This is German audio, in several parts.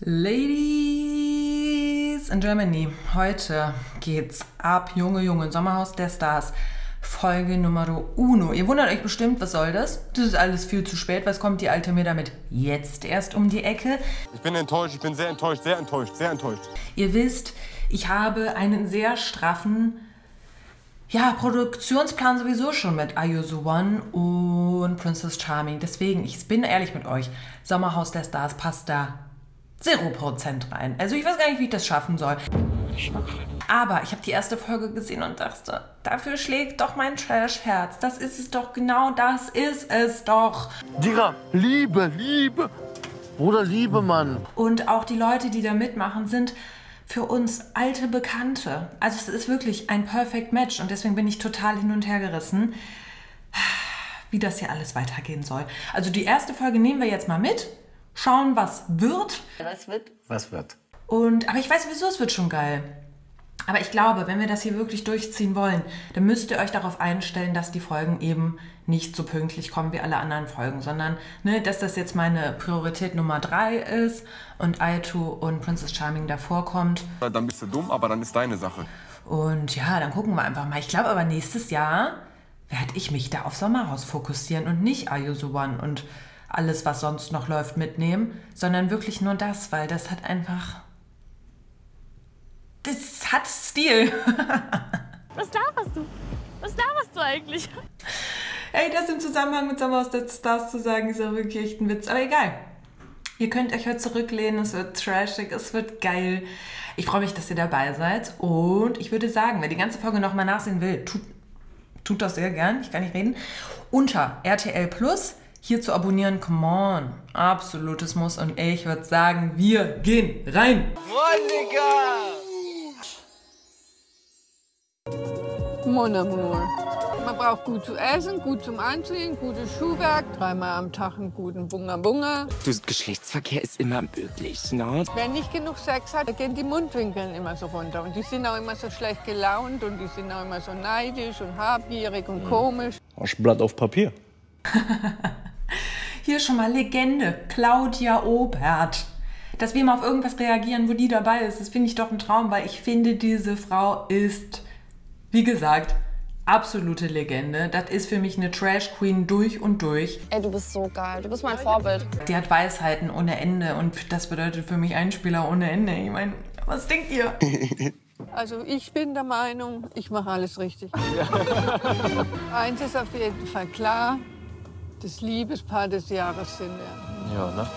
Ladies in Germany, heute geht's ab Junge, Junge, Sommerhaus der Stars, Folge Nummer uno. Ihr wundert euch bestimmt, was soll das? Das ist alles viel zu spät. Was kommt die Alte mir damit jetzt erst um die Ecke? Ich bin enttäuscht, ich bin sehr enttäuscht, sehr enttäuscht, sehr enttäuscht. Ihr wisst, ich habe einen sehr straffen ja, Produktionsplan sowieso schon mit Are You The One und Princess Charming. Deswegen, ich bin ehrlich mit euch, Sommerhaus der Stars passt da 0% rein. Also ich weiß gar nicht, wie ich das schaffen soll. Aber ich habe die erste Folge gesehen und dachte, dafür schlägt doch mein Trash-Herz. Das ist es doch, genau das ist es doch. Digga, Liebe, Liebe. Bruder, Liebe, Mann. Und auch die Leute, die da mitmachen, sind für uns alte Bekannte. Also es ist wirklich ein Perfect Match und deswegen bin ich total hin und her gerissen, wie das hier alles weitergehen soll. Also die erste Folge nehmen wir jetzt mal mit, schauen, was wird. Was wird? Was wird? Und, aber ich weiß sowieso, es wird schon geil. Aber ich glaube, wenn wir das hier wirklich durchziehen wollen, dann müsst ihr euch darauf einstellen, dass die Folgen eben nicht so pünktlich kommen wie alle anderen Folgen, sondern ne, dass das jetzt meine Priorität Nummer drei ist und Aitu und Princess Charming davor kommt. Dann bist du dumm, aber dann ist deine Sache. Und ja, dann gucken wir einfach mal. Ich glaube aber nächstes Jahr werde ich mich da auf Sommerhaus fokussieren und nicht Are You The One und alles, was sonst noch läuft, mitnehmen, sondern wirklich nur das, weil das hat einfach das hat Stil. Was laberst du? Was laberst du eigentlich? Ey, das im Zusammenhang mit Sommer aus der Stars zu sagen, ist ja wirklich echt ein Witz. Aber egal. Ihr könnt euch heute zurücklehnen, es wird trashig, es wird geil. Ich freue mich, dass ihr dabei seid. Und ich würde sagen, wer die ganze Folge nochmal nachsehen will, tut, tut das sehr gern, ich kann nicht reden. Unter RTL Plus hier zu abonnieren, come on. Absolutes Muss. Und ich würde sagen, wir gehen rein. Monika! Mon Amour. Man braucht gut zu essen, gut zum Anziehen, gutes Schuhwerk, dreimal am Tag einen guten Bunga-Bunga. Du, Geschlechtsverkehr ist immer möglich, ne? Wer nicht genug Sex hat, da gehen die Mundwinkeln immer so runter. Und die sind auch immer so schlecht gelaunt und die sind auch immer so neidisch und habgierig und komisch. Blatt auf Papier. Hier schon mal Legende, Claudia Obert. Dass wir mal auf irgendwas reagieren, wo die dabei ist, das finde ich doch ein Traum, weil ich finde, diese Frau ist, wie gesagt, absolute Legende. Das ist für mich eine Trash Queen durch und durch. Ey, du bist so geil. Du bist mein Vorbild. Die hat Weisheiten ohne Ende und das bedeutet für mich Einspieler ohne Ende. Ich meine, was denkt ihr? Also ich bin der Meinung, ich mache alles richtig. Eins ist auf jeden Fall klar, das Liebespaar des Jahres sind wir. Ja, ne?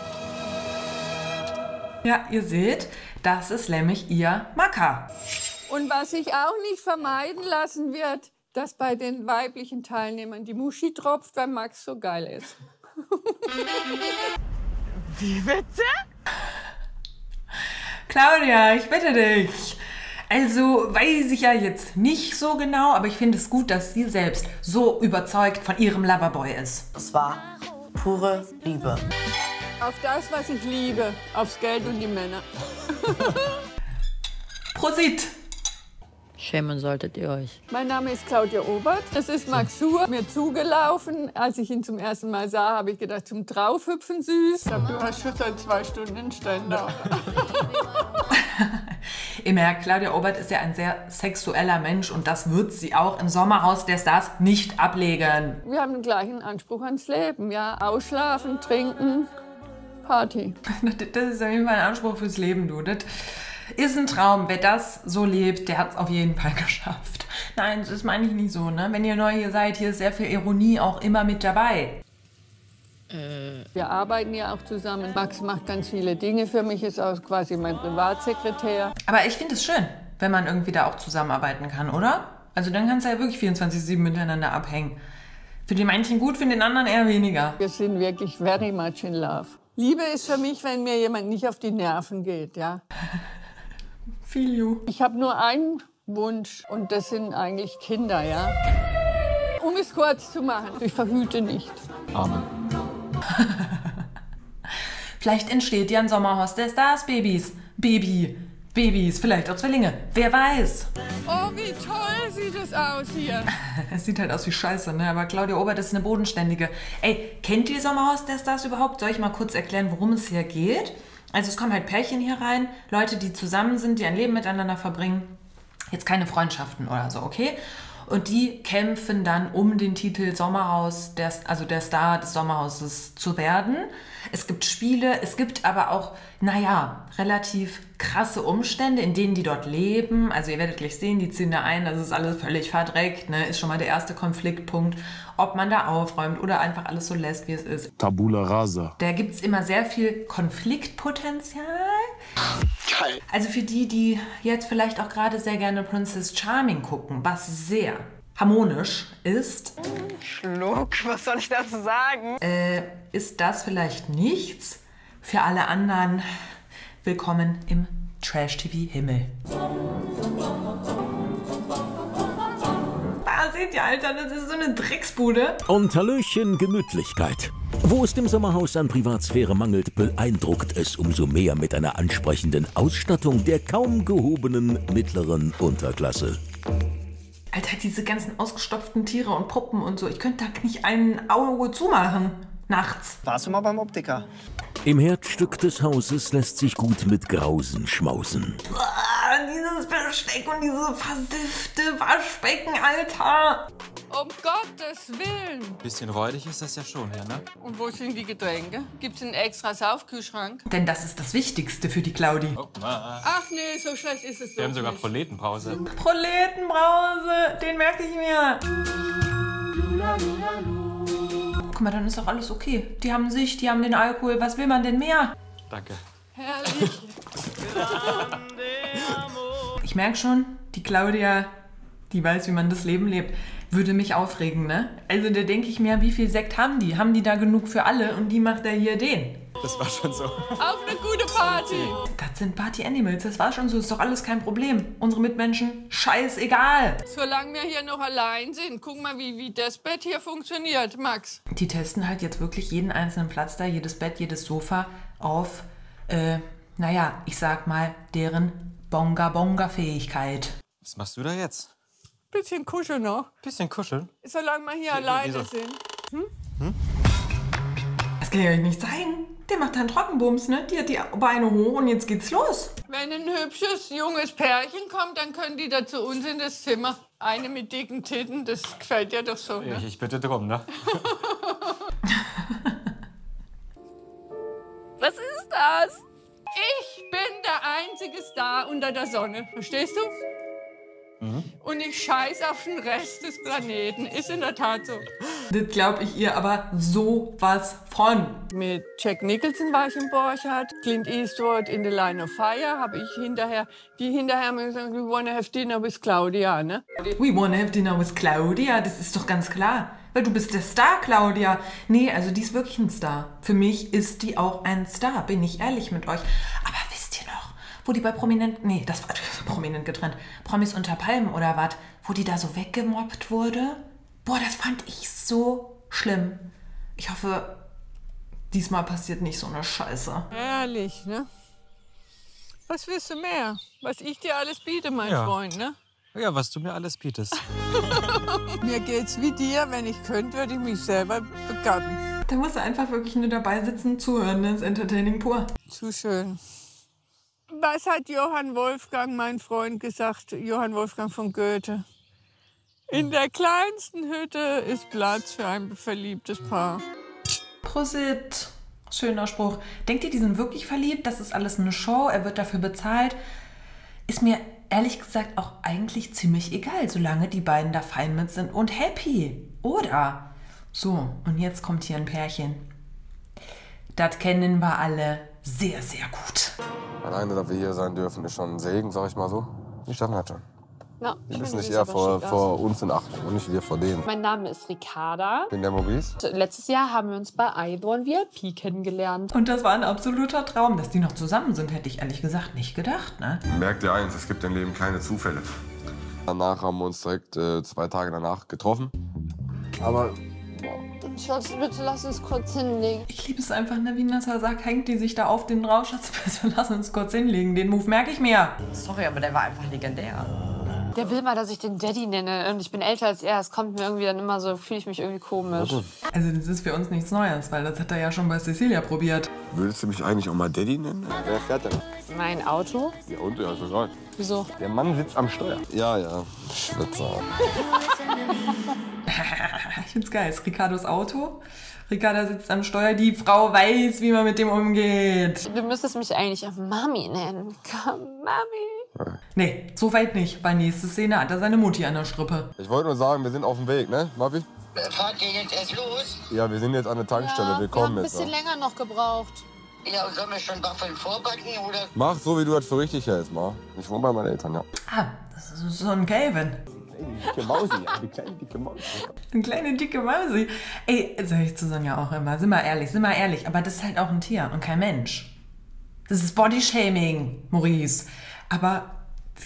Ja, ihr seht, das ist nämlich ihr Macker. Und was sich auch nicht vermeiden lassen wird, dass bei den weiblichen Teilnehmern die Muschi tropft, weil Max so geil ist. Claudia, ich bitte dich. Also weiß ich ja jetzt nicht so genau, aber ich finde es gut, dass sie selbst so überzeugt von ihrem Loverboy ist. Es war pure Liebe. Auf das, was ich liebe, aufs Geld und die Männer. Prosit! Schämen solltet ihr euch. Mein Name ist Claudia Obert. Das ist Max Suhr mir zugelaufen. Als ich ihn zum ersten Mal sah, habe ich gedacht, zum Draufhüpfen süß. Du hast schon seit zwei Stunden einen Ständer. Ihr merkt, Claudia Obert ist ja ein sehr sexueller Mensch und das wird sie auch im Sommerhaus der Stars nicht ablegen. Wir haben den gleichen Anspruch ans Leben. Ja, ausschlafen, trinken, Party. Das ist auf jeden Fall ein Anspruch fürs Leben, du. Das ist ein Traum. Wer das so lebt, der hat es auf jeden Fall geschafft. Nein, das meine ich nicht so, ne? Wenn ihr neu hier seid, hier ist sehr viel Ironie auch immer mit dabei. Wir arbeiten ja auch zusammen. Max macht ganz viele Dinge für mich, ist auch quasi mein Privatsekretär. Aber ich finde es schön, wenn man irgendwie da auch zusammenarbeiten kann, oder? Also dann kannst du ja wirklich 24-7 miteinander abhängen. Für die manchen gut, für den anderen eher weniger. Wir sind wirklich very much in love. Liebe ist für mich, wenn mir jemand nicht auf die Nerven geht, ja. Feel you. Ich habe nur einen Wunsch und das sind eigentlich Kinder, ja. Um es kurz zu machen, ich verhüte nicht. Amen. Vielleicht entsteht ja ein Sommerhaus der Stars, Babys. Baby. Babys, vielleicht auch Zwillinge. Wer weiß. Oh, wie toll sieht es aus hier. Es sieht halt aus wie Scheiße, ne? Aber Claudia Obert ist eine bodenständige. Ey, kennt ihr Sommerhaus der Stars überhaupt? Soll ich mal kurz erklären, worum es hier geht? Also es kommen halt Pärchen hier rein, Leute, die zusammen sind, die ein Leben miteinander verbringen. Jetzt keine Freundschaften oder so, okay? Und die kämpfen dann um den Titel Sommerhaus, der, also der Star des Sommerhauses zu werden. Es gibt Spiele, es gibt aber auch, naja, relativ krasse Umstände, in denen die dort leben. Also ihr werdet gleich sehen, die ziehen da ein, das ist alles völlig verdreckt, ne? ist schon mal der erste Konfliktpunkt, ob man da aufräumt oder einfach alles so lässt, wie es ist. Tabula rasa. Da gibt es immer sehr viel Konfliktpotenzial. Also für die, die jetzt vielleicht auch gerade sehr gerne Princess Charming gucken, was sehr harmonisch ist, Schluck, was soll ich dazu sagen? äh, ist das vielleicht nichts. Für alle anderen willkommen im Trash-TV-Himmel. Ah, seht ihr, Alter, das ist so eine Drecksbude. Und Hallöchen Gemütlichkeit. Wo es dem Sommerhaus an Privatsphäre mangelt, beeindruckt es umso mehr mit einer ansprechenden Ausstattung der kaum gehobenen mittleren Unterklasse. Alter, diese ganzen ausgestopften Tiere und Puppen und so. Ich könnte da nicht ein Auge zumachen. Nachts. Warst du mal beim Optiker? Im Herzstück des Hauses lässt sich gut mit Grausen schmausen. Dieses Besteck und diese versiffte Waschbecken, Alter. Um Gottes Willen. Bisschen räudig ist das ja schon hier, ne? Und wo sind die Getränke? Gibt's einen extra Saufkühlschrank? Denn das ist das Wichtigste für die Claudi. Guck mal. Ach nee, so schlecht ist es Wir haben sogar nicht. Proletenpause. Proletenbrause, den merke ich mir. Guck mal, dann ist doch alles okay. Die haben sich, die haben den Alkohol. Was will man denn mehr? Danke. Herrlich. Ich merke schon, die Claudia, die weiß, wie man das Leben lebt, würde mich aufregen, ne? Also da denke ich mir, wie viel Sekt haben die? Haben die da genug für alle? Und die macht er hier den. Das war schon so. Auf eine gute Party. Das sind Party Animals, das war schon so, ist doch alles kein Problem. Unsere Mitmenschen, scheißegal. Solange wir hier noch allein sind, guck mal, wie, wie das Bett hier funktioniert, Max. Die testen halt jetzt wirklich jeden einzelnen Platz da, jedes Bett, jedes Sofa auf, äh, naja, ich sag mal, deren Bonga-Bonga-Fähigkeit. Was machst du da jetzt? Bisschen kuscheln noch. Bisschen kuscheln. Solange wir hier alleine sind. Das kann ich euch nicht zeigen. Der macht dann Trockenbums, ne? Die hat die Beine hoch und jetzt geht's los. Wenn ein hübsches, junges Pärchen kommt, dann können die da zu uns in das Zimmer. Eine mit dicken Titten, das gefällt dir doch so, ne? Ich, ich bitte drum, ne? Was ist das? Ich bin der einzige Star unter der Sonne, verstehst du? Und ich scheiß auf den Rest des Planeten. Ist in der Tat so. Das glaub ich ihr aber so was von. Mit Jack Nicholson war ich im Borchardt, Clint Eastwood in The Line of Fire, habe ich hinterher, die hinterher haben gesagt, we wanna have dinner with Claudia, ne? We wanna have dinner with Claudia, das ist doch ganz klar. Weil du bist der Star, Claudia. Nee, also die ist wirklich ein Star. Für mich ist die auch ein Star, bin ich ehrlich mit euch. Aber wisst ihr noch, wo die bei Prominent, nee, das war prominent getrennt, Promis unter Palmen oder was, wo die da so weggemobbt wurde? Boah, das fand ich so schlimm. Ich hoffe, diesmal passiert nicht so eine Scheiße. Ehrlich, ne? Was willst du mehr? Was ich dir alles biete, mein Ja. Freund, ne? Ja, was du mir alles bietest. Mir geht's wie dir, wenn ich könnte, würde ich mich selber begatten. Da musst du einfach wirklich nur dabei sitzen, zuhören, das ist Entertaining pur. Zu schön. Was hat Johann Wolfgang, mein Freund, gesagt? Johann Wolfgang von Goethe. In der kleinsten Hütte ist Platz für ein verliebtes Paar. Prosit. Schöner Spruch. Denkt ihr, die sind wirklich verliebt? Das ist alles eine Show, er wird dafür bezahlt. Ist mir ehrlich gesagt auch eigentlich ziemlich egal, solange die beiden da fein mit sind und happy. Oder? So, und jetzt kommt hier ein Pärchen. Das kennen wir alle sehr, sehr gut. Alleine, dass wir hier sein dürfen, ist schon ein Segen, sag ich mal so. Die Stadt hat schon. Ja, Wir müssen nicht eher vor, vor uns in Acht und nicht wir vor denen. Mein Name ist Ricarda. Ich bin der Maurice. Letztes Jahr haben wir uns bei Eidborn VIP kennengelernt. Und das war ein absoluter Traum. Dass die noch zusammen sind, hätte ich ehrlich gesagt nicht gedacht, ne? Merkt ihr eins, es gibt im Leben keine Zufälle. Danach haben wir uns direkt äh, zwei Tage danach getroffen. Aber Schatz, bitte lass uns kurz hinlegen. Ich liebe es einfach, ne? Wie Nassa sagt, hängt die sich da auf den drauf. Schatz, bitte lass uns kurz hinlegen. Den Move merke ich mir. Sorry, aber der war einfach legendär. Der will mal, dass ich den Daddy nenne. Und ich bin älter als er. Es kommt mir irgendwie dann immer so, fühle ich mich irgendwie komisch. Also das ist für uns nichts Neues, weil das hat er ja schon bei Cecilia probiert. Würdest du mich eigentlich auch mal Daddy nennen? Wer fährt denn? Mein Auto? Ja, und? Ja, ist egal. Wieso? Der Mann sitzt am Steuer. Ja, ja. Schwitzer. Ich find's geil. Ist Ricardos Auto. Ricarda sitzt am Steuer. Die Frau weiß, wie man mit dem umgeht. Du müsstest mich eigentlich Mami nennen. Komm, Mami. Nee, so weit nicht, weil nächste Szene hat er seine Mutti an der Strippe. Ich wollte nur sagen, wir sind auf dem Weg, ne, Mappi? Fahrt ihr jetzt erst los? Ja, wir sind jetzt an der Tankstelle. Willkommen ein jetzt. bisschen noch. länger noch gebraucht. Ja, sollen wir schon Waffeln vorbacken oder? Mach so, wie du das für richtig hältst, mal. Ich wohne bei meinen Eltern, ja. Ah, das ist so ein Calvin. Dicke Mausi, ja, die kleine dicke Mausi. Eine kleine dicke Mausi. Ey, sag ich zu Sonja auch immer. Sind wir ehrlich, sind wir ehrlich. Aber das ist halt auch ein Tier und kein Mensch. Das ist Bodyshaming, Maurice. Aber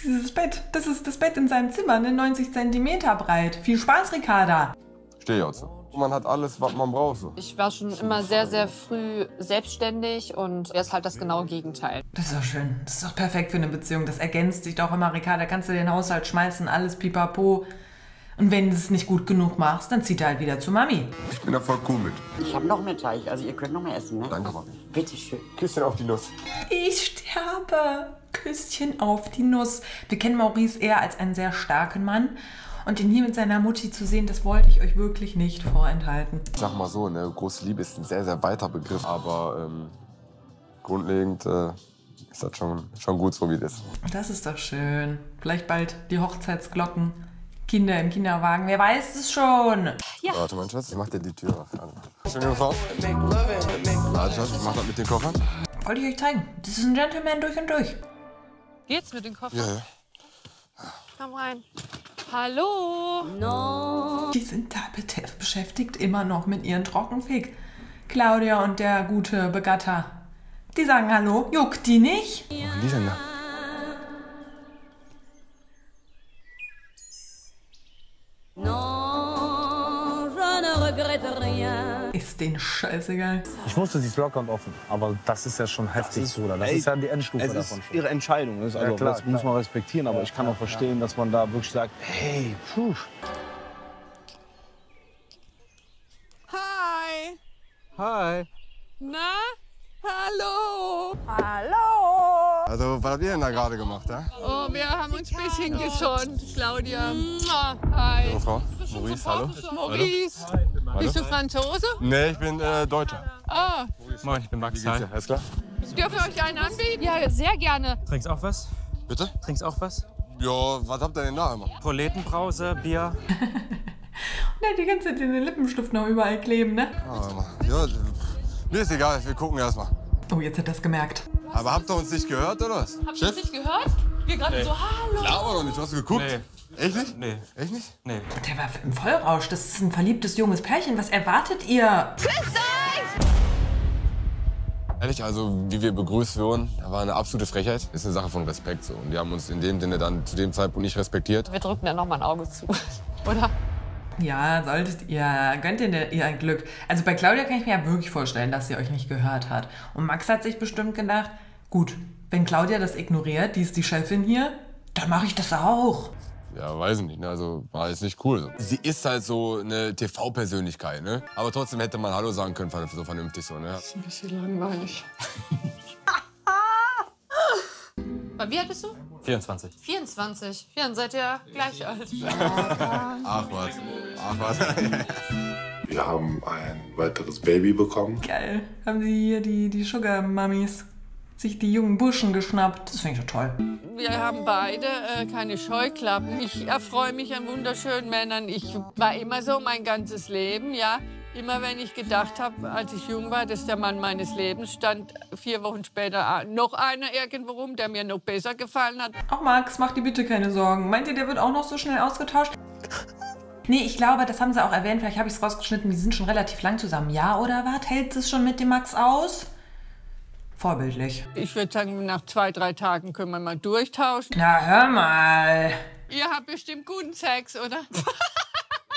dieses Bett, das ist das Bett in seinem Zimmer, ne? 90 Zentimeter breit. Viel Spaß, Ricarda. Steh jetzt. Man hat alles, was man braucht. So. Ich war schon immer sehr, sehr früh selbstständig und er ist halt das genaue Gegenteil. Das ist doch schön. Das ist doch perfekt für eine Beziehung. Das ergänzt sich doch immer, Ricarda. Kannst du den Haushalt schmeißen, alles pipapo. Und wenn du es nicht gut genug machst, dann zieht er halt wieder zu Mami. Ich bin da voll cool mit. Ich habe noch mehr Teig, also ihr könnt noch mehr essen, ne? Danke, Mami. Bitte schön. Küsschen auf die Nuss. Ich sterbe. Küsschen auf die Nuss. Wir kennen Maurice eher als einen sehr starken Mann. Und ihn hier mit seiner Mutti zu sehen, das wollte ich euch wirklich nicht vorenthalten. Ich sag mal so, ne, große Liebe ist ein sehr, sehr weiter Begriff, aber ähm, grundlegend äh, ist das schon, schon gut so, wie das ist. Das ist doch schön. Vielleicht bald die Hochzeitsglocken. Kinder im Kinderwagen, wer weiß es schon. Ja. Warte, mein Schatz, ich mach dir die Tür auf. Schön gefahren. Warte, Schatz, ich mach das mit den Koffern. Wollte ich euch zeigen. Das ist ein Gentleman durch und durch. Geht's mit den Koffern? Ja, ja. Komm rein. Hallo. Die sind da bitte beschäftigt immer noch mit ihren Trockenfick. Claudia und der gute Begatter. Die sagen Hallo, juckt die nicht? Wo sind die Ist den scheißegal. Ich wusste, sie ist locker und offen, aber das ist ja schon heftig, ist- Bruder. Das ey, ist ja die Endstufe es davon ist schon. ihre Entscheidung. Das, ist also, Ja, klar, das muss klar. man respektieren, aber ich kann auch verstehen, dass man da wirklich sagt, hey, puh. Hi. Hi. Na? Hallo. Hallo! Also, was habt ihr denn da gerade gemacht, ja? Oh, wir haben uns ein bisschen gesonnt, Claudia. Hi. Junge Frau, Maurice, hallo. Maurice. Hallo. Bist du Franzose? Nee, ich bin äh, Deutscher. Ah, Moin, ich bin Max. Wie geht's dir? Alles klar? dürfen wir euch einen anbieten? Ja, sehr gerne. Trinkst auch was? Bitte? Trinkst auch was? Ja, was habt ihr denn da immer? Proletenbrause, Bier. Na, die ganze Zeit den Lippenstift noch überall kleben, ne? Ah, ja, mir ist egal, wir gucken erst mal. Oh, jetzt hat er das gemerkt. Aber habt ihr uns nicht gehört, oder was? Habt ihr das nicht gehört? Wir gerade Nee. so, hallo. Klar, aber noch nicht. Hast du geguckt? Nee. Echt nicht? Nee. Echt nicht? Nee. Der war im Vollrausch. Das ist ein verliebtes junges Pärchen. Was erwartet ihr? Ehrlich, also wie wir begrüßt wurden, da war eine absolute Frechheit. Ist eine Sache von Respekt so. Und wir haben uns in dem Sinne dann zu dem Zeitpunkt nicht respektiert. Wir drücken da noch mal ein Auge zu. Oder? Ja, solltet ihr. Gönnt ihr ihr ein Glück. Also bei Claudia kann ich mir ja wirklich vorstellen, dass sie euch nicht gehört hat. Und Max hat sich bestimmt gedacht, gut, wenn Claudia das ignoriert, die ist die Chefin hier, dann mache ich das auch. Ja, weiß ich nicht. Ne? Also war jetzt nicht cool. Sie ist halt so eine TV-Persönlichkeit, ne? Aber trotzdem hätte man Hallo sagen können, so vernünftig so, ne? Ein bisschen langweilig. Wie alt bist du? 24. 24. Ja, dann seid ihr gleich alt. Ach was. Ach was. Wir haben ein weiteres Baby bekommen. Geil. Haben sie hier die, die Sugar Mummies sich die jungen Burschen geschnappt. Das finde ich doch toll. Wir haben beide äh, keine Scheuklappen. Ich erfreue mich an wunderschönen Männern. Ich war immer so mein ganzes Leben, ja. Immer wenn ich gedacht habe, als ich jung war, dass der Mann meines Lebens stand, vier Wochen später ah, noch einer irgendwo rum, der mir noch besser gefallen hat. Auch Max, mach dir bitte keine Sorgen. Meint ihr, der wird auch noch so schnell ausgetauscht? Nee, ich glaube, das haben sie auch erwähnt. Vielleicht habe ich es rausgeschnitten. Die sind schon relativ lang zusammen. Ja oder was? Hält es schon mit dem Max aus? Vorbildlich. Ich würde sagen, nach zwei, drei Tagen können wir mal durchtauschen. Na, hör mal. Ihr habt bestimmt guten Sex, oder?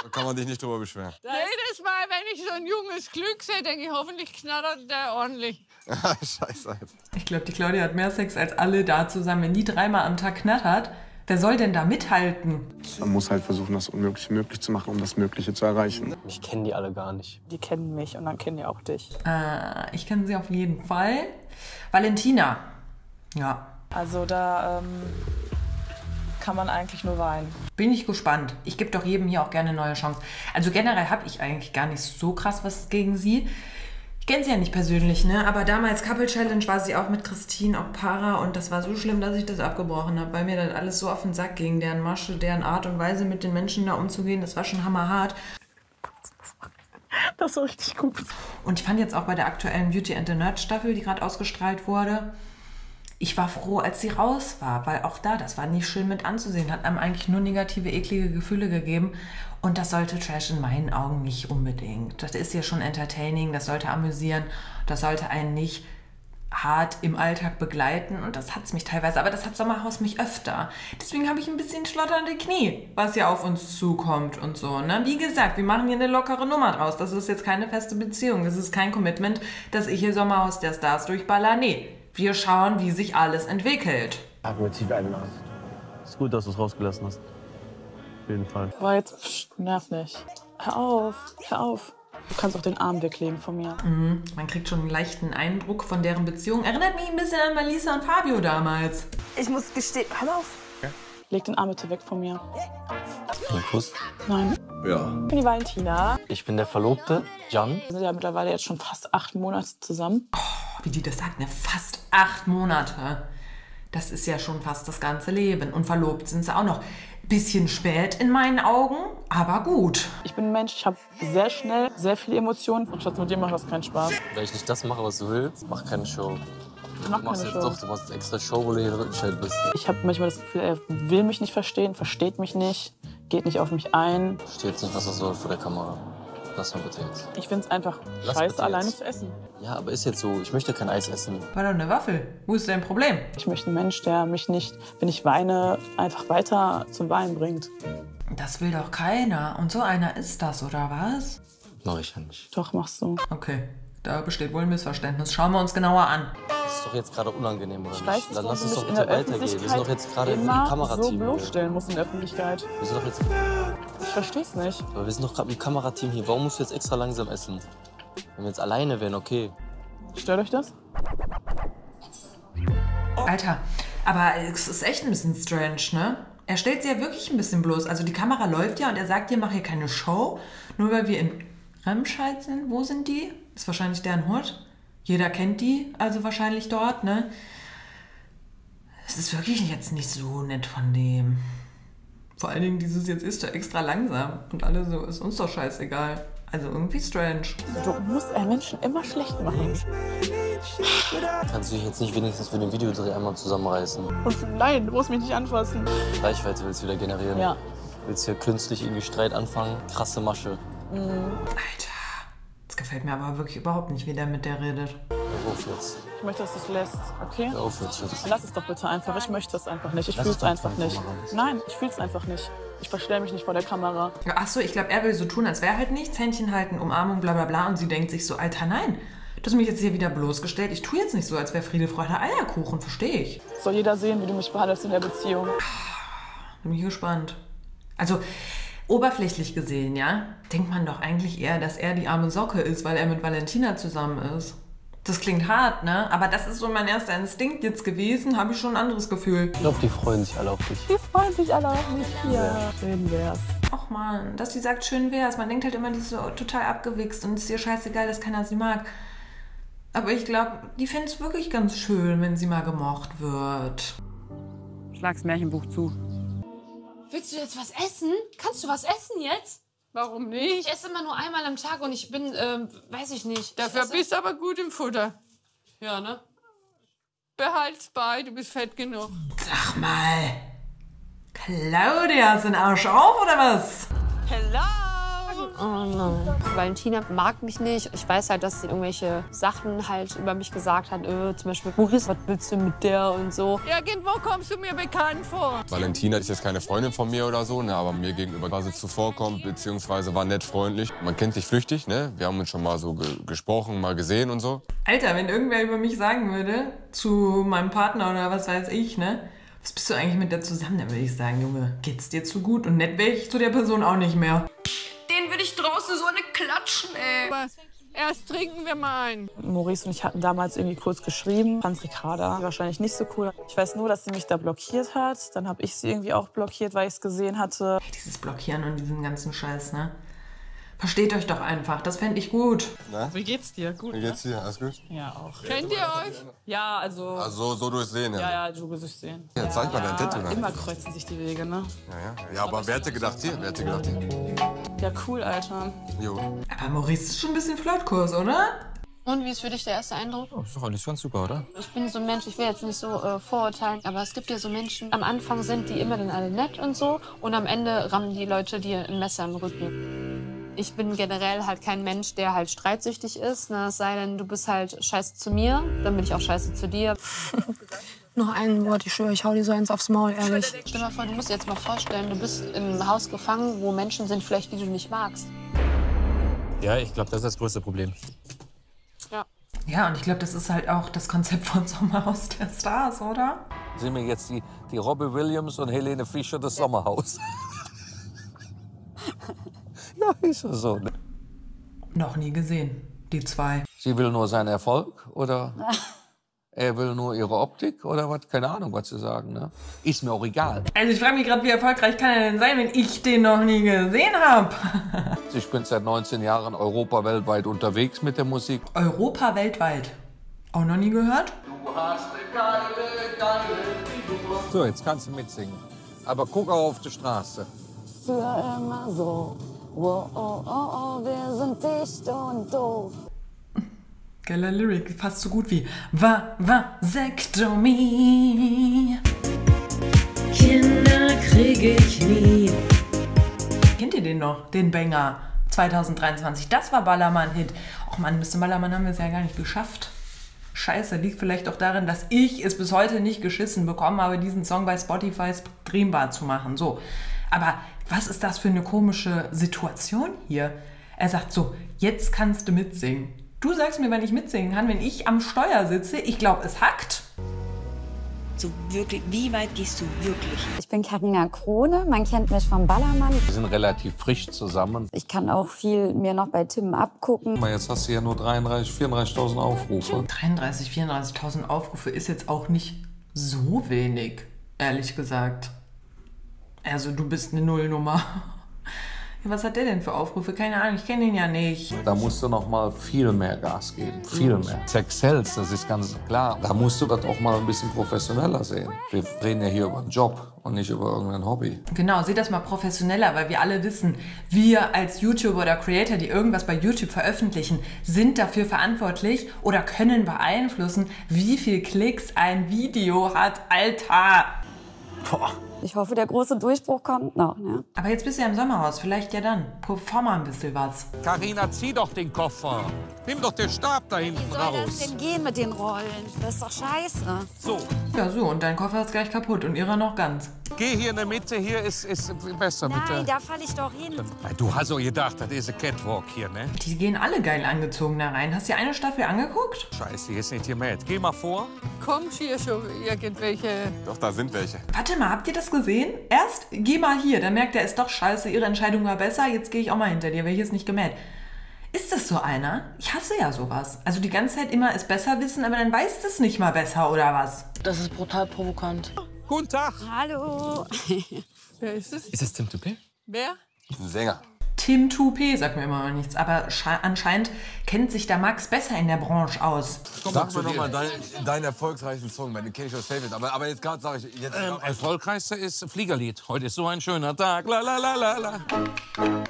Da kann man dich nicht drüber beschweren. Jedes Mal, wenn ich so ein junges Glück sehe, denke ich, hoffentlich knattert der ordentlich. Scheiße. Ich glaube, die Claudia hat mehr Sex als alle da zusammen. Wenn die dreimal am Tag knattert, Wer soll denn da mithalten? Man muss halt versuchen, das Unmögliche möglich zu machen, um das Mögliche zu erreichen. Ich kenne die alle gar nicht. Die kennen mich und dann kennen die auch dich. Äh, ich kenne sie auf jeden Fall. Valentina. Ja. Also da ähm, kann man eigentlich nur weinen. Bin ich gespannt. Ich gebe doch jedem hier auch gerne eine neue Chance. Also generell habe ich eigentlich gar nicht so krass was gegen sie. Ich kenne sie ja nicht persönlich, ne? Aber damals Couple Challenge war sie auch mit Christine Okpara und das war so schlimm, dass ich das abgebrochen habe, weil mir dann alles so auf den Sack ging. Deren Masche, deren Art und Weise mit den Menschen da umzugehen, das war schon hammerhart. Das war richtig gut. Und ich fand jetzt auch bei der aktuellen Beauty and the Nerd Staffel, die gerade ausgestrahlt wurde, ich war froh, als sie raus war, weil auch da, das war nicht schön mit anzusehen, hat einem eigentlich nur negative, eklige Gefühle gegeben. Und das sollte Trash in meinen Augen nicht unbedingt. Das ist ja schon entertaining, das sollte amüsieren, das sollte einen nicht hart im Alltag begleiten und das hat es mich teilweise, aber das hat Sommerhaus mich öfter. Deswegen habe ich ein bisschen schlotternde Knie, was hier auf uns zukommt und so. Ne? Wie gesagt, wir machen hier eine lockere Nummer draus. Das ist jetzt keine feste Beziehung, das ist kein Commitment, dass ich hier Sommerhaus der Stars durchballer. Nee, wir schauen, wie sich alles entwickelt. Argumentiv einladen. Ist gut, dass du es rausgelassen hast. Auf jeden Fall. Aber jetzt pst, nerv nicht. Hör auf, hör auf. Du kannst auch den Arm weglegen von mir. Mhm. Man kriegt schon einen leichten Eindruck von deren Beziehung. Erinnert mich ein bisschen an Malisa und Fabio damals. Ich muss gestehen, hör auf. Leg den Arm bitte weg von mir. Ein Kuss? Nein. Ja. Ich bin die Valentina. Ich bin der Verlobte, Jan. Wir sind ja mittlerweile jetzt schon fast acht Monate zusammen. Oh, wie die das sagt, ne? Fast acht Monate. Das ist ja schon fast das ganze Leben. Und verlobt sind sie auch noch. Bisschen spät in meinen Augen, aber gut. Ich bin ein Mensch, ich habe sehr schnell sehr viele Emotionen. Und Schatz, mit dir macht das keinen Spaß. Wenn ich nicht das mache, was du willst, mach keine Show. Du machst keine jetzt Show. doch, du machst extra Show, wo du hier Rückenscheid bist. Ich habe manchmal das Gefühl, er will mich nicht verstehen, versteht mich nicht, geht nicht auf mich ein. Jetzt nicht, was das soll vor der Kamera. Lass mal bitte jetzt. Ich finde es einfach Lass scheiße, bitte alleine jetzt. zu essen. Ja, aber ist jetzt so. Ich möchte kein Eis essen. War doch eine Waffel. Wo ist dein Problem? Ich möchte einen Mensch, der mich nicht, wenn ich weine, einfach weiter zum Weinen bringt. Das will doch keiner. Und so einer ist das, oder was? Mach ich ja nicht. Doch, machst du. Okay, da besteht wohl ein Missverständnis. Schauen wir uns genauer an. Das ist doch jetzt gerade unangenehm, oder Ich nicht? weiß nicht, Dann lass uns doch in bitte der weitergehen. Wir sind doch jetzt gerade im immer so Kamerateam. hier. bloßstellen musst in der Öffentlichkeit. wir sind doch jetzt, Ich versteh's nicht. aber wir sind doch gerade im Kamerateam hier. Warum musst du jetzt extra langsam essen? Wenn wir jetzt alleine wären, okay. Stört euch das? Alter, aber es ist echt ein bisschen strange, ne? Er stellt sie ja wirklich ein bisschen bloß. Also die Kamera läuft ja und er sagt dir, mach hier keine Show. Nur weil wir in Remscheid sind. Wo sind die? Ist wahrscheinlich deren Hut. Jeder kennt die, also wahrscheinlich dort, ne? Es ist wirklich jetzt nicht so nett von dem. Vor allen Dingen dieses jetzt ist er extra langsam. Und alle so, ist uns doch scheißegal. Also irgendwie strange. Du musst einen Menschen immer schlecht machen. Kannst du dich jetzt nicht wenigstens für den Videodreh einmal zusammenreißen? Und nein, du musst mich nicht anfassen. Reichweite willst du wieder generieren? Ja. Willst hier künstlich irgendwie Streit anfangen? Krasse Masche. Mhm. Das gefällt mir aber wirklich überhaupt nicht, wie der mit der redet. Hör auf jetzt. Ich möchte, dass du es lässt, okay? Hör auf jetzt. Schatz. Lass es doch bitte einfach. Ich möchte es einfach nicht. Ich fühle es einfach nicht. machen. Nein, ich fühle es einfach nicht. Ich verstell mich nicht vor der Kamera. Ja, ach so, ich glaube, er will so tun, als wäre halt nichts. Händchen halten, Umarmung, bla bla bla. Und sie denkt sich so, Alter, nein. Du hast mich jetzt hier wieder bloßgestellt. Ich tue jetzt nicht so, als wäre Friede, Freude, Eierkuchen. Verstehe ich. Soll jeder sehen, wie du mich behandelst in der Beziehung. Bin ich gespannt. Also, oberflächlich gesehen, ja, denkt man doch eigentlich eher, dass er die arme Socke ist, weil er mit Valentina zusammen ist. Das klingt hart, ne? Aber das ist so mein erster Instinkt jetzt gewesen. Habe ich schon ein anderes Gefühl. Ich glaube, die freuen sich alle auf dich. Die freuen sich alle auf mich. Ja, schön wär's. Och man, dass sie sagt, schön wär's. Man denkt halt immer, die ist so total abgewichst und es ist ihr scheißegal, dass keiner sie mag. Aber ich glaube, die fände es wirklich ganz schön, wenn sie mal gemocht wird. Schlag's Märchenbuch zu. Willst du jetzt was essen? Kannst du was essen jetzt? Warum nicht? Ich esse immer nur einmal am Tag und ich bin, ähm, weiß ich nicht. Dafür Ich bist du aber gut im Futter. Ja, ne? Behalt's bei, du bist fett genug. Sag mal, Claudia, ist ein Arsch auf oder was? Hello! Oh nein. Valentina mag mich nicht. Ich weiß halt, dass sie irgendwelche Sachen halt über mich gesagt hat. Äh, zum Beispiel, Maurice, was willst du mit der und so. Irgendwo kommst du mir bekannt vor. Valentina ist jetzt keine Freundin von mir oder so, ne, aber mir gegenüber war sie zuvorkommt, beziehungsweise war nett freundlich. Man kennt sich flüchtig, ne? Wir haben uns schon mal so ge gesprochen, mal gesehen und so. Alter, wenn irgendwer über mich sagen würde, zu meinem Partner oder was weiß ich, ne? Was bist du eigentlich mit der zusammen? Dann würde ich sagen, Junge, geht's dir zu gut? Und nett wäre ich zu der Person auch nicht mehr. Den würde ich draußen so eine klatschen, ey. Aber erst trinken wir mal ein. Maurice und ich hatten damals irgendwie kurz geschrieben. Franz Ricarda, wahrscheinlich nicht so cool. Ich weiß nur, dass sie mich da blockiert hat. Dann habe ich sie irgendwie auch blockiert, weil ich es gesehen hatte. Dieses Blockieren und diesen ganzen Scheiß, ne? Versteht euch doch einfach, das fände ich gut. Na? Wie geht's dir? Gut, Wie geht's dir? Alles gut? Ja, auch. Kennt ihr euch? Ja, also... Also so durchsehen, ja. Ja, ja, so durchsehen. Ja, zeig mal dein Tattoo. Ja, dann. immer kreuzen sich die Wege, ne? Ja, ja. ja, aber wer hätte gedacht hier? Wer hätte gedacht hier? Ja, cool, Alter. Jo. Aber Maurice ist schon ein bisschen Flirtkurs, oder? Und wie ist für dich der erste Eindruck? Oh, ist doch alles ganz super, oder? Ich bin so ein Mensch, ich will jetzt nicht so äh, vorurteilen, aber es gibt ja so Menschen, am Anfang sind die immer dann alle nett und so und am Ende rammen die Leute dir ein Messer im Rücken. Ich bin generell halt kein Mensch, der halt streitsüchtig ist, ne? es sei denn, du bist halt scheiße zu mir, dann bin ich auch scheiße zu dir. Noch ein Wort, ich schwöre, ich hau dir so eins aufs Maul, ehrlich. Stell dir mal vor, du musst dir jetzt mal vorstellen, du bist in einem Haus gefangen, wo Menschen sind, vielleicht die du nicht magst. Ja, ich glaube, das ist das größte Problem. Ja. Ja, und ich glaube, das ist halt auch das Konzept von Sommerhaus der Stars, oder? Sind wir jetzt die, die Robbie Williams und Helene Fischer des Sommerhaus? ja, ist ja so. Ne? Noch nie gesehen, die zwei. Sie will nur seinen Erfolg oder er will nur ihre Optik oder was? Keine Ahnung, was sie sagen. Ne? Ist mir auch egal. Also ich frage mich gerade, wie erfolgreich kann er denn sein, wenn ich den noch nie gesehen habe? Ich bin seit 19 Jahren Europa weltweit unterwegs mit der Musik. Europa weltweit. Auch noch nie gehört? So, jetzt kannst du mitsingen. Aber guck auch auf die Straße. Für immer so. Oh, oh, oh, oh, wir sind dicht und doof. Geiler Lyric, fast so gut wie Va, Vasektomie. Kinder kriege ich nie. Kennt ihr den noch? Den Banger 2023. Das war Ballermann-Hit. Och man, Mr. Ballermann haben wir es ja gar nicht geschafft. Scheiße, liegt vielleicht auch darin, dass ich es bis heute nicht geschissen bekommen habe, diesen Song bei Spotify streambar zu machen. So. Aber was ist das für eine komische Situation hier? Er sagt so, jetzt kannst du mitsingen. Du sagst mir, wenn ich mitsingen kann, wenn ich am Steuer sitze, ich glaube, es hackt. So wirklich, wie weit gehst du wirklich? Ich bin Karina Krone, man kennt mich vom Ballermann. Wir sind relativ frisch zusammen. Ich kann auch viel mir noch bei Tim abgucken. Guck mal, Jetzt hast du ja nur 33, 34.000 Aufrufe. 33, 34.000 Aufrufe ist jetzt auch nicht so wenig, ehrlich gesagt. Also du bist eine Nullnummer. Ja, was hat der denn für Aufrufe? Keine Ahnung, ich kenne ihn ja nicht. Da musst du noch mal viel mehr Gas geben. Viel mehr. Sex sells, das ist ganz klar. Da musst du das auch mal ein bisschen professioneller sehen. Wir reden ja hier über einen Job und nicht über irgendein Hobby. Genau, seht das mal professioneller, weil wir alle wissen, wir als YouTuber oder Creator, die irgendwas bei YouTube veröffentlichen, sind dafür verantwortlich oder können beeinflussen, wie viel Klicks ein Video hat. Alter! Boah. Ich hoffe, der große Durchbruch kommt noch. Ne? Aber jetzt bist du ja im Sommerhaus, vielleicht ja dann. Perform mal ein bisschen was. Carina, zieh doch den Koffer. Nimm doch den Stab da hinten Wie soll raus. das denn gehen mit den Rollen? Das ist doch scheiße. So. Ja, so, und dein Koffer ist gleich kaputt und ihrer noch ganz. Geh hier in der Mitte, hier ist, ist besser, Nein, bitte. da falle ich doch hin. Du hast doch gedacht, das ist ein Catwalk hier, ne? Die gehen alle geil angezogen da rein. Hast du dir eine Staffel angeguckt? Scheiße, hier ist nicht hier mit. Geh mal vor. Kommt hier schon irgendwelche. Doch, da sind welche. Warte mal, habt ihr das gesehen? Erst geh mal hier, dann merkt er, ist doch scheiße, ihre Entscheidung war besser, jetzt gehe ich auch mal hinter dir, weil hier ist nicht gemäht. Ist das so einer? Ich hasse ja sowas. Also die ganze Zeit immer es besser wissen, aber dann weiß es nicht mal besser, oder was? Das ist brutal provokant. Guten Tag. Hallo. Wer ist es? Ist das Tim Tuppe? Wer? Ein Sänger. Tim Toupé sagt mir immer noch nichts, aber sche- anscheinend kennt sich der Max besser in der Branche aus. Sag mir nochmal deinen, deinen erfolgreichsten Song, kenne ich aus Favorite. Aber, aber jetzt gerade sage ich. Jetzt Ähm, erfolgreichster ist Fliegerlied. Heute ist so ein schöner Tag. La, la, la, la, la.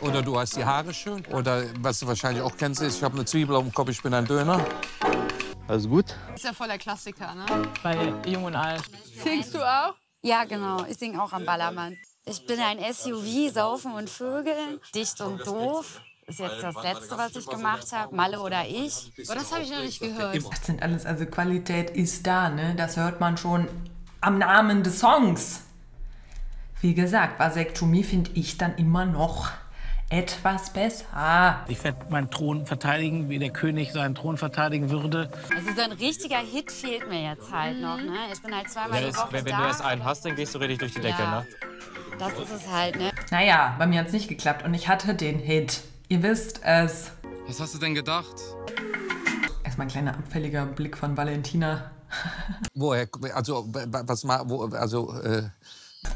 Oder du hast die Haare schön. Oder was du wahrscheinlich auch kennst, ist, ich habe eine Zwiebel auf dem Kopf, ich bin ein Döner. Alles gut? Ist ja voll der Klassiker, ne? Bei Jung und Alt. Singst du auch? Ja, genau. Ich singe auch am Ballermann. Ich bin ein SUV, Saufen und Vögeln. Dicht und doof. Ist jetzt das Letzte, was ich gemacht habe. Malle oder ich. Aber das habe ich noch nicht gehört. Das sind alles, also Qualität ist da, ne? Das hört man schon am Namen des Songs. Wie gesagt, Vasektomie finde ich dann immer noch etwas besser. Ich werde meinen Thron verteidigen, wie der König seinen Thron verteidigen würde. Also so ein richtiger Hit fehlt mir jetzt halt noch. Ne? Ich bin halt zweimal Wenn, die es, Woche wenn, wenn da. du erst einen hast, dann gehst du richtig durch die Decke, Ja. ne? Das ist es halt, ne? Naja, bei mir hat es nicht geklappt und ich hatte den Hit. Ihr wisst es. Was hast du denn gedacht? Erstmal ein kleiner abfälliger Blick von Valentina. Woher, also, was, wo, also, äh,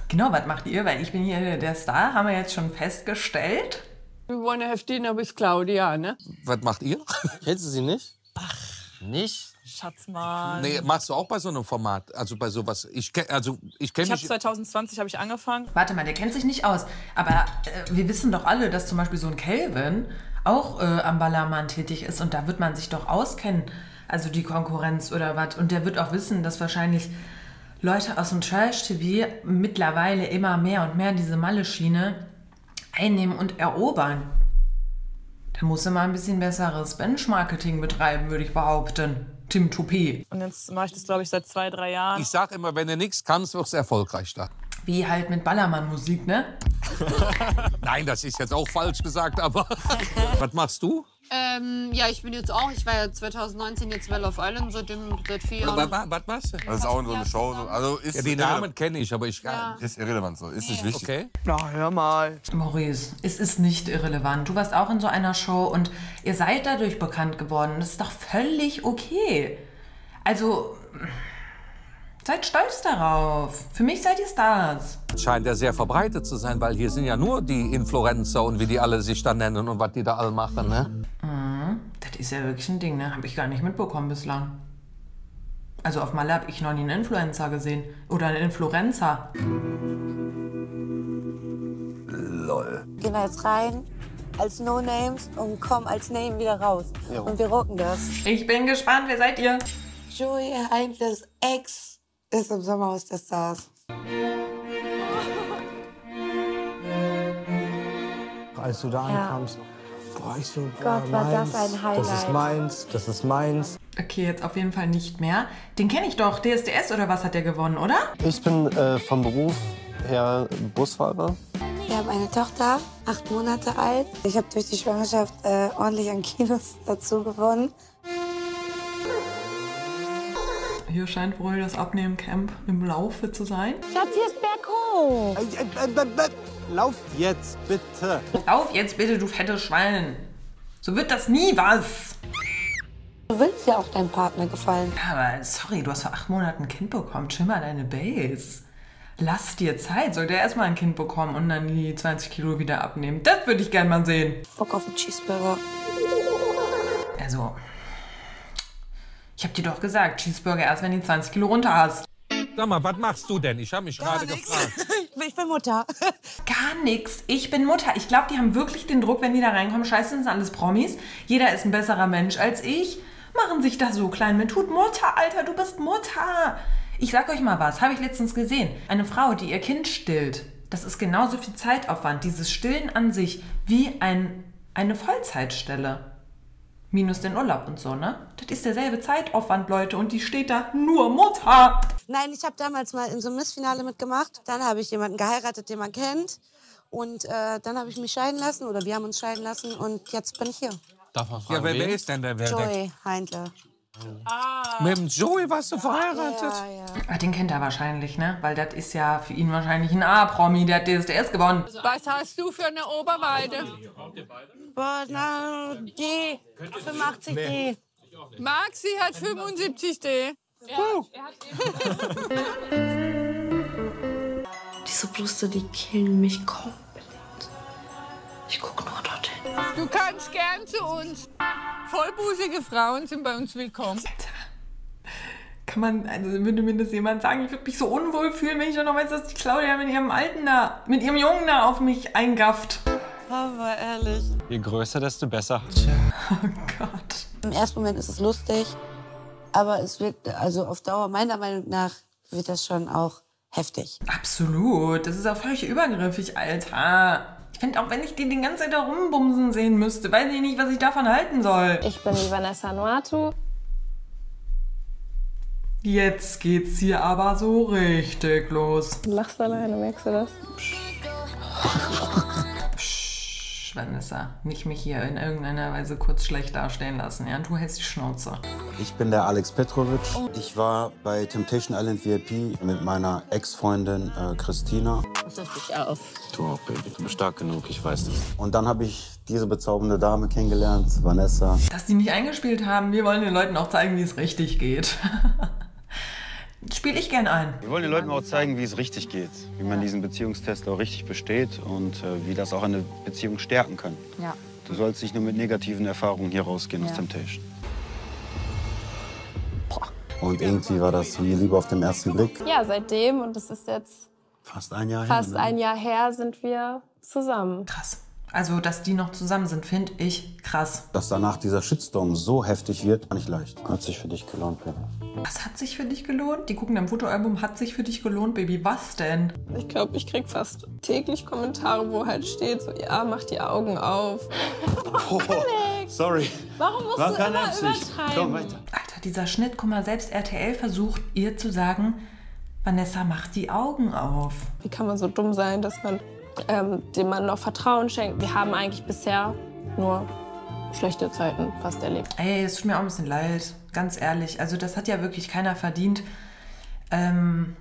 Genau, was macht ihr? Weil ich bin hier der Star, haben wir jetzt schon festgestellt. We wanna have dinner with Claudia, ne? was macht ihr? Kennst du sie nicht? Nicht? Schatz mal. Nee, machst du auch bei so einem Format, also bei sowas? Ich kenn, also ich kenne Ich habe mich. 2020 habe ich angefangen. Warte mal, der kennt sich nicht aus. Aber äh, wir wissen doch alle, dass zum Beispiel so ein Calvin auch äh, am Ballermann tätig ist. Und da wird man sich doch auskennen. Also die Konkurrenz oder was. Und der wird auch wissen, dass wahrscheinlich Leute aus dem Trash-TV mittlerweile immer mehr und mehr diese Malle-Schiene einnehmen und erobern. Da muss er mal ein bisschen besseres Benchmarketing betreiben, würde ich behaupten. Tim Toupet. Und jetzt mache ich das, glaube ich, seit zwei, drei Jahren. Ich sag immer, wenn du nichts kannst, wirst du erfolgreich da. Wie halt mit Ballermann-Musik, ne? Nein, das ist jetzt auch falsch gesagt, aber was machst du? Ähm, ja, ich bin jetzt auch, ich war ja 2019 jetzt bei Love Island, seitdem, seit vier Jahren. Was, was, was? Das ist auch in so eine Show. so- Also ist Ja, die irrelevant. Namen kenne ich, aber ich. Ja. Ist irrelevant so. Ist nicht wichtig. Okay. Na, hör mal. Maurice, es ist nicht irrelevant. Du warst auch in so einer Show und ihr seid dadurch bekannt geworden. Das ist doch völlig okay. Also, seid stolz darauf. Für mich seid ihr Stars. Scheint ja sehr verbreitet zu sein, weil hier sind ja nur die Influencer und wie die alle sich da nennen und was die da alle machen, ne? Das ist ja wirklich ein Ding, ne? Hab ich gar nicht mitbekommen bislang. Also auf Malle habe ich noch nie einen Influencer gesehen. Oder einen Influencer. Lol. Gehen wir jetzt rein als No Names und kommen als Name wieder raus. Und wir rocken das. Ich bin gespannt, wer seid ihr? Joey Heintles Ex ist im Sommerhaus der Stars. Als du da Ja. ankamst, boah, ich so, boah, Gott, war das meins, ein Highlight. Das ist meins, das ist meins. Okay, jetzt auf jeden Fall nicht mehr. Den kenne ich doch. DSDS oder was hat der gewonnen, oder? Ich bin äh, vom Beruf her Busfahrer. Wir haben eine Tochter, acht Monate alt. Ich habe durch die Schwangerschaft äh, ordentlich an Kilos dazu gewonnen. Hier scheint wohl das Abnehmen-Camp im Laufe zu sein. Schatz, hier ist berghoch. Lauf jetzt, bitte. Lauf jetzt bitte, du fettes Schwein. So wird das nie was. Du willst ja auch deinem Partner gefallen. Aber sorry, du hast vor acht Monaten ein Kind bekommen. Chill mal deine Base. Lass dir Zeit. Soll der erstmal ein Kind bekommen und dann die 20 Kilo wieder abnehmen? Das würde ich gern mal sehen. Bock auf einen Cheeseburger. Also, ich hab dir doch gesagt, Cheeseburger erst, wenn du die 20 Kilo runter hast. Sag mal, was machst du denn? Ich habe mich gerade gefragt. Ich bin Mutter. Gar nix. Ich bin Mutter. Ich glaube, die haben wirklich den Druck, wenn die da reinkommen. Scheiße, das sind alles Promis. Jeder ist ein besserer Mensch als ich. Machen sich da so klein mit. Tut Mutter, Alter, du bist Mutter. Ich sag euch mal was, habe ich letztens gesehen. Eine Frau, die ihr Kind stillt. Das ist genauso viel Zeitaufwand, dieses Stillen an sich, wie ein, eine Vollzeitstelle. Minus den Urlaub und so, ne? Das ist derselbe Zeitaufwand, Leute. Und die steht da nur Mutter. Nein, ich habe damals mal in so einem Missfinale mitgemacht. Dann habe ich jemanden geheiratet, den man kennt. Und äh, dann habe ich mich scheiden lassen oder wir haben uns scheiden lassen und jetzt bin ich hier. Darf man fragen, ja, wer, wer ist denn der? Wer, Joey Heindle. Mit dem Joey warst du verheiratet? Ja, ja. Ah, den kennt er wahrscheinlich, ne? Weil das ist ja für ihn wahrscheinlich ein A-Promi, der hat DSDS gewonnen. Was hast du für eine Oberweite? Boah, na, D. 85D. Maxi hat 75D. Puh. Diese Brüste, die killen mich komplett. Ich guck nur dorthin. Du kannst gern zu uns. Vollbusige Frauen sind bei uns willkommen. Kann man, also würde mir das jemand sagen, ich würde mich so unwohl fühlen, wenn ich dann noch weiß, dass die Claudia mit ihrem Alten da, mit ihrem Jungen da auf mich eingafft. Aber ehrlich. Je größer, desto besser. Oh Gott. Im ersten Moment ist es lustig, aber es wird, also auf Dauer meiner Meinung nach, wird das schon auch heftig. Absolut. Das ist auch völlig übergriffig, Alter. Finde auch, wenn ich den die ganze Zeit da rumbumsen sehen müsste, weiß ich nicht, was ich davon halten soll. Ich bin die Vanessa Nuatu. Jetzt geht's hier aber so richtig los. Du lachst alleine, merkst du das? Vanessa. Nicht mich hier in irgendeiner Weise kurz schlecht darstellen lassen. Ja, du hältst die Schnauze. Ich bin der Alex Petrovic. Ich war bei Temptation Island VIP mit meiner Ex-Freundin äh, Christina. Pass auf dich auf. Du auch, Baby. Du bist stark genug, ich weiß das. Und dann habe ich diese bezaubernde Dame kennengelernt, Vanessa. Dass die nicht eingespielt haben, wir wollen den Leuten auch zeigen, wie es richtig geht. Spiele ich gern ein. Wir wollen den Leuten auch zeigen, wie es richtig geht, wie man diesen Beziehungstest auch richtig besteht und äh, wie das auch eine Beziehung stärken kann. Ja. Du sollst nicht nur mit negativen Erfahrungen hier rausgehen aus. Temptation. Und irgendwie war das wie Liebe auf den ersten Blick. Ja, seitdem, und das ist jetzt Fast ein Jahr fast her. ne? ein Jahr her, sind wir zusammen. Krass. Also, dass die noch zusammen sind, finde ich krass. Dass danach dieser Shitstorm so heftig wird, war nicht leicht. Hat sich für dich gelohnt, Baby. Was hat sich für dich gelohnt? Die gucken im Fotoalbum, hat sich für dich gelohnt, Baby. Was denn? Ich glaube, ich krieg fast täglich Kommentare, wo halt steht, so, ja, mach die Augen auf. Sorry. Warum musst War du immer Absicht. übertreiben? Komm weiter. Alter, dieser Schnitt, guck mal, selbst RTL versucht ihr zu sagen, Vanessa, mach die Augen auf. Wie kann man so dumm sein, dass man ähm, dem Mann noch Vertrauen schenkt? Wir haben eigentlich bisher nur schlechte Zeiten fast erlebt. Ey, es tut mir auch ein bisschen leid, ganz ehrlich. Also das hat ja wirklich keiner verdient. Ähm,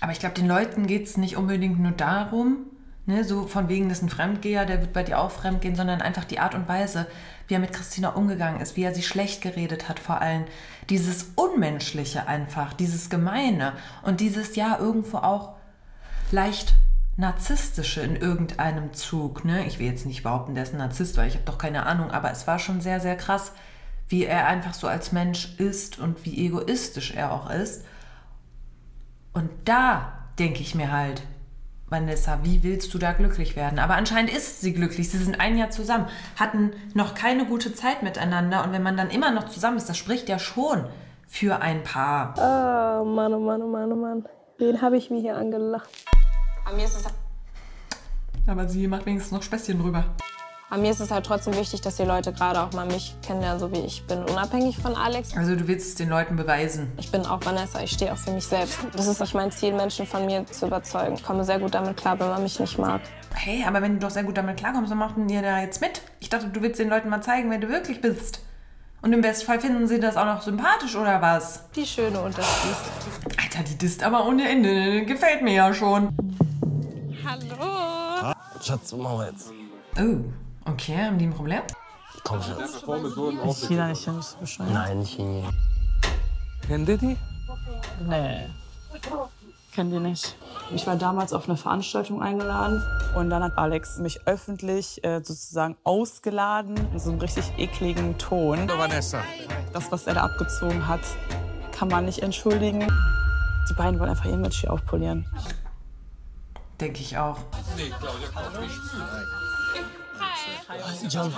aber ich glaube, den Leuten geht es nicht unbedingt nur darum, ne, so von wegen, das ist ein Fremdgeher, der wird bei dir auch fremdgehen, sondern einfach die Art und Weise, wie er mit Christina umgegangen ist, wie er sie schlecht geredet hat vor allem. Dieses Unmenschliche einfach, dieses Gemeine und dieses ja irgendwo auch leicht narzisstische in irgendeinem Zug. Ne? Ich will jetzt nicht behaupten, der ist ein Narzisst, weil ich habe doch keine Ahnung, aber es war schon sehr, sehr krass, wie er einfach so als Mensch ist und wie egoistisch er auch ist. Und da denke ich mir halt, Vanessa, wie willst du da glücklich werden? Aber anscheinend ist sie glücklich. Sie sind ein Jahr zusammen, hatten noch keine gute Zeit miteinander. Und wenn man dann immer noch zusammen ist, das spricht ja schon für ein Paar. Oh Mann, oh Mann, oh Mann, oh Mann. Wen habe ich mir hier angelacht? Aber sie macht wenigstens noch Späßchen drüber. An mir ist es halt trotzdem wichtig, dass die Leute gerade auch mal mich kennenlernen, so wie ich bin, unabhängig von Alex. Also du willst es den Leuten beweisen. Ich bin auch Vanessa, ich stehe auch für mich selbst. Das ist nicht mein Ziel, Menschen von mir zu überzeugen. Ich komme sehr gut damit klar, wenn man mich nicht mag. Hey, aber wenn du doch sehr gut damit klarkommst, dann machen ihr da jetzt mit. Ich dachte, du willst den Leuten mal zeigen, wer du wirklich bist. Und im Bestfall finden sie das auch noch sympathisch, oder was? Die Schöne und das Biest. Alter, die disst aber ohne Ende. Gefällt mir ja schon. Hallo. Schatz, machen wir jetzt. Oh, okay. Haben die ein Problem? Komm, Schatz. Ist China nicht so bescheuert? Nein, nicht China. Kennt ihr die? Nee. Kennt ihr nicht. Ich war damals auf eine Veranstaltung eingeladen und dann hat Alex mich öffentlich äh, sozusagen ausgeladen in so einem richtig ekligen Ton. Vanessa. Das, was er da abgezogen hat, kann man nicht entschuldigen. Die beiden wollen einfach ihr Image hier aufpolieren. Denke ich auch. John.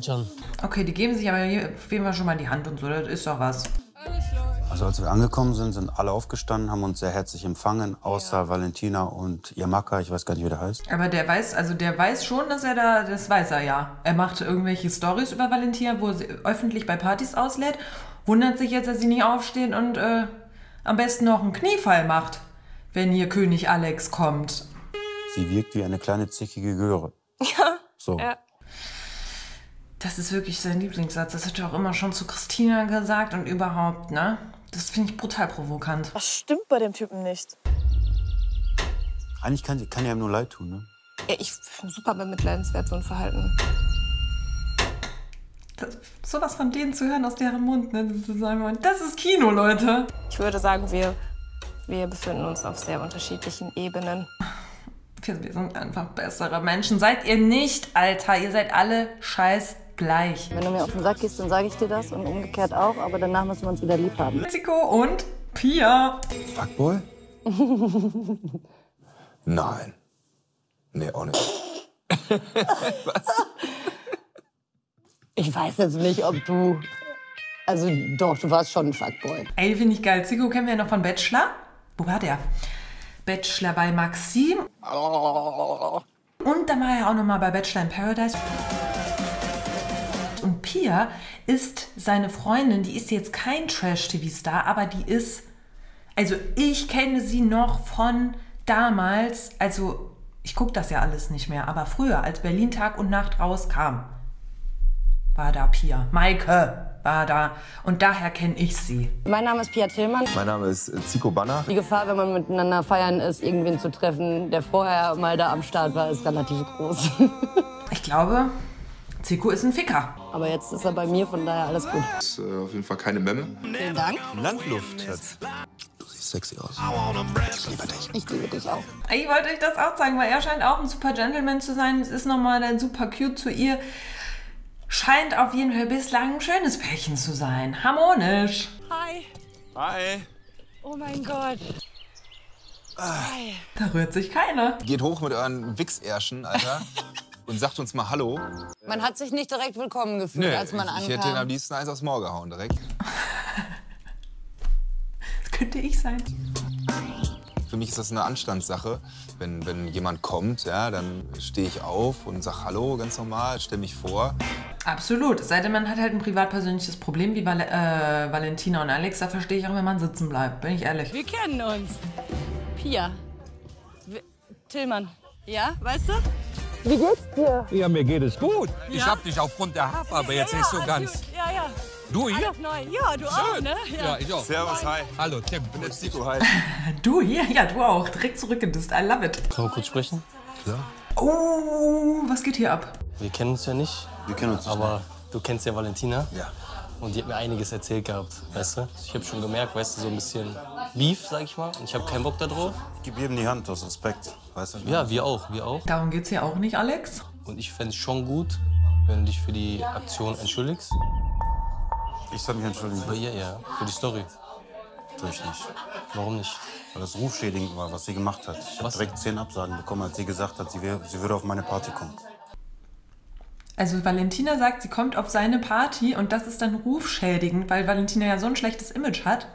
John. Okay, die geben sich aber hier auf jeden Fall schon mal die Hand und so. Das ist doch was. Also als wir angekommen sind, sind alle aufgestanden, haben uns sehr herzlich empfangen, außer Valentina und ihr Macker, ich weiß gar nicht, wie der heißt. Aber der weiß, also der weiß schon, dass er da, das weiß er ja. Er macht irgendwelche Stories über Valentina, wo er sie öffentlich bei Partys auslädt. Wundert sich jetzt, dass sie nicht aufstehen und äh, am besten noch einen Kniefall macht, wenn hier König Alex kommt. Sie wirkt wie eine kleine zickige Göre. Ja. So. Ja. Das ist wirklich sein Lieblingssatz. Das hat er auch immer schon zu Christina gesagt und überhaupt, ne? Das finde ich brutal provokant. Was stimmt bei dem Typen nicht? Eigentlich kann, kann ja ihm nur leid tun, ne? Ja, ich finde super bemitleidenswert, so ein Verhalten. Das, sowas von denen zu hören aus deren Mund, ne? Das ist, einfach, das ist Kino, Leute. Ich würde sagen, wir, wir befinden uns auf sehr unterschiedlichen Ebenen. Wir, wir sind einfach bessere Menschen. Seid ihr nicht, Alter. Ihr seid alle scheiß gleich. Wenn du mir auf den Sack gehst, dann sage ich dir das und umgekehrt auch, aber danach müssen wir uns wieder lieb haben. Mexiko und Pia. Fuckboy? Nein. Nee, auch nicht. Ich weiß jetzt nicht, ob du. Also doch, du warst schon ein Fuckboy. Ey, finde ich geil. Zico kennen wir ja noch von Bachelor. Wo war der? Bachelor bei Maxim. Und dann war er auch noch mal bei Bachelor in Paradise. Und Pia ist seine Freundin, die ist jetzt kein Trash-TV-Star, aber die ist, also ich kenne sie noch von damals, also Ich gucke das ja alles nicht mehr, aber früher, als Berlin Tag und Nacht rauskam, war da Pia. Maike war da und daher kenne ich sie. Mein Name ist Pia Tillmann. Mein Name ist äh, Zico Banner. Die Gefahr, wenn man miteinander feiern ist, irgendwen zu treffen, der vorher mal da am Start war, ist relativ groß. Ich glaube, Zico ist ein Ficker. Aber jetzt ist er bei mir, von daher alles gut. Ist äh, auf jeden Fall keine Memme. Vielen Dank. Landluft. Du siehst sexy aus. Ich liebe dich. Ich liebe dich auch. Ich wollte euch das auch zeigen, weil er scheint auch ein super Gentleman zu sein. Es ist nochmal dann super cute zu ihr. Scheint auf jeden Fall bislang ein schönes Pärchen zu sein. Harmonisch. Hi. Hi. Oh mein Gott. Hi. Da rührt sich keiner. Geht hoch mit euren Wichsärschen, Alter. und sagt uns mal Hallo. Man hat sich nicht direkt willkommen gefühlt, als man ich, ich hätte den am ankam. liebsten eins aufs Maul gehauen direkt. Das könnte ich sein. Für mich ist das eine Anstandssache. Wenn, wenn jemand kommt, ja, dann stehe ich auf und sag Hallo, ganz normal, stelle mich vor. Absolut. Es sei denn, man hat halt ein privatpersönliches Problem wie Val äh, Valentina und Alex. Da verstehe ich auch, wenn man sitzen bleibt. Bin ich ehrlich. Wir kennen uns. Pia. W- Tillmann. Ja, weißt du? Wie geht's dir? Ja, mir geht es gut. Ich Ja? hab dich aufgrund der Haare, aber jetzt nicht so ganz. Ja, ja. Du hier? Alles neu. Ja, du auch, ne? Ja, ich auch. Servus, hi. Hallo, Tim. Ich bin der Zico, hi. Du hier? Ja, du auch. Direkt zurückgedisst. I love it. Können wir kurz sprechen? Klar. Oh, was geht hier ab? Wir kennen uns ja nicht. Wir kennen uns nicht. Aber du kennst ja Valentina. Ja. Und die hat mir einiges erzählt gehabt, weißt du? Ich habe schon gemerkt, weißt du, so ein bisschen Beef, sag ich mal. Und ich habe keinen Bock da drauf. Ich gebe jedem die Hand aus Respekt. Weißt du? Ja, wir auch, wir auch. Darum geht's hier auch nicht, Alex. Und ich fände es schon gut, wenn du dich für die Aktion entschuldigst. Ich soll mich entschuldigen. Bei ihr, ja. Für die Story. Tue ich nicht. Warum nicht? Weil das rufschädigend war, was sie gemacht hat. Ich habe direkt zehn Absagen bekommen, als sie gesagt hat, sie, wär, sie würde auf meine Party kommen. Also Valentina sagt, sie kommt auf seine Party und das ist dann rufschädigend, weil Valentina ja so ein schlechtes Image hat.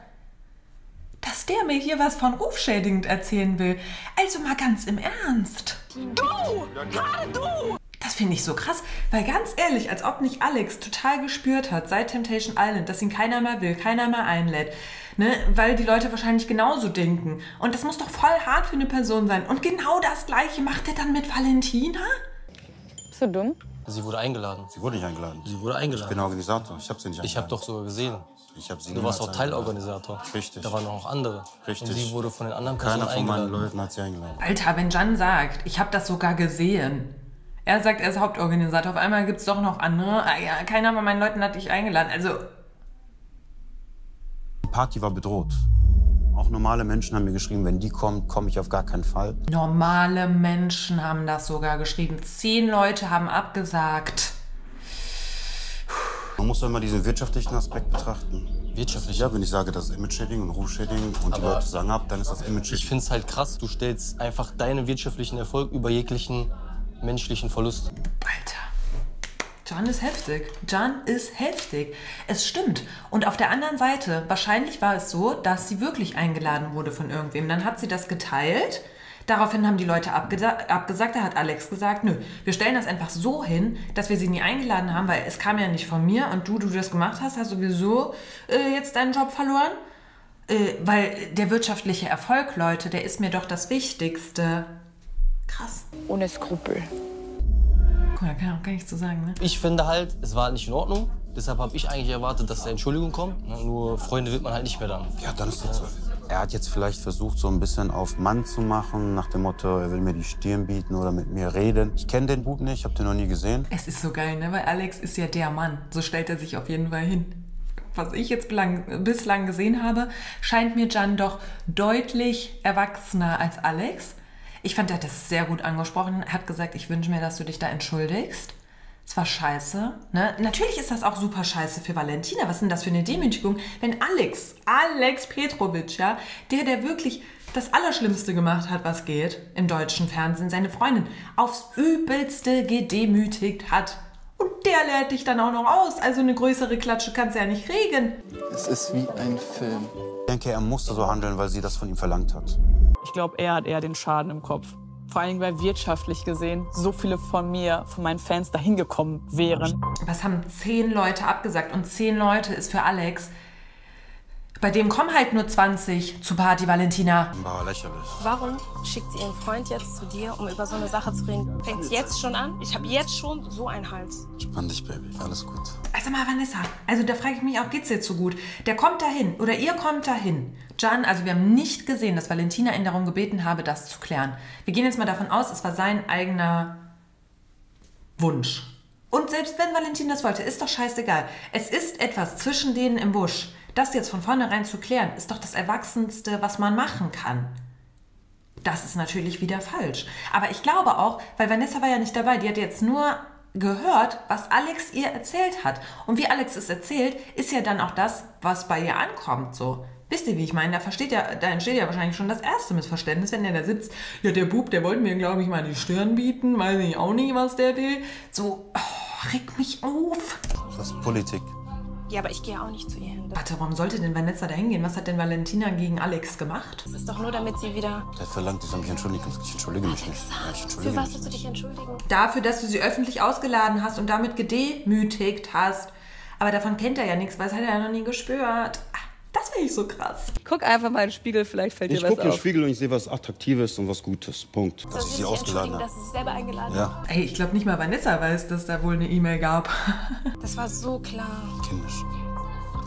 Dass der mir hier was von rufschädigend erzählen will. Also mal ganz im Ernst. Du! Gerade du! Das finde ich so krass, weil ganz ehrlich, als ob nicht Alex total gespürt hat seit Temptation Island, dass ihn keiner mehr will, keiner mehr einlädt. Ne? Weil die Leute wahrscheinlich genauso denken. Und das muss doch voll hart für eine Person sein. Und genau das Gleiche macht er dann mit Valentina? Bist du dumm? Sie wurde eingeladen. Sie wurde nicht eingeladen. Sie wurde eingeladen. Ich bin Organisator. Ich habe sie nicht Ich habe doch sogar gesehen. Ich habe sie Du warst auch Teilorganisator. Richtig. Da waren noch andere. Richtig. Und sie wurde von den anderen Keiner Personen von meinen eingeladen. Leuten hat sie eingeladen. Alter, wenn Jan sagt, ich habe das sogar gesehen. Er sagt, er ist Hauptorganisator. Auf einmal gibt es doch noch andere. Ah, ja, keiner von meinen Leuten hat dich eingeladen. Also, Die Party war bedroht. Auch normale Menschen haben mir geschrieben, wenn die kommt, komme ich auf gar keinen Fall. normale Menschen haben das sogar geschrieben. Zehn Leute haben abgesagt. Man muss doch immer diesen wirtschaftlichen Aspekt betrachten. Wirtschaftlich? Ja, wenn ich sage, das ist Image-Shading und Ruf-Shading und die Aber Leute sagen ab, dann ist das Ich Image-Shading. finde es halt krass, du stellst einfach deinen wirtschaftlichen Erfolg über jeglichen menschlichen Verlust. Jan ist heftig. Jan ist heftig. Es stimmt. Und auf der anderen Seite, wahrscheinlich war es so, dass sie wirklich eingeladen wurde von irgendwem. Dann hat sie das geteilt. Daraufhin haben die Leute abgesa- abgesagt. Da hat Alex gesagt, nö, wir stellen das einfach so hin, dass wir sie nie eingeladen haben, weil es kam ja nicht von mir und du, du das gemacht hast, hast sowieso äh, jetzt deinen Job verloren. Äh, weil der wirtschaftliche Erfolg, Leute, der ist mir doch das Wichtigste. Krass. Ohne Skrupel. Guck mal, da kann auch gar nichts zu sagen, ne? Ich finde halt, es war halt nicht in Ordnung. Deshalb habe ich eigentlich erwartet, dass eine Entschuldigung kommt. Nur Freunde wird man halt nicht mehr dann. Ja, dann ist das so. Er hat jetzt vielleicht versucht, so ein bisschen auf Mann zu machen, nach dem Motto, er will mir die Stirn bieten oder mit mir reden. Ich kenne den Bub nicht, ich habe den noch nie gesehen. Es ist so geil, ne? Weil Alex ist ja der Mann. So stellt er sich auf jeden Fall hin. Was ich jetzt bislang gesehen habe, scheint mir Jan doch deutlich erwachsener als Alex. Ich fand, er hat das sehr gut angesprochen. Er hat gesagt, ich wünsche mir, dass du dich da entschuldigst. Es war scheiße. Ne? Natürlich ist das auch super scheiße für Valentina. Was ist denn das für eine Demütigung, wenn Alex, Alex Petrovic, ja, der, der wirklich das Allerschlimmste gemacht hat, was geht im deutschen Fernsehen, seine Freundin aufs Übelste gedemütigt hat. Und der lehrt dich dann auch noch aus. Also eine größere Klatsche kannst du ja nicht kriegen. Es ist wie ein Film. Ich denke, er musste so handeln, weil sie das von ihm verlangt hat. Ich glaube, er hat eher den Schaden im Kopf. Vor allem, weil wirtschaftlich gesehen so viele von mir, von meinen Fans dahin gekommen wären. Was haben zehn Leute abgesagt? Und zehn Leute ist für Alex Bei dem kommen halt nur 20 zu Party Valentina. War lächerlich. Warum schickt sie ihren Freund jetzt zu dir, um über so eine Sache zu reden? Fängt jetzt schon an? Ich habe jetzt schon so einen Hals. Spann dich, Baby. Alles gut. Also mal, Vanessa, also da frage ich mich auch, geht's dir zu gut? Der kommt dahin oder ihr kommt dahin. Jan, also wir haben nicht gesehen, dass Valentina ihn darum gebeten habe, das zu klären. Wir gehen jetzt mal davon aus, es war sein eigener Wunsch. Und selbst wenn Valentin das wollte, ist doch scheißegal. Es ist etwas zwischen denen im Busch. Das jetzt von vornherein zu klären, ist doch das Erwachsenste, was man machen kann. Das ist natürlich wieder falsch. Aber ich glaube auch, weil Vanessa war ja nicht dabei, die hat jetzt nur gehört, was Alex ihr erzählt hat. Und wie Alex es erzählt, ist ja dann auch das, was bei ihr ankommt. So. Wisst ihr, wie ich meine? Da, versteht ja, da entsteht ja wahrscheinlich schon das erste Missverständnis, wenn der da sitzt. Ja, der Bub, der wollte mir, glaube ich, mal die Stirn bieten. Weiß ich auch nicht, was der will. So, oh, regt mich auf. Das ist Politik. Ja, aber ich gehe auch nicht zu ihr hin. Warte, warum sollte denn Vanessa da hingehen? Was hat denn Valentina gegen Alex gemacht? Das ist doch nur, damit sie wieder... Der verlangt, ich soll mich entschuldigen. Ich entschuldige mich nicht. Ich Für entschuldige was willst du dich entschuldigen? Dafür, dass du sie öffentlich ausgeladen hast und damit gedemütigt hast. Aber davon kennt er ja nichts, weil es hat er ja noch nie gespürt. Ah, Das finde ich so krass. Guck einfach mal in den Spiegel, vielleicht fällt Ich dir was gucke in den auf. Spiegel und ich sehe was Attraktives und was Gutes. Punkt. Soll sie sich entschuldigen, dass sie sich selber eingeladen Ja. hat? Ey, ich glaube nicht mal Vanessa weiß, dass da wohl eine E-Mail gab. Das war so klar. Kindisch.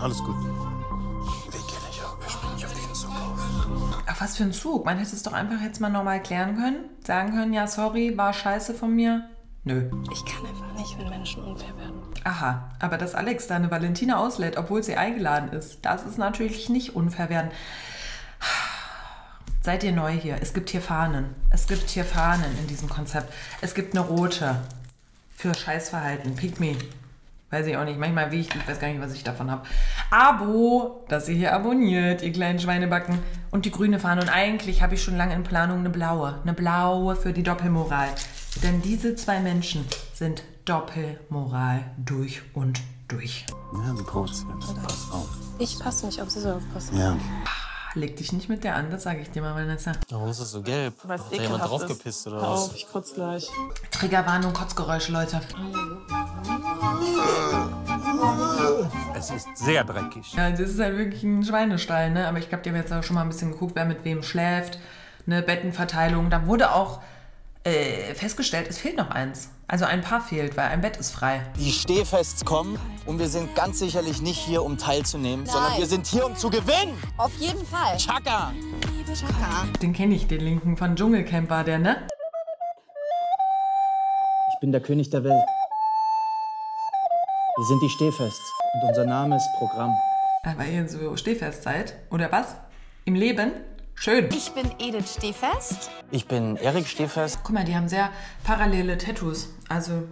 Alles gut. Wir gehen nicht auf. Wir springen nicht auf den Zug auf. Auf was für ein Zug? Man hätte es doch einfach jetzt mal normal klären können. Sagen können, ja, sorry, war scheiße von mir. Nö. Ich kann einfach nicht, wenn Menschen unfair werden. Aha, aber dass Alex da eine Valentina auslädt, obwohl sie eingeladen ist, das ist natürlich nicht unfair werden. Seid ihr neu hier? Es gibt hier Fahnen. Es gibt hier Fahnen in diesem Konzept. Es gibt eine rote für Scheißverhalten. Pick me. Weiß ich auch nicht. Manchmal wie ich, ich weiß gar nicht, was ich davon habe. Abo, dass ihr hier abonniert, ihr kleinen Schweinebacken. Und die grüne Fahne. Und eigentlich habe ich schon lange in Planung eine blaue. Eine blaue für die Doppelmoral. Denn diese zwei Menschen sind Doppelmoral durch und durch. Ja, sie provozieren. Pass auf. Ich passe nicht auf, sie soll aufpassen. Ja. Leg dich nicht mit der an, das sage ich dir mal, Vanessa. Warum ist das so gelb? Weil es Hat da jemand draufgepisst oder was? auf, ich kotze gleich. Triggerwarnung, Kotzgeräusche, Leute. Es ist sehr dreckig. Ja, das ist halt wirklich ein Schweinestall, ne? Aber ich glaube, die haben jetzt auch schon mal ein bisschen geguckt, wer mit wem schläft, ne? Bettenverteilung. Da wurde auch äh, festgestellt, es fehlt noch eins. Also ein Paar fehlt, weil ein Bett ist frei. Die Stehfests kommen und wir sind ganz sicherlich nicht hier, um teilzunehmen, sondern wir sind hier, um zu gewinnen. Auf jeden Fall. Chaka! Den kenne ich, den linken von Dschungelcamp war der, ne? Ich bin der König der Welt. Wir sind die Stehfest und unser Name ist Programm. Weil ihr so stehfest seid, oder was? Im Leben? Schön. Ich bin Edith Stehfest. Ich bin Erik Stehfest. Guck mal, die haben sehr parallele Tattoos. Also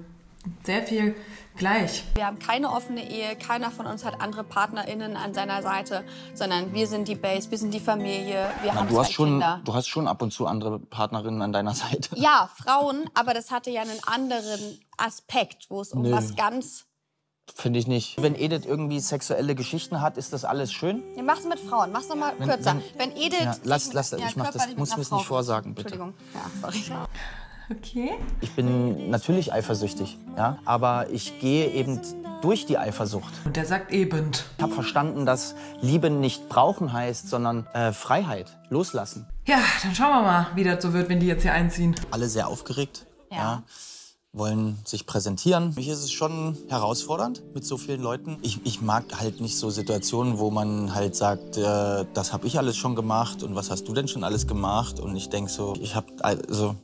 sehr viel gleich. Wir haben keine offene Ehe, keiner von uns hat andere PartnerInnen an seiner Seite, sondern wir sind die Base, wir sind die Familie, wir haben du, zwei hast schon, Kinder. du hast schon ab und zu andere Partnerinnen an deiner Seite. Ja, Frauen, aber das hatte ja einen anderen Aspekt, wo es um Nö. was ganz... Finde ich nicht. Wenn Edith irgendwie sexuelle Geschichten hat, ist das alles schön. Ja, mach's mit Frauen, mach's noch mal Wenn- kürzer. wenn- Wenn, Edith... Ja, lass- lass- ich mach das- mir's einer nicht vorsagen, bitte. Entschuldigung. Ja, sorry. Okay. Ich bin natürlich eifersüchtig, ja, aber ich gehe eben durch die Eifersucht. Und der sagt eben. Ich habe verstanden, dass Liebe nicht brauchen heißt, sondern äh, Freiheit, loslassen. Ja, dann schauen wir mal, wie das so wird, wenn die jetzt hier einziehen. Alle sehr aufgeregt, ja. Wollen sich präsentieren. Für mich ist es schon herausfordernd mit so vielen Leuten. Ich, ich mag halt nicht so Situationen, wo man halt sagt, äh, das habe ich alles schon gemacht und was hast du denn schon alles gemacht? Und ich denke so, ich habe also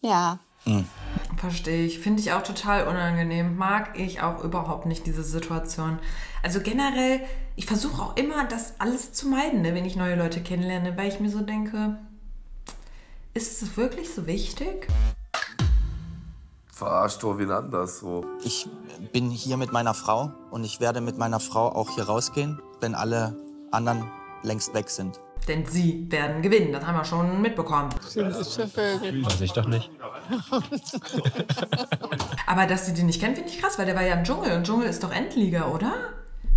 Ja. mh. Verstehe ich. Finde ich auch total unangenehm. Mag ich auch überhaupt nicht diese Situation. Also generell, ich versuche auch immer, das alles zu meiden, ne, wenn ich neue Leute kennenlerne, weil ich mir so denke, ist es wirklich so wichtig? Verarscht doch wen anders so. Ich bin hier mit meiner Frau und ich werde mit meiner Frau auch hier rausgehen, wenn alle anderen längst weg sind. Denn sie werden gewinnen, das haben wir schon mitbekommen. Weiß ich doch nicht. Aber dass sie den nicht kennt, finde ich krass, weil der war ja im Dschungel und Dschungel ist doch Endliga, oder?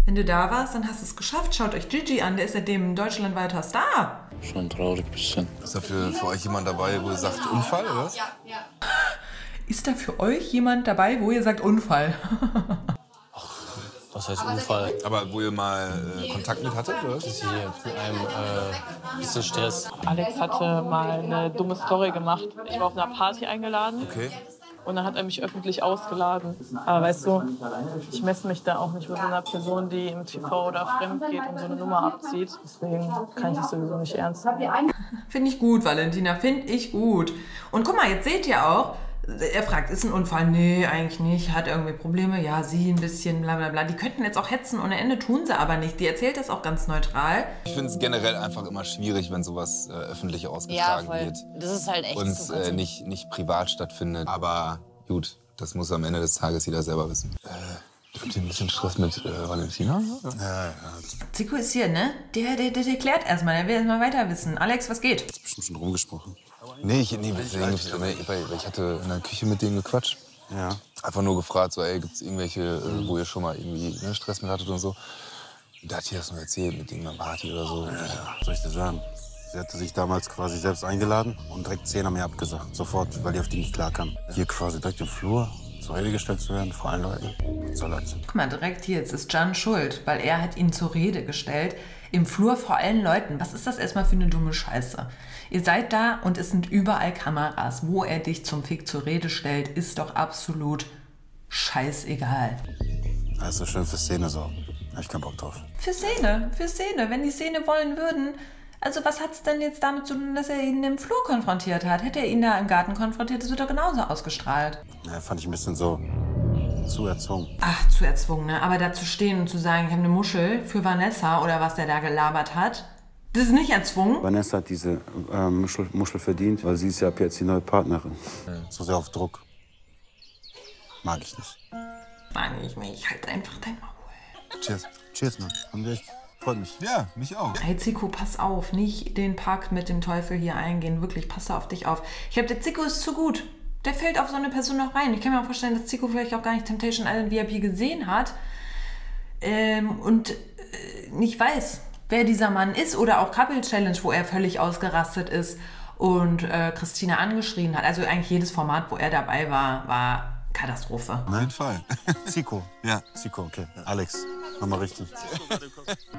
Wenn du da warst, dann hast du es geschafft. Schaut euch Gigi an, der ist ja dem deutschlandweiter Star. Schon traurig ein bisschen. Ist da für, für euch jemand dabei, wo ihr sagt Unfall oder was? Ist da für euch jemand dabei, wo ihr sagt Unfall? Was heißt Unfall? Aber wo ihr mal äh, Kontakt mit hattet, oder? Das ist hier zu einem äh, bisschen Stress. Alex hatte mal eine dumme Story gemacht. Ich war auf einer Party eingeladen. Okay. Und dann hat er mich öffentlich ausgeladen. Aber weißt du, ich messe mich da auch nicht mit einer Person, die im TV oder fremd geht und so eine Nummer abzieht. Deswegen kann ich das sowieso nicht ernst nehmen. Finde ich gut, Valentina, finde ich gut. Und guck mal, jetzt seht ihr auch, er fragt, ist ein Unfall? Nee, eigentlich nicht. Hat irgendwie Probleme? Ja, sie ein bisschen, bla bla bla. Die könnten jetzt auch hetzen ohne Ende, tun sie aber nicht. Die erzählt das auch ganz neutral. Ich finde es generell einfach immer schwierig, wenn sowas äh, öffentlich ausgetragen voll. wird. Das ist halt echt Und so äh, nicht, nicht privat stattfindet. Aber gut, das muss am Ende des Tages jeder selber wissen. Äh, habt ihr ein bisschen Stress mit äh, Valentina? Ja, ja. Zico ist hier, ne? Der, der, der, der klärt erstmal, der will erstmal weiter wissen. Alex, was geht? Bestimmt schon rumgesprochen. Nee, ich, nee deswegen, weil, ich hatte in der Küche mit denen gequatscht. Ja. Einfach nur gefragt, so, ey, gibt's irgendwelche, äh, wo ihr schon mal irgendwie ne, Stress mit hattet und so. Da hat die das nur erzählt, mit irgendeiner Party oder so. Ja, soll ich dir sagen? Sie hatte sich damals quasi selbst eingeladen und direkt zehn haben mir abgesagt. Sofort, weil die auf die nicht klarkam. Hier quasi direkt im Flur zur Rede gestellt zu werden, vor allen Leuten. Soll? Guck mal, direkt hier, jetzt ist Jan schuld, weil er hat ihn zur Rede gestellt. Im Flur vor allen Leuten. Was ist das erstmal für eine dumme Scheiße? Ihr seid da und es sind überall Kameras. Wo er dich zum Fick zur Rede stellt, ist doch absolut scheißegal. Also schön für Szene sorgen. Hab ich keinen Bock drauf. Für Szene, für Szene. Wenn die Szene wollen würden. Also was hat's denn jetzt damit zu tun, dass er ihn im Flur konfrontiert hat? Hätte er ihn da im Garten konfrontiert, das wird doch genauso ausgestrahlt. Ja, fand ich ein bisschen so zu erzwungen. Ach, zu erzwungen, ne? Aber da zu stehen und zu sagen, ich habe eine Muschel für Vanessa oder was der da gelabert hat, das ist nicht erzwungen. Vanessa hat diese ähm, Muschel, Muschel verdient, weil sie ist ja ab jetzt die neue Partnerin. So sehr auf Druck. Mag ich nicht. Mag ich nicht. Halt einfach dein Maul. Cheers. Cheers, Mann. Haben wir echt. Freut mich. Ja, mich auch. Hey Zico, pass auf. Nicht den Pakt mit dem Teufel hier eingehen. Wirklich, pass auf dich auf. Ich glaube, der Zico ist zu gut. Der fällt auf so eine Person noch rein. Ich kann mir auch vorstellen, dass Zico vielleicht auch gar nicht Temptation Island VIP gesehen hat. Ähm, und äh, nicht weiß, wer dieser Mann ist. Oder auch Couple Challenge, wo er völlig ausgerastet ist und äh, Christina angeschrien hat. Also eigentlich jedes Format, wo er dabei war, war Katastrophe. Jeden Fall. Zico. Ja. Zico, okay. Alex, nochmal richtig.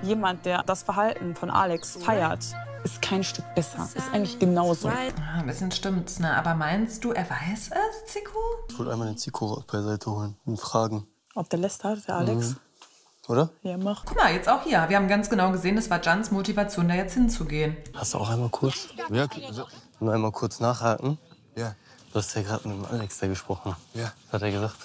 Jemand, der das Verhalten von Alex feiert, ist kein Stück besser. Ist eigentlich genauso. Ah, ein bisschen stimmt's, ne? Aber meinst du, er weiß es, Zico? Ich wollte einmal den Zico beiseite holen und fragen. Ob der lästert, der Alex? Mhm. Oder? Ja, mach. Guck mal, jetzt auch hier. Wir haben ganz genau gesehen, das war Jans Motivation, da jetzt hinzugehen. Hast du auch einmal kurz? Ja, Nur einmal kurz nachhaken. Ja. Du hast ja gerade mit dem Alex da gesprochen. Ja. Was hat er gesagt?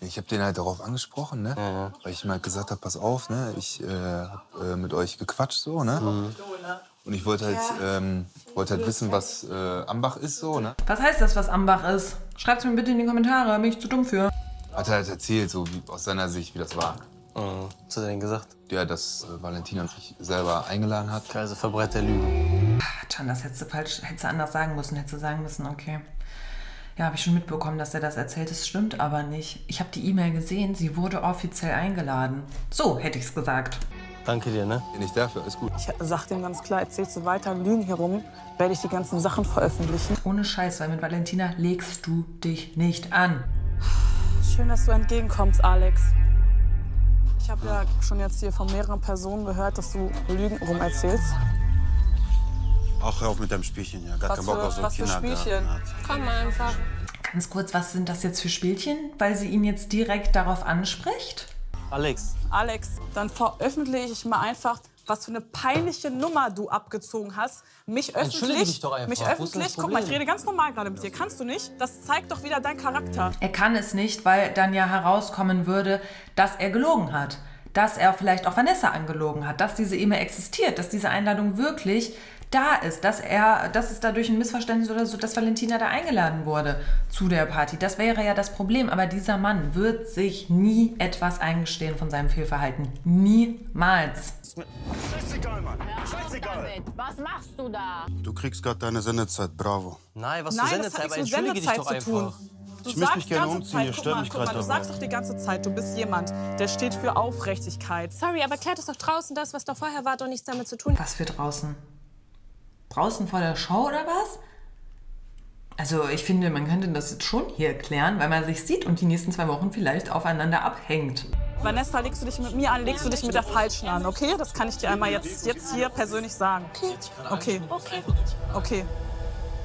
Ich habe den halt darauf angesprochen, ne? Ja, Weil ich ihm halt gesagt habe, pass auf, ne? Ich äh, hab äh, mit euch gequatscht so, ne? Mhm. Und ich wollte halt, ähm, wollte halt wissen, was äh, Ambach ist so, ne? Was heißt das, was Ambach ist? Schreibt's mir bitte in die Kommentare, bin ich zu dumm für. Hat er halt erzählt, so wie, aus seiner Sicht, wie das war. Mhm. Was hat er denn gesagt? Ja, dass äh, Valentina sich selber eingeladen hat. Also Verbreiter Lügen. Can, das hättest du falsch, hättest du anders sagen müssen, hättest du sagen müssen, okay. Ja, habe ich schon mitbekommen, dass er das erzählt. Das stimmt aber nicht. Ich habe die E-Mail gesehen, sie wurde offiziell eingeladen. So hätte ich's gesagt. Danke dir, ne? Bin ich dafür, ist gut. Ich sag dem ganz klar, erzählst du weiter Lügen herum, werde ich die ganzen Sachen veröffentlichen. Ohne Scheiß, weil mit Valentina legst du dich nicht an. Schön, dass du entgegenkommst, Alex. Ich habe ja schon jetzt hier von mehreren Personen gehört, dass du Lügen rum erzählst. Auch hör auf mit deinem Spielchen, ja. Gar Was keinen Bock für- auf so was für Kindergarten. Spielchen? Komm einfach. Ganz kurz, was sind das jetzt für Spielchen? Weil sie ihn jetzt direkt darauf anspricht? Alex. Alex, dann veröffentliche ich mal einfach, was für eine peinliche Nummer du abgezogen hast. Mich öffentlich. dich doch einfach. Mich öffentlich. Guck mal, ich rede ganz normal gerade mit dir. Kannst du nicht? Das zeigt doch wieder deinen Charakter. Er kann es nicht, weil dann ja herauskommen würde, dass er gelogen hat. Dass er vielleicht auch Vanessa angelogen hat, dass diese E-Mail existiert, dass diese Einladung wirklich da ist, dass er, dass es dadurch ein Missverständnis oder so, dass Valentina da eingeladen wurde zu der Party. Das wäre ja das Problem. Aber dieser Mann wird sich nie etwas eingestehen von seinem Fehlverhalten. Niemals. Scheißegal, Mann. Scheißegal. Was machst du da? Du kriegst gerade deine Sendezeit, bravo. Nein, was Nein, für Sendezeit, aber entschuldige dich doch Sendezeit zu tun. einfach. Du Ich möchte mich sagst gerne umziehen, Zeit, ihr guck stört mal, mich gerade Du sagst doch die ganze Zeit, du bist jemand, der steht für Aufrichtigkeit. Sorry, aber klärt es doch draußen. Das, was doch vorher war, hat doch nichts damit zu tun. Was für draußen? Draußen vor der Show oder was? Also ich finde, man könnte das jetzt schon hier klären, weil man sich sieht und die nächsten zwei Wochen vielleicht aufeinander abhängt. Vanessa, legst du dich mit mir an, legst du dich mit der Falschen an, okay? Das kann ich dir einmal jetzt, jetzt hier persönlich sagen. Okay. Okay. Okay.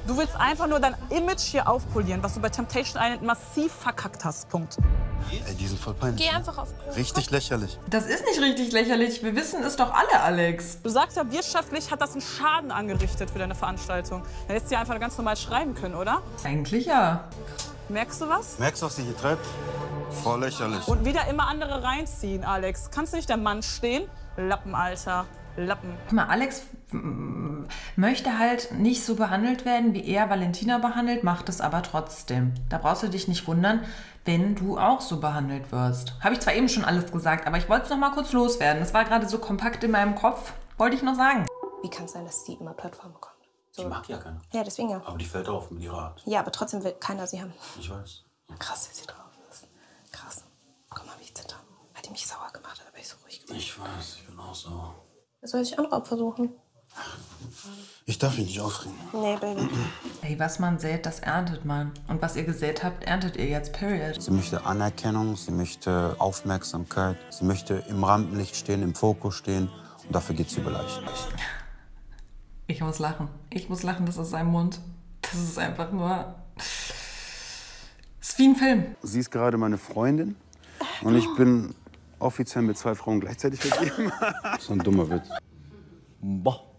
Du willst einfach nur dein Image hier aufpolieren, was du bei Temptation Island massiv verkackt hast. Punkt. Ey, die sind voll peinlich. Geh einfach auf. Richtig lächerlich. Das ist nicht richtig lächerlich. Wir wissen es doch alle, Alex. Du sagst ja, wirtschaftlich hat das einen Schaden angerichtet für deine Veranstaltung. Dann hättest du ja einfach ganz normal schreiben können, oder? Eigentlich ja. Merkst du was? Merkst du, was sie hier treibt? Voll lächerlich. Und wieder immer andere reinziehen, Alex. Kannst du nicht der Mann stehen? Lappen, Alter. Lappen. Guck mal, Alex möchte halt nicht so behandelt werden, wie er Valentina behandelt, macht es aber trotzdem. Da brauchst du dich nicht wundern, wenn du auch so behandelt wirst. Habe ich zwar eben schon alles gesagt, aber ich wollte es noch mal kurz loswerden. Das war gerade so kompakt in meinem Kopf. Wollte ich noch sagen. Wie kann es sein, dass sie immer Plattformen bekommt? Die mag ja keiner. Ja, deswegen ja. Aber die fällt auf mit ihrer Art. Ja, aber trotzdem will keiner sie haben. Ich weiß. Krass, wie sie drauf ist. Krass. Guck mal, wie ich zitter. Hat die mich sauer gemacht, aber ich so ruhig geblieben. Ich weiß, ich bin auch sauer. Soll ich andere Opfer suchen? Ich darf mich nicht aufregen. Nee, Baby. Hey, was man sät, das erntet man. Und was ihr gesät habt, erntet ihr jetzt, period. Sie möchte Anerkennung, sie möchte Aufmerksamkeit, sie möchte im Rampenlicht stehen, im Fokus stehen. Und dafür geht sie über Leichen. Ich muss lachen. Ich muss lachen, das ist sein Mund. Das ist einfach nur... Es ist wie ein Film. Sie ist gerade meine Freundin und ich bin offiziell mit zwei Frauen gleichzeitig vergeben. so ein dummer Witz. Boah.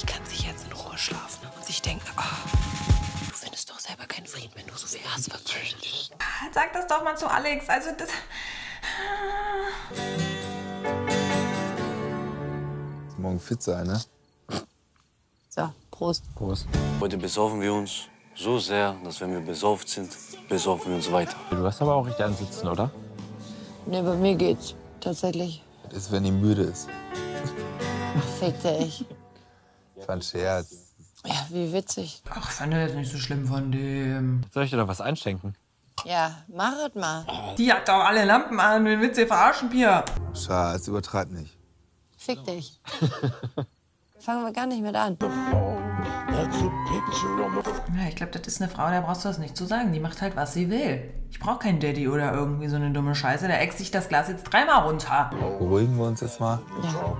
Wie kann sie jetzt in Ruhe schlafen und sich denken, ah, du findest doch selber keinen Frieden, wenn du so viel Hass verbrütest. Sag das doch mal zu Alex. Also das... Morgen fit sein, ne? So, Prost. Prost. Heute besaufen wir uns so sehr, dass wenn wir besauft sind, besaufen wir uns weiter. Du hast aber auch richtig ansitzen, oder? Nee, bei mir geht's. Tatsächlich. Das ist, wenn die müde ist. Fick dich. Das war ein Scherz. Ja, wie witzig. Ach, ich fand das nicht so schlimm von dem. Soll ich dir da was einschenken? Ja, mach es mal. Die hat doch alle Lampen an. Wen willst du hier verarschen, Pia? Schatz, übertreib nicht. Fick dich. Fangen wir gar nicht mit an. Ja, ich glaube, das ist eine Frau, der brauchst du das nicht zu sagen. Die macht halt, was sie will. Ich brauche keinen Daddy oder irgendwie so eine dumme Scheiße. Der ext sich das Glas jetzt dreimal runter. Beruhigen wir uns jetzt mal. Ja.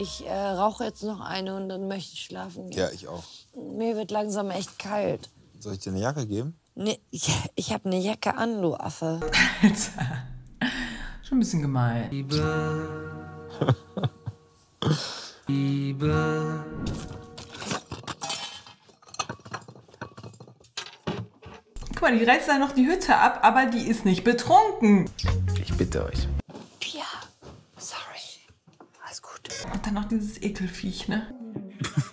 Ich äh, rauche jetzt noch eine und dann möchte ich schlafen gehen. Ja, ich auch. Mir wird langsam echt kalt. Soll ich dir eine Jacke geben? Nee, ich, ich habe eine Jacke an, du Affe. Schon ein bisschen gemein. Liebe. Liebe. Guck mal, die reißt da noch die Hütte ab, aber die ist nicht betrunken. Ich bitte euch. Pia, sorry. Alles gut. Und dann noch dieses Ekelviech, ne?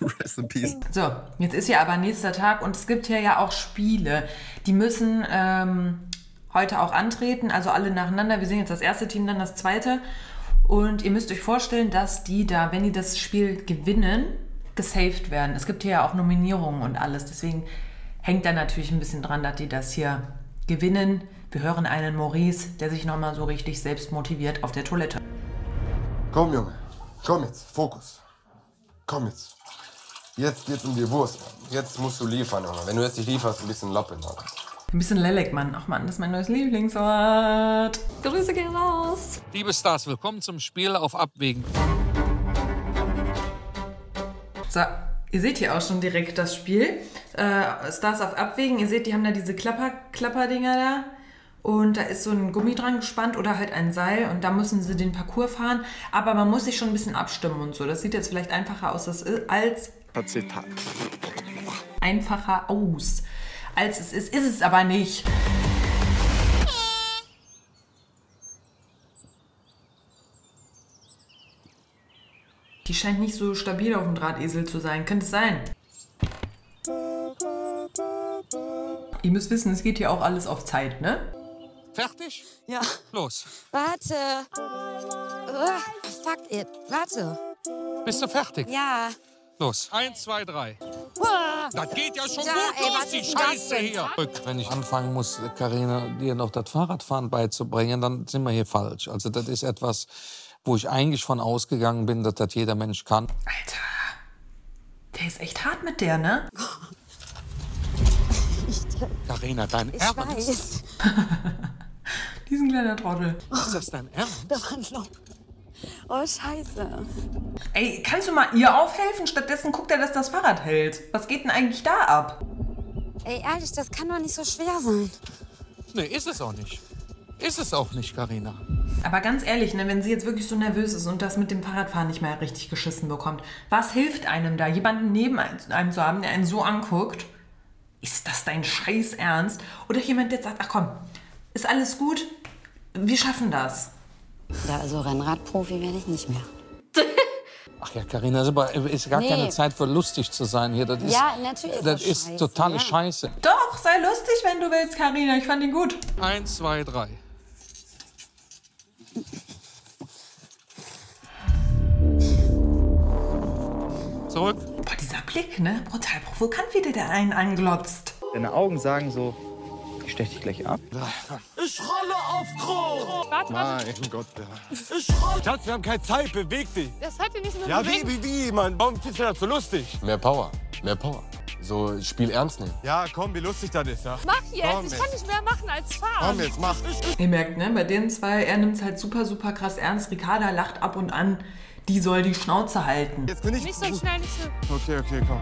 Rest in peace. So, jetzt ist ja aber nächster Tag und es gibt hier ja auch Spiele. Die müssen ähm, heute auch antreten, also alle nacheinander. Wir sehen jetzt das erste Team, dann das zweite. Und ihr müsst euch vorstellen, dass die da, wenn die das Spiel gewinnen, gesaved werden. Es gibt hier ja auch Nominierungen und alles. Deswegen hängt da natürlich ein bisschen dran, dass die das hier gewinnen. Wir hören einen Maurice, der sich nochmal so richtig selbst motiviert auf der Toilette. Komm, Junge. Komm jetzt. Fokus. Komm jetzt. Jetzt geht's um die Wurst. Jetzt musst du liefern, Junge. Wenn du jetzt nicht lieferst, ein bisschen Lappen. Alter. Ein bisschen Lelek, Mann. Ach Mann, das ist mein neues Lieblingswort. Grüße gehen raus. Liebe Stars, willkommen zum Spiel auf Abwägen. So, ihr seht hier auch schon direkt das Spiel. Äh, Stars auf Abwägen. Ihr seht, die haben da diese Klapper, Klapperdinger da. Und da ist so ein Gummi dran gespannt oder halt ein Seil und da müssen sie den Parcours fahren. Aber man muss sich schon ein bisschen abstimmen und so. Das sieht jetzt vielleicht einfacher aus als, einfacher aus, als es ist. Ist es aber nicht. Die scheint nicht so stabil auf dem Drahtesel zu sein. Könnte es sein? Ihr müsst wissen, es geht hier auch alles auf Zeit, ne? Fertig? Ja. Los. Warte. Ugh, fuck it. Warte. Bist du fertig? Ja. Los. Eins, zwei, drei. Uah. Das geht ja schon Ja, gut ey, los, was die Scheiße hier. Wenn ich anfangen muss, Karina, dir noch das Fahrradfahren beizubringen, dann sind wir hier falsch. Also das ist etwas, wo ich eigentlich von ausgegangen bin, dass das jeder Mensch kann. Der ist echt hart mit der, ne? Karina, dein Ich Ernst? weiß. Diesen kleiner Trottel. Ist das dein Ernst? Behandlung. Oh, scheiße. Ey, kannst du mal ihr aufhelfen? Stattdessen guckt er, dass das Fahrrad hält. Was geht denn eigentlich da ab? Ey, ehrlich, das kann doch nicht so schwer sein. Nee, ist es auch nicht. Ist es auch nicht, Karina. Aber ganz ehrlich, ne, wenn sie jetzt wirklich so nervös ist und das mit dem Fahrradfahren nicht mehr richtig geschissen bekommt, was hilft einem da? Jemanden neben einem zu haben, der einen so anguckt? Ist das dein Scheiß Ernst? Oder jemand, der sagt, ach komm, ist alles gut? Wir schaffen das. Ja, also Rennradprofi werde ich nicht mehr. Ach ja, Karina, ist, aber, ist gar Nee. keine Zeit für lustig zu sein hier. Das ist, Ja, natürlich ist Das das ist scheiße, totale ja. Scheiße. Doch, sei lustig, wenn du willst, Karina. Ich fand ihn gut. Eins, zwei, drei. Zurück. Boah, dieser Blick, ne? Brutal provokant, wie der einen anglotzt. Deine Augen sagen so, ich stech dich gleich ab. Ich rolle auf Kron. Warte, Mein Gott, ja. Ich rolle. Schatz, wir haben keine Zeit, beweg dich. Das hat dir nicht mehr Ja, wie, wie, wie, Mann? Warum findest du das so lustig? Mehr Power, mehr Power. So, Spiel ernst nehmen. Ja, komm, wie lustig das ist, ja. Mach jetzt. Komm ich jetzt. kann nicht mehr machen als fahren. Komm jetzt, mach. Ihr merkt, ne? Bei den zwei, er nimmt es halt super, super krass ernst. Ricarda lacht ab und an. Die soll die Schnauze halten. Jetzt bin ich. Nicht so schnell, nicht so. Okay, okay, komm.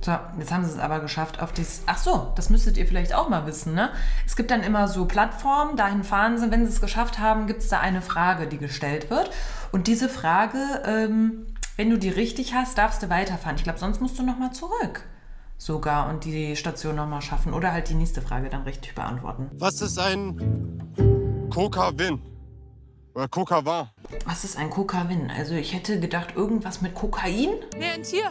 So, jetzt haben sie es aber geschafft auf dieses. Ach so, das müsstet ihr vielleicht auch mal wissen, ne? Es gibt dann immer so Plattformen, dahin fahren sie. Wenn sie es geschafft haben, gibt es da eine Frage, die gestellt wird. Und diese Frage, ähm, wenn du die richtig hast, darfst du weiterfahren. Ich glaube, sonst musst du nochmal zurück. Sogar und die Station nochmal schaffen. Oder halt die nächste Frage dann richtig beantworten. Was ist ein Coca-Win? Oder Coca-Vin? Was ist ein Kokawin? Also ich hätte gedacht, irgendwas mit Kokain? Nee, ein Tier.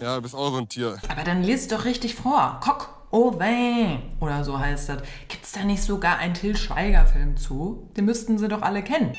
Ja, du bist auch so ein Tier. Aber dann lest doch richtig vor. Coq au vin oder so heißt das. Gibt's da nicht sogar einen Till Schweiger-Film zu? Den müssten sie doch alle kennen.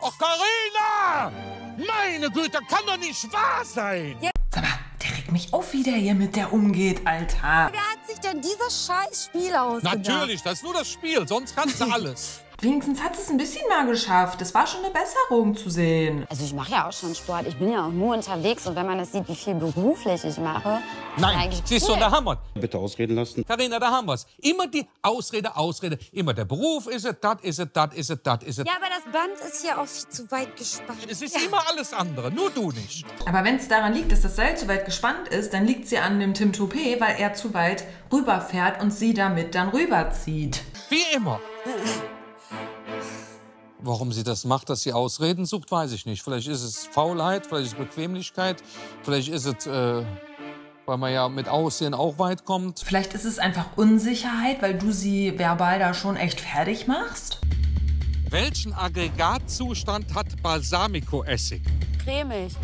Oh, Karina! Meine Güte, kann doch nicht wahr sein! Sag mal, der regt mich auf, wie der hier mit der umgeht, Alter. Wer hat sich denn dieses scheiß Spiel ausgedacht? Natürlich, das ist nur das Spiel, sonst kannst du alles. Wenigstens hat es ein bisschen mal geschafft. Es war schon eine Besserung zu sehen. Also ich mache ja auch schon Sport. Ich bin ja auch nur unterwegs und wenn man das sieht, wie viel beruflich ich mache, ist Nein, eigentlich siehst du, cool. da haben wir Bitte ausreden lassen. Karina, da haben wir's. Immer die Ausrede, Ausrede. Immer der Beruf ist es, das ist es, das ist es, das ist es. Ja, aber das Band ist hier auch viel zu weit gespannt. Es ist immer alles andere, nur du nicht. Aber wenn es daran liegt, dass das Seil zu weit gespannt ist, dann liegt sie an dem Tim Toupet, weil er zu weit rüberfährt und sie damit dann rüberzieht. Wie immer. Warum sie das macht, dass sie Ausreden sucht, weiß ich nicht. Vielleicht ist es Faulheit, vielleicht ist es Bequemlichkeit, vielleicht ist es, äh, weil man ja mit Aussehen auch weit kommt. Vielleicht ist es einfach Unsicherheit, weil du sie verbal da schon echt fertig machst. Welchen Aggregatzustand hat Balsamico-Essig? Cremig.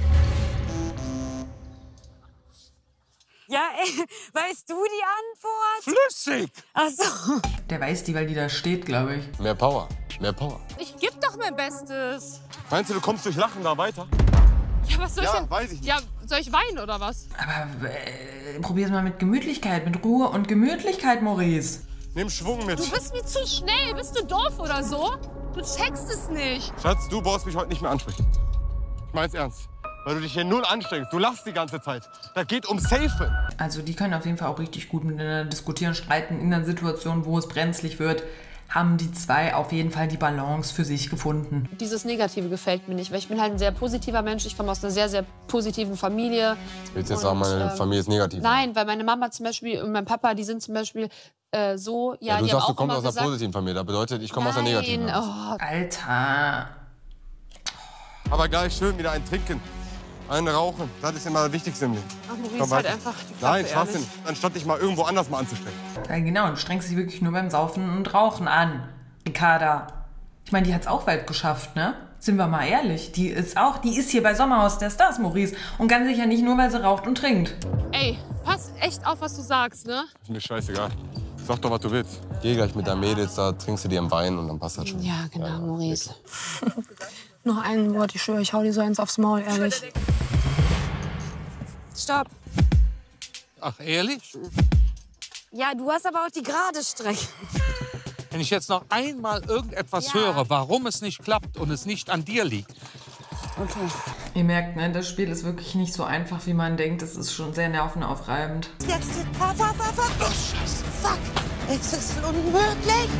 Ja, ey, weißt du die Antwort? Flüssig! Ach so. Der weiß die, weil die da steht, glaube ich. Mehr Power, mehr Power. Ich geb doch mein Bestes. Meinst du, du kommst durch Lachen da weiter? Ja, was soll Ja, ich denn? weiß ich nicht. Ja, soll ich weinen oder was? Aber äh, probier's mal mit Gemütlichkeit, mit Ruhe und Gemütlichkeit, Maurice. Nimm Schwung mit. Du bist mir zu schnell. Bist du doof oder so? Du checkst es nicht. Schatz, du brauchst mich heute nicht mehr ansprechen. Ich mein's ernst. Weil du dich hier null anstrengst. Du lachst die ganze Zeit. Da geht um Safen. Also die können auf jeden Fall auch richtig gut miteinander diskutieren, streiten in einer Situation, wo es brenzlig wird. Haben die zwei auf jeden Fall die Balance für sich gefunden. Dieses Negative gefällt mir nicht, weil ich bin halt ein sehr positiver Mensch. Ich komme aus einer sehr, sehr positiven Familie. Willst du jetzt sagen, meine ähm, Familie ist negativ? Nein, weil meine Mama zum Beispiel und mein Papa, die sind zum Beispiel äh, so, ja, Ja, du die sagst, haben du auch kommst immer aus einer gesagt, positiven Familie. Das bedeutet, ich komme aus einer negativen. Oh, Alter. Aber gleich schön wieder ein Trinken. Ein Rauchen. Das ist immer das Wichtigste im Leben. Ach, Maurice, Komm halt einfach die Klappe. Nein, Schwachsinn. Anstatt dich mal irgendwo anders mal anzustrengen. Ja, genau, und strengst dich wirklich nur beim Saufen und Rauchen an, Ricarda. Ich meine, die hat's auch weit geschafft, ne? Sind wir mal ehrlich. Die ist auch, die ist hier bei Sommerhaus der Stars, Maurice. Und ganz sicher nicht nur, weil sie raucht und trinkt. Ey, pass echt auf, was du sagst, ne? Ist mir scheißegal. Sag doch, was du willst. Geh gleich mit deinen Mädels, da trinkst du dir einen Wein und dann passt das schon. Ja, genau, Maurice. Noch ein Wort, ich schwöre, ich hau dir so eins aufs Maul, ehrlich. Stopp. Ach, ehrlich? Ja, du hast aber auch die gerade Strecke. Wenn ich jetzt noch einmal irgendetwas Ja. höre, warum es nicht klappt und es nicht an dir liegt. Okay. Ihr merkt, ne, das Spiel ist wirklich nicht so einfach, wie man denkt. Es ist schon sehr nervenaufreibend. Jetzt, fahr, fahr, fahr. Oh, Scheiße. Fuck. Es ist unmöglich.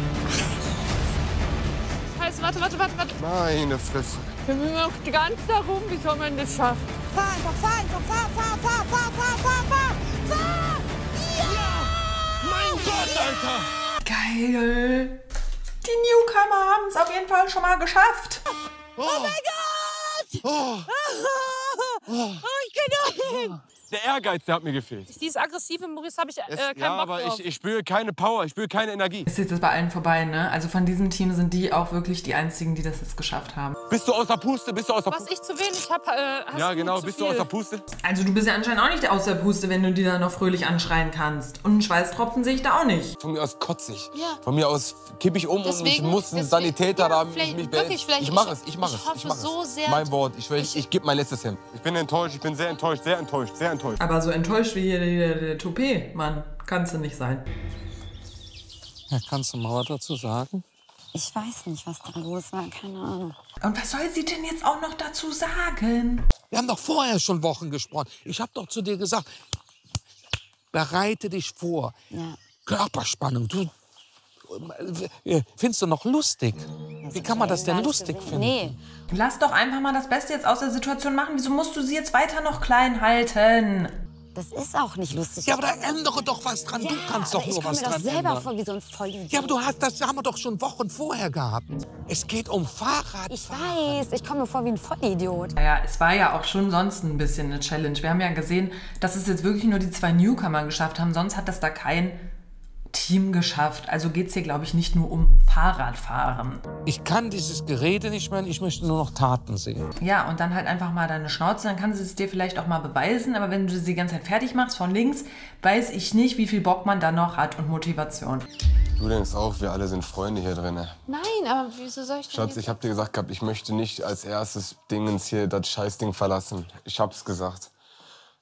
Scheiße, warte, warte, warte, warte. Meine Fresse. Wir müssen noch ganz darum, wie soll man das schaffen? Fahr einfach, fahr einfach, fahr, fahr, fahr, fahr, fahr, fahr, fahr, fahr! Ja! Mein Gott, Alter! Geil. Die Newcomer haben es auf jeden Fall schon mal geschafft. Oh, mein Gott! Oh. Oh, ich kann nicht. Der Ehrgeiz, der hat mir gefehlt. Dieses aggressive Maurice habe ich äh, Es, keinen ja, Bock aber drauf. ich, ich spüre keine Power, ich spüre keine Energie. Ist jetzt bei allen vorbei, ne? Also von diesem Team sind die auch wirklich die einzigen, die das jetzt geschafft haben. Bist du außer Puste? Bist du außer Was ich zu wenig habe, äh, hast Ja, du genau, zu bist viel. du außer Puste? Also du bist ja anscheinend auch nicht aus der Puste, wenn du die da noch fröhlich anschreien kannst. Und einen Schweißtropfen sehe ich da auch nicht. Von mir aus kotze ich. Ja. Von mir aus kippe ich um und ich Deswegen- muss einen deswegen- Sanitäter da vielleicht- mich wirklich, vielleicht- Ich mache ich- es, ich mache ich es. hoffe mache so es. sehr- Mein Wort, ich, ich, ich gebe mein letztes hin. Ich bin enttäuscht, ich bin sehr enttäuscht, sehr enttäuscht, sehr enttäuscht, enttäuscht. Aber so enttäuscht wie hier der, der Toupet, Mann, kannst du nicht sein. Ja, kannst du mal was dazu sagen? Ich weiß nicht, was da los war, keine Ahnung. Und was soll sie denn jetzt auch noch dazu sagen? Wir haben doch vorher schon Wochen gesprochen. Ich habe doch zu dir gesagt, bereite dich vor. Ja. Körperspannung. Du äh, findest du noch lustig? Wie kann man das denn lustig finden? Nee. Lass doch einfach mal das Beste jetzt aus der Situation machen. Wieso musst du sie jetzt weiter noch klein halten? Das ist auch nicht lustig. Ja, aber da ändere doch was dran. du kannst doch aber nur ich was komme mir dran doch selber ändern. vor wie so ein Vollidiot. Ja, aber du hast das haben wir doch schon Wochen vorher gehabt. Es geht um Fahrrad. Ich weiß, ich komme mir vor wie ein Vollidiot. Naja, es war ja auch schon sonst ein bisschen eine Challenge. Wir haben ja gesehen, dass es jetzt wirklich nur die zwei Newcomer geschafft haben. Sonst hat das da kein Team geschafft. Also geht es hier, glaube ich, nicht nur um Fahrradfahren. Ich kann dieses Gerede nicht mehr. Ich möchte nur noch Taten sehen. Ja, und dann halt einfach mal deine Schnauze, dann kann sie es dir vielleicht auch mal beweisen. Aber wenn du sie die ganze Zeit fertig machst von links, weiß ich nicht, wie viel Bock man dann noch hat und Motivation. Du denkst auch, wir alle sind Freunde hier drin. Nein, aber wieso soll ich denn Schatz, ich hab dir gesagt gehabt, ich möchte nicht als erstes Dingens hier das Scheißding verlassen. Ich hab's gesagt.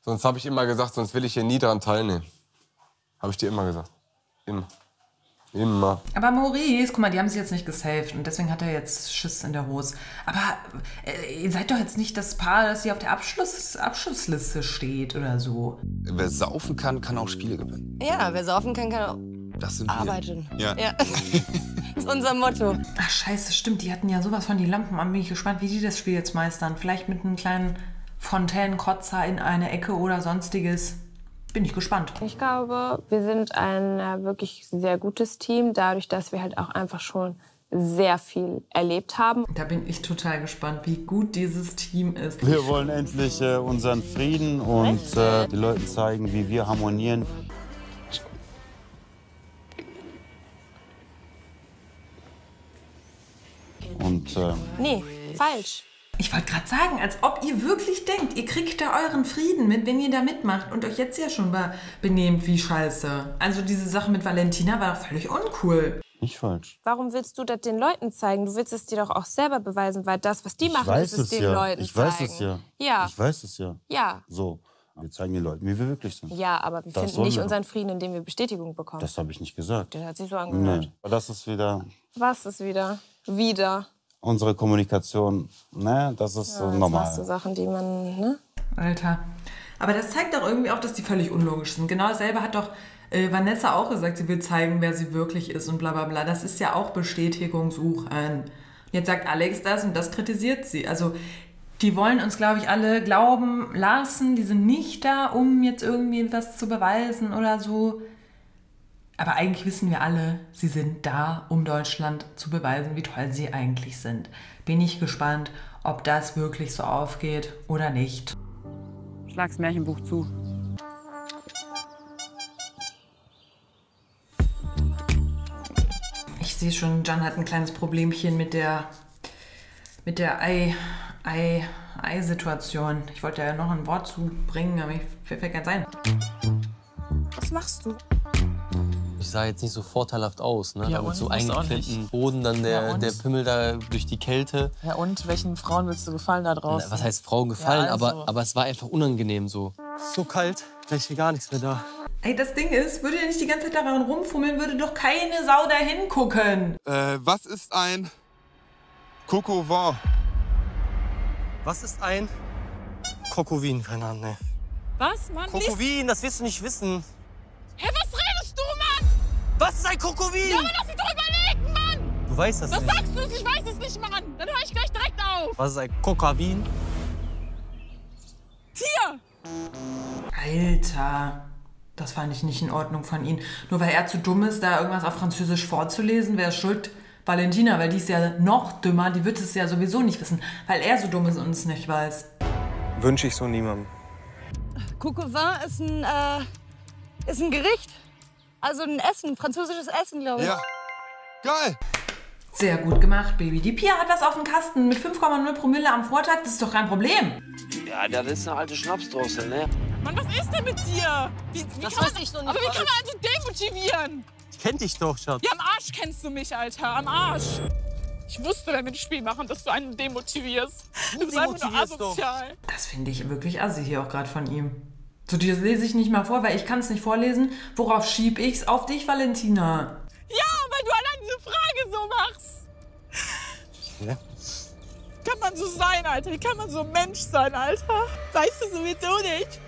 Sonst habe ich immer gesagt, sonst will ich hier nie daran teilnehmen. Habe ich dir immer gesagt. Immer. Immer. Aber Maurice, guck mal, die haben sich jetzt nicht gesaved und deswegen hat er jetzt Schiss in der Hose. Aber äh, ihr seid doch jetzt nicht das Paar, das hier auf der Abschluss, Abschlussliste steht oder so. Wer saufen kann, kann auch Spiele gewinnen. Ja, wer saufen kann, kann auch Das sind wir. arbeiten. Ja. ja. das ist unser Motto. Ach scheiße, stimmt, die hatten ja sowas von die Lampen an. Bin ich gespannt, wie die das Spiel jetzt meistern. Vielleicht mit einem kleinen Fontänenkotzer in eine Ecke oder sonstiges. Bin ich gespannt. Ich glaube, wir sind ein äh, wirklich sehr gutes Team, dadurch, dass wir halt auch einfach schon sehr viel erlebt haben. Da bin ich total gespannt, wie gut dieses Team ist. Wir wollen endlich äh, unseren Frieden und äh, den Leuten zeigen, wie wir harmonieren. Und äh, Nee, falsch. Ich wollte gerade sagen, als ob ihr wirklich denkt, ihr kriegt da euren Frieden mit, wenn ihr da mitmacht und euch jetzt ja schon be benehmt wie Scheiße. Also diese Sache mit Valentina war doch völlig uncool. nicht falsch. Warum willst du das den Leuten zeigen? Du willst es dir doch auch selber beweisen, weil das, was die machen, ich weiß ist es es den ja. Leuten ich weiß zeigen. es ja. Ja. Ich weiß es ja. Ja. So, wir zeigen den Leuten, wie wir wirklich sind. Ja, aber wir Das finden nicht wir. unseren Frieden, indem wir Bestätigung bekommen. Das habe ich nicht gesagt. Der hat sich so angehört. Nee, aber das ist wieder Was ist wieder? Wieder. Unsere Kommunikation. Ne, das ist so Ja, jetzt normal. machst du Sachen, die man, ne? Alter. Aber das zeigt doch irgendwie auch, dass die völlig unlogisch sind. Genau dasselbe hat doch äh, Vanessa auch gesagt, sie will zeigen, wer sie wirklich ist und bla bla bla. Das ist ja auch Bestätigung suchen. Jetzt sagt Alex das und das kritisiert sie. Also die wollen uns, glaube ich, alle glauben lassen, die sind nicht da, um jetzt irgendwie was zu beweisen oder so. Aber eigentlich wissen wir alle, sie sind da, um Deutschland zu beweisen, wie toll sie eigentlich sind. Bin ich gespannt, ob das wirklich so aufgeht oder nicht. Schlags Märchenbuch zu. Ich sehe schon, Jan hat ein kleines Problemchen mit der mit der Ei Ei Ei-Situation. Ich wollte ja noch ein Wort zubringen, aber ich fällt keins ein. Was machst du? Ich sah jetzt nicht so vorteilhaft aus, ne? Ja, da mit und? so eingeklemmten. Boden, dann Ja, der, und? der Pimmel da durch die Kälte. Ja, und welchen Frauen willst du gefallen da draußen? Na, Was heißt Frauen gefallen, Ja, also. aber, aber es war einfach unangenehm so. So kalt, gleich hier gar nichts mehr da. Ey, das Ding ist, würde er nicht die ganze Zeit daran rumfummeln, würde doch keine Sau da hingucken. Äh, was ist ein Coco Vin? Was ist ein Kokowin? Keine Ahnung, ne. Was, Mann? Kokowin, das wirst du nicht wissen. Hä, was? Was ist ein Kokowin? Ja, aber lass mich doch überlegen, Mann! Du weißt das Was nicht. sagst du? Ich weiß es nicht, Mann. Dann höre ich gleich direkt auf. Was ist ein Kokawin? Tier! Alter. Das fand ich nicht in Ordnung von ihm. Nur weil er zu dumm ist, da irgendwas auf Französisch vorzulesen, wer ist schuld? Valentina, weil die ist ja noch dümmer, die wird es ja sowieso nicht wissen, weil er so dumm ist und es nicht weiß. Wünsche ich so niemandem. Coquevin ist ein, äh, ist ein Gericht. Also ein Essen, französisches Essen, glaube ich. Ja. Geil! Sehr gut gemacht, Baby. Die Pia hat was auf dem Kasten mit 5,0 Promille am Vortag, das ist doch kein Problem. Ja, das ist eine alte Schnapsdose, ne? Mann, was ist denn mit dir? Wie, wie Das kann weiß man, ich doch nicht, Aber wie kann man also demotivieren? Ich kenn dich doch, Schatz. Ja, am Arsch kennst du mich, Alter. Am Arsch. Ich wusste, wenn wir ein Spiel machen, dass du einen demotivierst. Du, bist einfach nur demotivierst doch. asozial. Das finde ich wirklich assi hier auch gerade von ihm. So, das lese ich nicht mal vor, weil ich kann es nicht vorlesen. Worauf schieb ich's? Auf dich, Valentina. Ja, weil du allein diese Frage so machst. Ja. Kann man so sein, Alter? Wie kann man so Mensch sein, Alter? Weißt du sowieso nicht.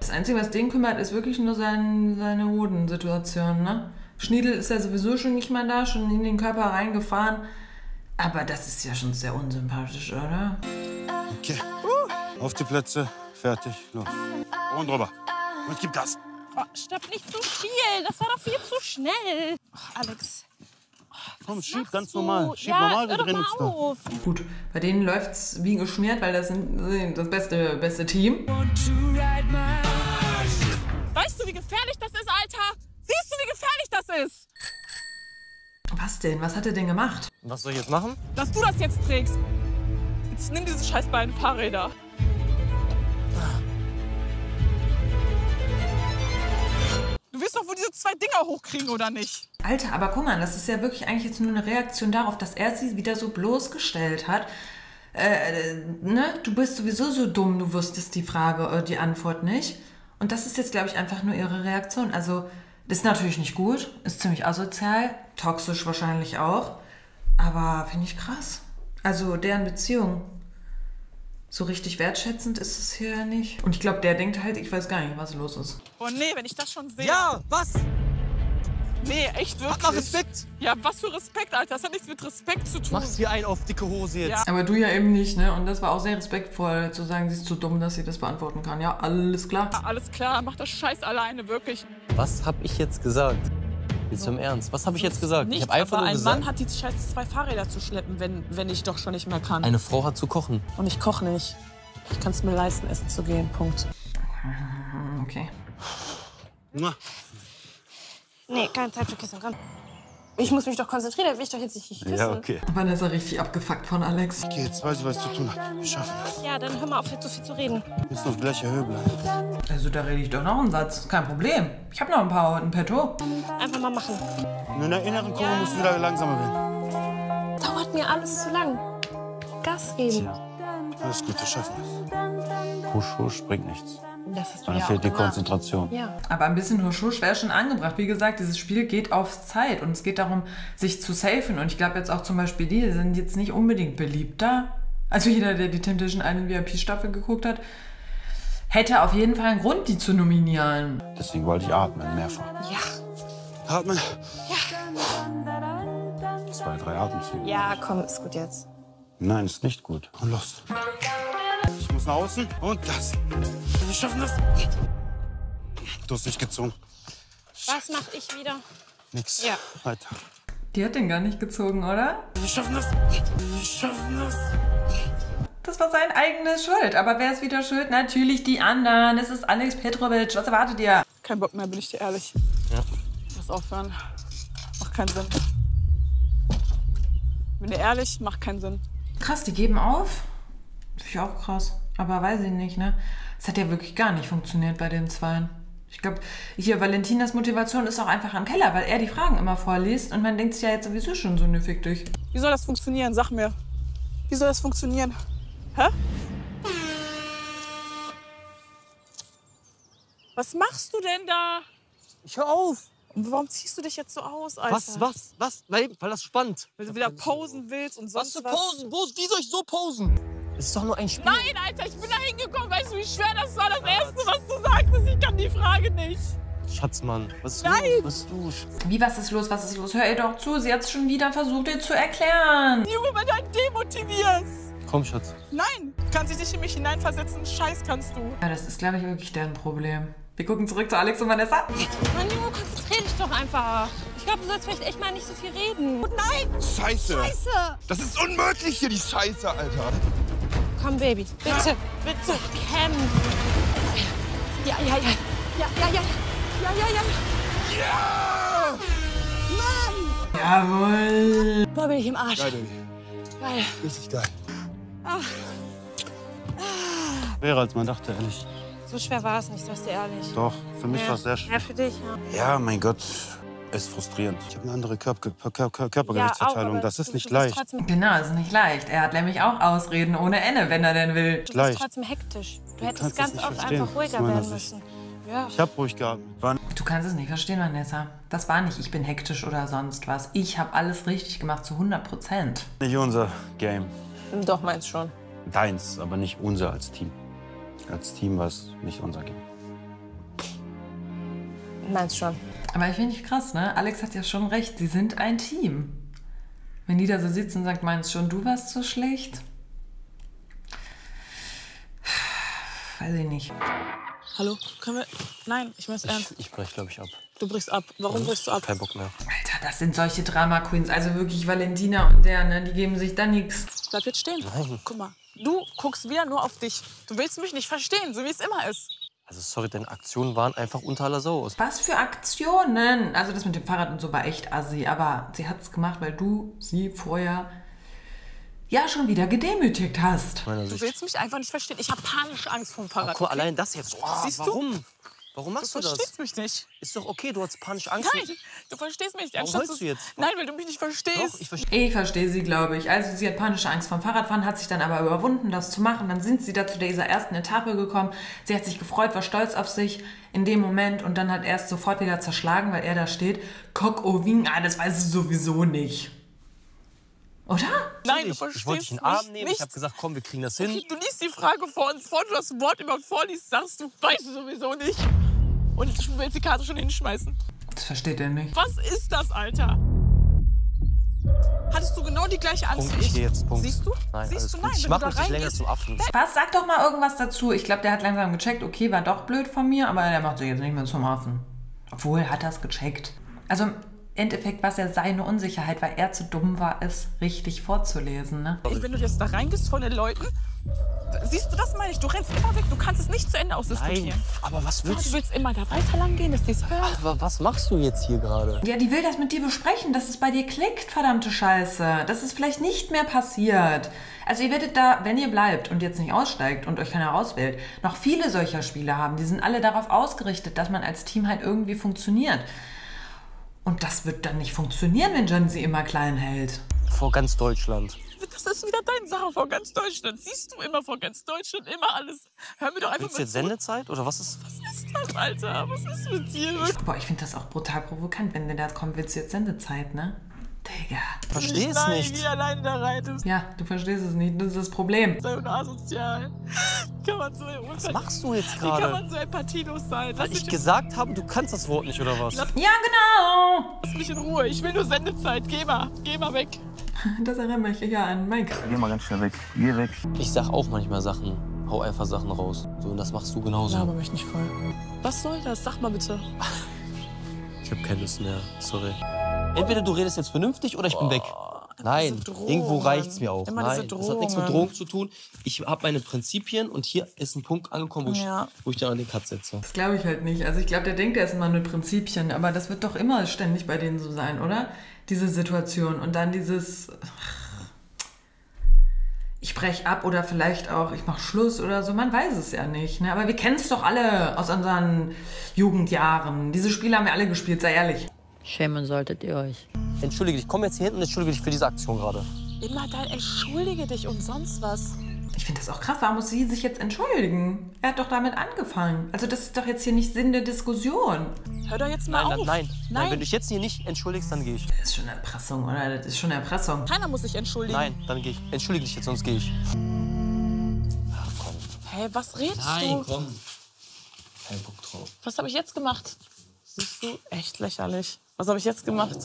Das Einzige, was den kümmert, ist wirklich nur sein, seine Hodensituation, ne? Schniedel ist ja sowieso schon nicht mehr da, schon in den Körper reingefahren. Aber das ist ja schon sehr unsympathisch, oder? Okay. Auf die Plätze, fertig, los. Und drüber. Und gib Gas. Oh, stopp nicht zu viel. Das war doch viel zu schnell. Ach, Alex. Komm, schieb ganz normal. Schieb ja, normal, wir drehen uns da. auf. Gut, bei denen läuft's wie geschmiert, weil das sind sind das beste, beste Team. Weißt du, wie gefährlich das ist, Alter? Siehst du, wie gefährlich das ist? Was denn? Was hat er denn gemacht? Was soll ich jetzt machen? Dass du das jetzt trägst. Jetzt nimm diese scheiß beiden Fahrräder. Du wirst doch wohl diese zwei Dinger hochkriegen, oder nicht? Alter, aber guck mal, das ist ja wirklich eigentlich jetzt nur eine Reaktion darauf, dass er sie wieder so bloßgestellt hat. Äh, ne? Du bist sowieso so dumm, du wusstest die Frage, äh, die Antwort nicht. Und das ist jetzt, glaube ich, einfach nur ihre Reaktion. Also, das ist natürlich nicht gut, ist ziemlich asozial, toxisch wahrscheinlich auch. Aber finde ich krass. Also, deren Beziehung. So richtig wertschätzend ist es hier nicht. Und ich glaube, der denkt halt, ich weiß gar nicht, was los ist. Oh nee, wenn ich das schon sehe. Ja, was? Nee, echt wirklich. Hab mal Respekt. Ja, was für Respekt, Alter. Das hat nichts mit Respekt zu tun. Machst hier einen auf dicke Hose jetzt. Ja. Aber du ja eben nicht, ne? Und das war auch sehr respektvoll, zu sagen, sie ist zu dumm, dass sie das beantworten kann. Ja, alles klar. Ja, alles klar, mach das Scheiß alleine, wirklich. Was hab ich jetzt gesagt? Jetzt im Ernst. Was habe ich jetzt gesagt? Nicht, ich habe einfach aber nur ein gesagt, Mann hat die scheiß zwei Fahrräder zu schleppen, wenn, wenn ich doch schon nicht mehr kann. eine Frau hat zu kochen. Und ich koche nicht. Ich kann es mir leisten, essen zu gehen. Punkt. Okay. Nee, keine Zeit für Kissen, komm. Ich muss mich doch konzentrieren, da will ich doch jetzt nicht kissen. Ja, okay. Vanessa richtig abgefuckt von Alex. Okay, jetzt weiß ich, was ich zu tun habe. Wir schaffen das. Ja, dann hör mal auf, jetzt so viel zu reden. Wir müssen auf gleicher Höhe bleiben. Also da rede ich doch noch einen Satz. Kein Problem. Ich habe noch ein paar in petto. Einfach mal machen. Nur in der inneren Kurve musst du wieder langsamer werden. Dauert mir alles zu lang. Gas geben. Alles gut, wir schaffen das. Husch, husch, bringt nichts. Das hast du Dann ja fehlt auch die gemacht. Konzentration. Ja. Aber ein bisschen Husch-Husch wäre schon angebracht. Wie gesagt, dieses Spiel geht auf Zeit und es geht darum, sich zu safen. Und ich glaube jetzt auch zum Beispiel die sind jetzt nicht unbedingt beliebter. Also jeder, der die Temptation Island VIP-Staffel geguckt hat, hätte auf jeden Fall einen Grund, die zu nominieren. Deswegen wollte ich atmen, mehrfach. Ja. Atmen. Zwei, drei Atemzüge. Ja, komm, ist gut jetzt. Nein, ist nicht gut. Und los. Ich muss nach außen und Gas. Wir schaffen das. Du hast dich gezogen. Was mach ich wieder? Nix. Ja. Weiter. Die hat den gar nicht gezogen, oder? Wir schaffen das. Wir schaffen das. Das war seine eigene Schuld. Aber wer ist wieder schuld? Natürlich die anderen. Es ist Alex Petrovic. Was erwartet ihr? Kein Bock mehr, bin ich dir ehrlich. Ja. Lass aufhören. Macht keinen Sinn. Bin dir ehrlich, macht keinen Sinn. Krass, die geben auf. Finde ich auch krass. Aber weiß ich nicht, ne? Es hat ja wirklich gar nicht funktioniert bei den Zweien. Ich glaube, hier Valentinas Motivation ist auch einfach am Keller, weil er die Fragen immer vorliest und man denkt sich ja jetzt sowieso schon so, fick dich. Wie soll das funktionieren? Sag mir. Wie soll das funktionieren? Hä? Was machst du denn da? Ich hör auf. Und warum ziehst du dich jetzt so aus, Alter? Was, was, was? Weil, weil das spannend. Weil du wieder posen willst und Was sonst für was. Posen? Wo, wie soll ich so posen? Es ist doch nur ein Spiel. Nein, Alter, ich bin da hingekommen. Weißt du, wie schwer das war? Das Erste, was du sagtest, ich kann die Frage nicht. Schatz, Mann. Was ist Nein! los? Was ist los? Wie, was ist los, was ist los? Hör ihr doch zu, sie hat es schon wieder versucht, dir zu erklären. Junge, wenn du einen demotivierst. Komm, Schatz. Nein, du kannst dich in mich hineinversetzen. Scheiß kannst du. Ja, das ist, glaube ich, wirklich dein Problem. Wir gucken zurück zu Alex und Vanessa. Mann, Junge, konzentrier dich doch einfach. Ich glaube, du sollst vielleicht echt mal nicht so viel reden. Nein! Scheiße. Scheiße! Das ist unmöglich hier, die Scheiße, Alter. Komm, Baby, bitte. Bitte. Kämpf. Ja, ja, ja. Ja, ja, ja. Ja, ja, ja. Ja! Mann! Jawohl. Boah, bin ich im Arsch. Geil, Baby. Geil. Richtig geil. Ach, Schwerer als man dachte, ehrlich. so schwer war es nicht, sagst du ehrlich. Doch, für mich Ja. war es sehr schwer. Ja, für dich, ja. Ja, mein Gott, ist frustrierend. Ich habe eine andere Körper Kör Kör Körpergewichtsverteilung. Ja, das ist nicht leicht. Genau, ist nicht leicht. Er hat nämlich auch Ausreden ohne Ende, wenn er denn will. du bist Leicht. trotzdem hektisch. Du Du hättest ganz das oft verstehen, einfach ruhiger werden müssen. Ja. Ich habe ruhig geatmet. War Du kannst es nicht verstehen, Vanessa. Das war nicht, ich bin hektisch oder sonst was. Ich habe alles richtig gemacht zu 100 Prozent. nicht unser Game. Doch, meinst schon. Deins, aber nicht unser als Team. Als Team war es nicht unser Game. Meinst schon. Aber ich finde ich krass, ne? Alex hat ja schon recht, sie sind ein Team. Wenn die da so sitzt und sagt, meinst schon, du warst so schlecht? Weiß ich nicht. Hallo? Können wir. Nein, ich mein's ernst. Ich brech, glaube ich, ab. Du brichst ab. Warum brichst du ab? Kein Bock mehr. Alter, das sind solche Drama Queens. Also wirklich Valentina und der, ne? Die geben sich da nichts. Bleib jetzt stehen. Nein. Guck mal, du guckst wieder nur auf dich. Du willst mich nicht verstehen, so wie es immer ist. Also, sorry, deine Aktionen waren einfach unter aller Sau. aus. Was für Aktionen? Also das mit dem Fahrrad und so war echt assi. Aber sie hat es gemacht, weil du sie vorher ja schon wieder gedemütigt hast. Meiner Du willst mich einfach nicht verstehen. Ich habe panische Angst vor dem Aber Fahrrad. guck, okay? allein das jetzt. Oh, Siehst du? Warum? Machst Du du, das? verstehst mich nicht. Ist doch okay, du hast panische Angst. Nein, du verstehst mich nicht. Warum Anstatt heulst du jetzt? Nein, weil du mich nicht verstehst. Doch, ich verstehe. Ich verstehe sie, glaube ich. Also sie hat panische Angst vom Fahrradfahren, hat sich dann aber überwunden, das zu machen. Dann sind sie da zu dieser ersten Etappe gekommen. Sie hat sich gefreut, war stolz auf sich in dem Moment und dann hat er es sofort wieder zerschlagen, weil er da steht. Cock o wing, ah, das weiß sie sowieso nicht. Oder? Nein, du ich, verstehst ich wollte dich in den Arm nehmen. nicht. Ich habe gesagt, komm, wir kriegen das hin. Okay, du liest die Frage vor uns vor, du das Wort überhaupt vorliest, sagst du, weißt du sowieso nicht. Und du willst die Karte schon hinschmeißen. Das versteht er nicht. Was ist das, Alter? Hattest du genau die gleiche Angst Punkt, wie ich gehe jetzt. Punkt. Siehst du? Nein, Siehst du? Nein, ich wenn mach du da mich nicht länger zum Affen. Was? Sag doch mal irgendwas dazu. Ich glaube, der hat langsam gecheckt, okay, war doch blöd von mir, aber der macht sich jetzt nicht mehr zum Hafen. Obwohl, er hat das gecheckt. Also Endeffekt war es ja seine Unsicherheit, weil er zu dumm war, es richtig vorzulesen, ne? Wenn du jetzt da reingehst von den Leuten, siehst du, das meine ich, du rennst immer weg, du kannst es nicht zu Ende ausdiskutieren. Nein, aber was willst du du? willst immer da weiter lang gehen, dass die es hören. Aber was machst du jetzt hier gerade? Ja, die will das mit dir besprechen, dass es bei dir klickt, verdammte Scheiße. Dass es vielleicht nicht mehr passiert. Also ihr werdet da, wenn ihr bleibt und jetzt nicht aussteigt und euch keiner auswählt, noch viele solcher Spiele haben. Die sind alle darauf ausgerichtet, dass man als Team halt irgendwie funktioniert. Und das wird dann nicht funktionieren, wenn John sie immer klein hält. Vor ganz Deutschland. Das ist wieder deine Sache vor ganz Deutschland. Siehst du immer vor ganz Deutschland, immer alles. Hör mir doch einfach Willst du mal jetzt zu. Sendezeit oder was ist? Was ist das, Alter? Was ist mit dir? Boah, ich finde das auch brutal provokant, wenn der da kommt, willst du jetzt Sendezeit, ne? Digga. Versteh es Nein, nicht. Wie alleine da rein ist. Ja, du verstehst es nicht, das ist das Problem. So asozial. Kann man so Was machst du jetzt Wie kann gerade? man so empathielos sein? Weil ich gesagt habe, du kannst das Wort nicht oder was? Lass- Ja, genau! lass mich in Ruhe. Ich will nur Sendezeit. Geh mal. Geh mal weg. Das erinnert mich ja an Mike. Geh mal ganz schnell weg. Geh weg. Ich sag auch manchmal Sachen. Hau einfach Sachen raus. So, und das machst du genauso. Laber mich nicht voll. Was soll das? Sag mal bitte. Ich hab keine Lust mehr. Sorry. Entweder du redest jetzt vernünftig oder ich bin weg. Nein, Drohungen. irgendwo reicht's mir auch. Immer diese Nein, das hat nichts mit. Drohung zu tun. Ich habe meine Prinzipien und hier ist ein Punkt angekommen, wo ich, Ja. wo ich dann an den Cut setze. Das glaube ich halt nicht. Also ich glaube, der denkt, er ist ein Mann mit Prinzipien, aber das wird doch immer ständig bei denen so sein, oder? Diese Situation und dann dieses ich brech ab oder vielleicht auch ich mach Schluss oder so, man weiß es ja nicht. Ne? Aber wir kennen es doch alle aus unseren Jugendjahren. Diese Spiele haben wir alle gespielt, sei ehrlich. Schämen solltet ihr euch. Entschuldige dich, komm jetzt hier hinten und entschuldige dich für diese Aktion gerade. Immer da entschuldige dich und sonst was. Ich finde das auch krass. Warum muss sie sich jetzt entschuldigen? Er hat doch damit angefangen. Also das ist doch jetzt hier nicht Sinn der Diskussion. Hör doch jetzt mal Nein, auf. nein, nein, nein. Nein. Wenn du dich jetzt hier nicht entschuldigst, dann gehe ich. Das ist schon Erpressung, oder? Das ist schon Erpressung. Keiner muss sich entschuldigen. Nein, dann gehe ich. Entschuldige dich jetzt, sonst gehe ich. Ach komm. Hä, was redest Nein, du? komm. Kein Bock drauf. Was habe ich jetzt gemacht? Siehst du? Echt lächerlich. Was habe ich jetzt gemacht?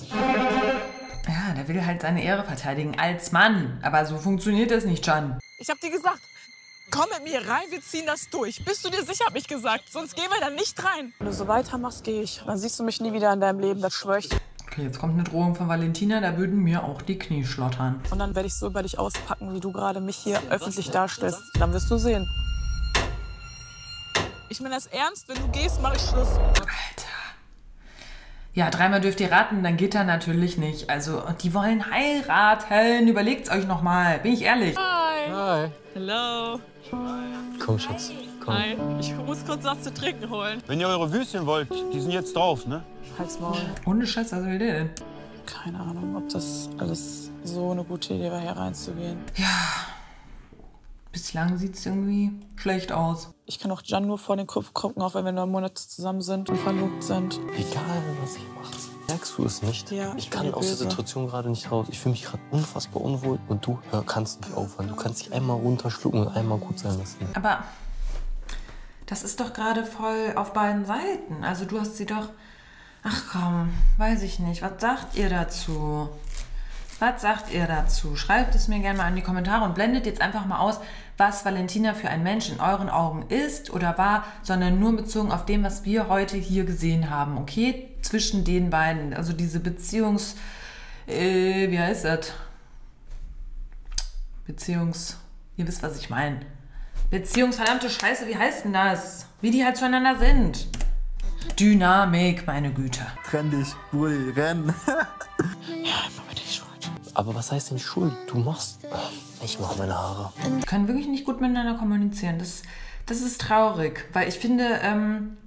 Ja, der will halt seine Ehre verteidigen als Mann. Aber so funktioniert das nicht, Can. Ich habe dir gesagt, komm mit mir rein, wir ziehen das durch. Bist du dir sicher, habe ich gesagt. Sonst gehen wir da nicht rein. Wenn du so weitermachst, gehe ich. Dann siehst du mich nie wieder in deinem Leben, das schwöre ich dir. Okay, jetzt kommt eine Drohung von Valentina, da würden mir auch die Knie schlottern. Und dann werde ich so über dich auspacken, wie du gerade mich hier öffentlich darstellst. Dann wirst du sehen. Ich meine das ernst, wenn du gehst, mache ich Schluss. Ja, dreimal dürft ihr raten, dann geht er natürlich nicht. Also, die wollen heiraten. Überlegt's euch nochmal. Bin ich ehrlich. Hi. Hi. Hello. Komm, Schatz. Komm. Hi. Ich muss kurz was zu trinken holen. Wenn ihr eure Würstchen wollt, die sind jetzt drauf, ne? Halt's Maul. Ohne Scheiß, was will der denn? Keine Ahnung, ob das alles so eine gute Idee war, hier reinzugehen. Ja. Bislang sieht's irgendwie schlecht aus. Ich kann auch Jan nur vor den Kopf gucken, auch wenn wir neun Monate zusammen sind und verlobt sind. Egal, was ich mache. Merkst du es nicht? Ja, ich ich kann aus der. Situation gerade nicht raus. Ich fühle mich gerade unfassbar unwohl und du hör, kannst nicht aufhören. Du kannst dich einmal runterschlucken und einmal gut sein lassen. Aber das ist doch gerade voll auf beiden Seiten. Also du hast sie doch. Ach komm, weiß ich nicht. Was sagt ihr dazu? Was sagt ihr dazu? Schreibt es mir gerne mal in die Kommentare und blendet jetzt einfach mal aus, was Valentina für ein Mensch in euren Augen ist oder war, sondern nur bezogen auf dem, was wir heute hier gesehen haben, okay? Zwischen den beiden. Also diese Beziehungs... Äh, wie heißt das? Beziehungs... Ihr wisst, was ich meine. Beziehungsverdammte Scheiße, wie heißt denn das? Wie die halt zueinander sind. Dynamik, meine Güte. Trenn dich, Bulli, renn. Aber was heißt denn Schuld? Du machst. Ich mache meine Haare. Die können wirklich nicht gut miteinander kommunizieren. Das, das ist traurig, weil ich finde, ähm,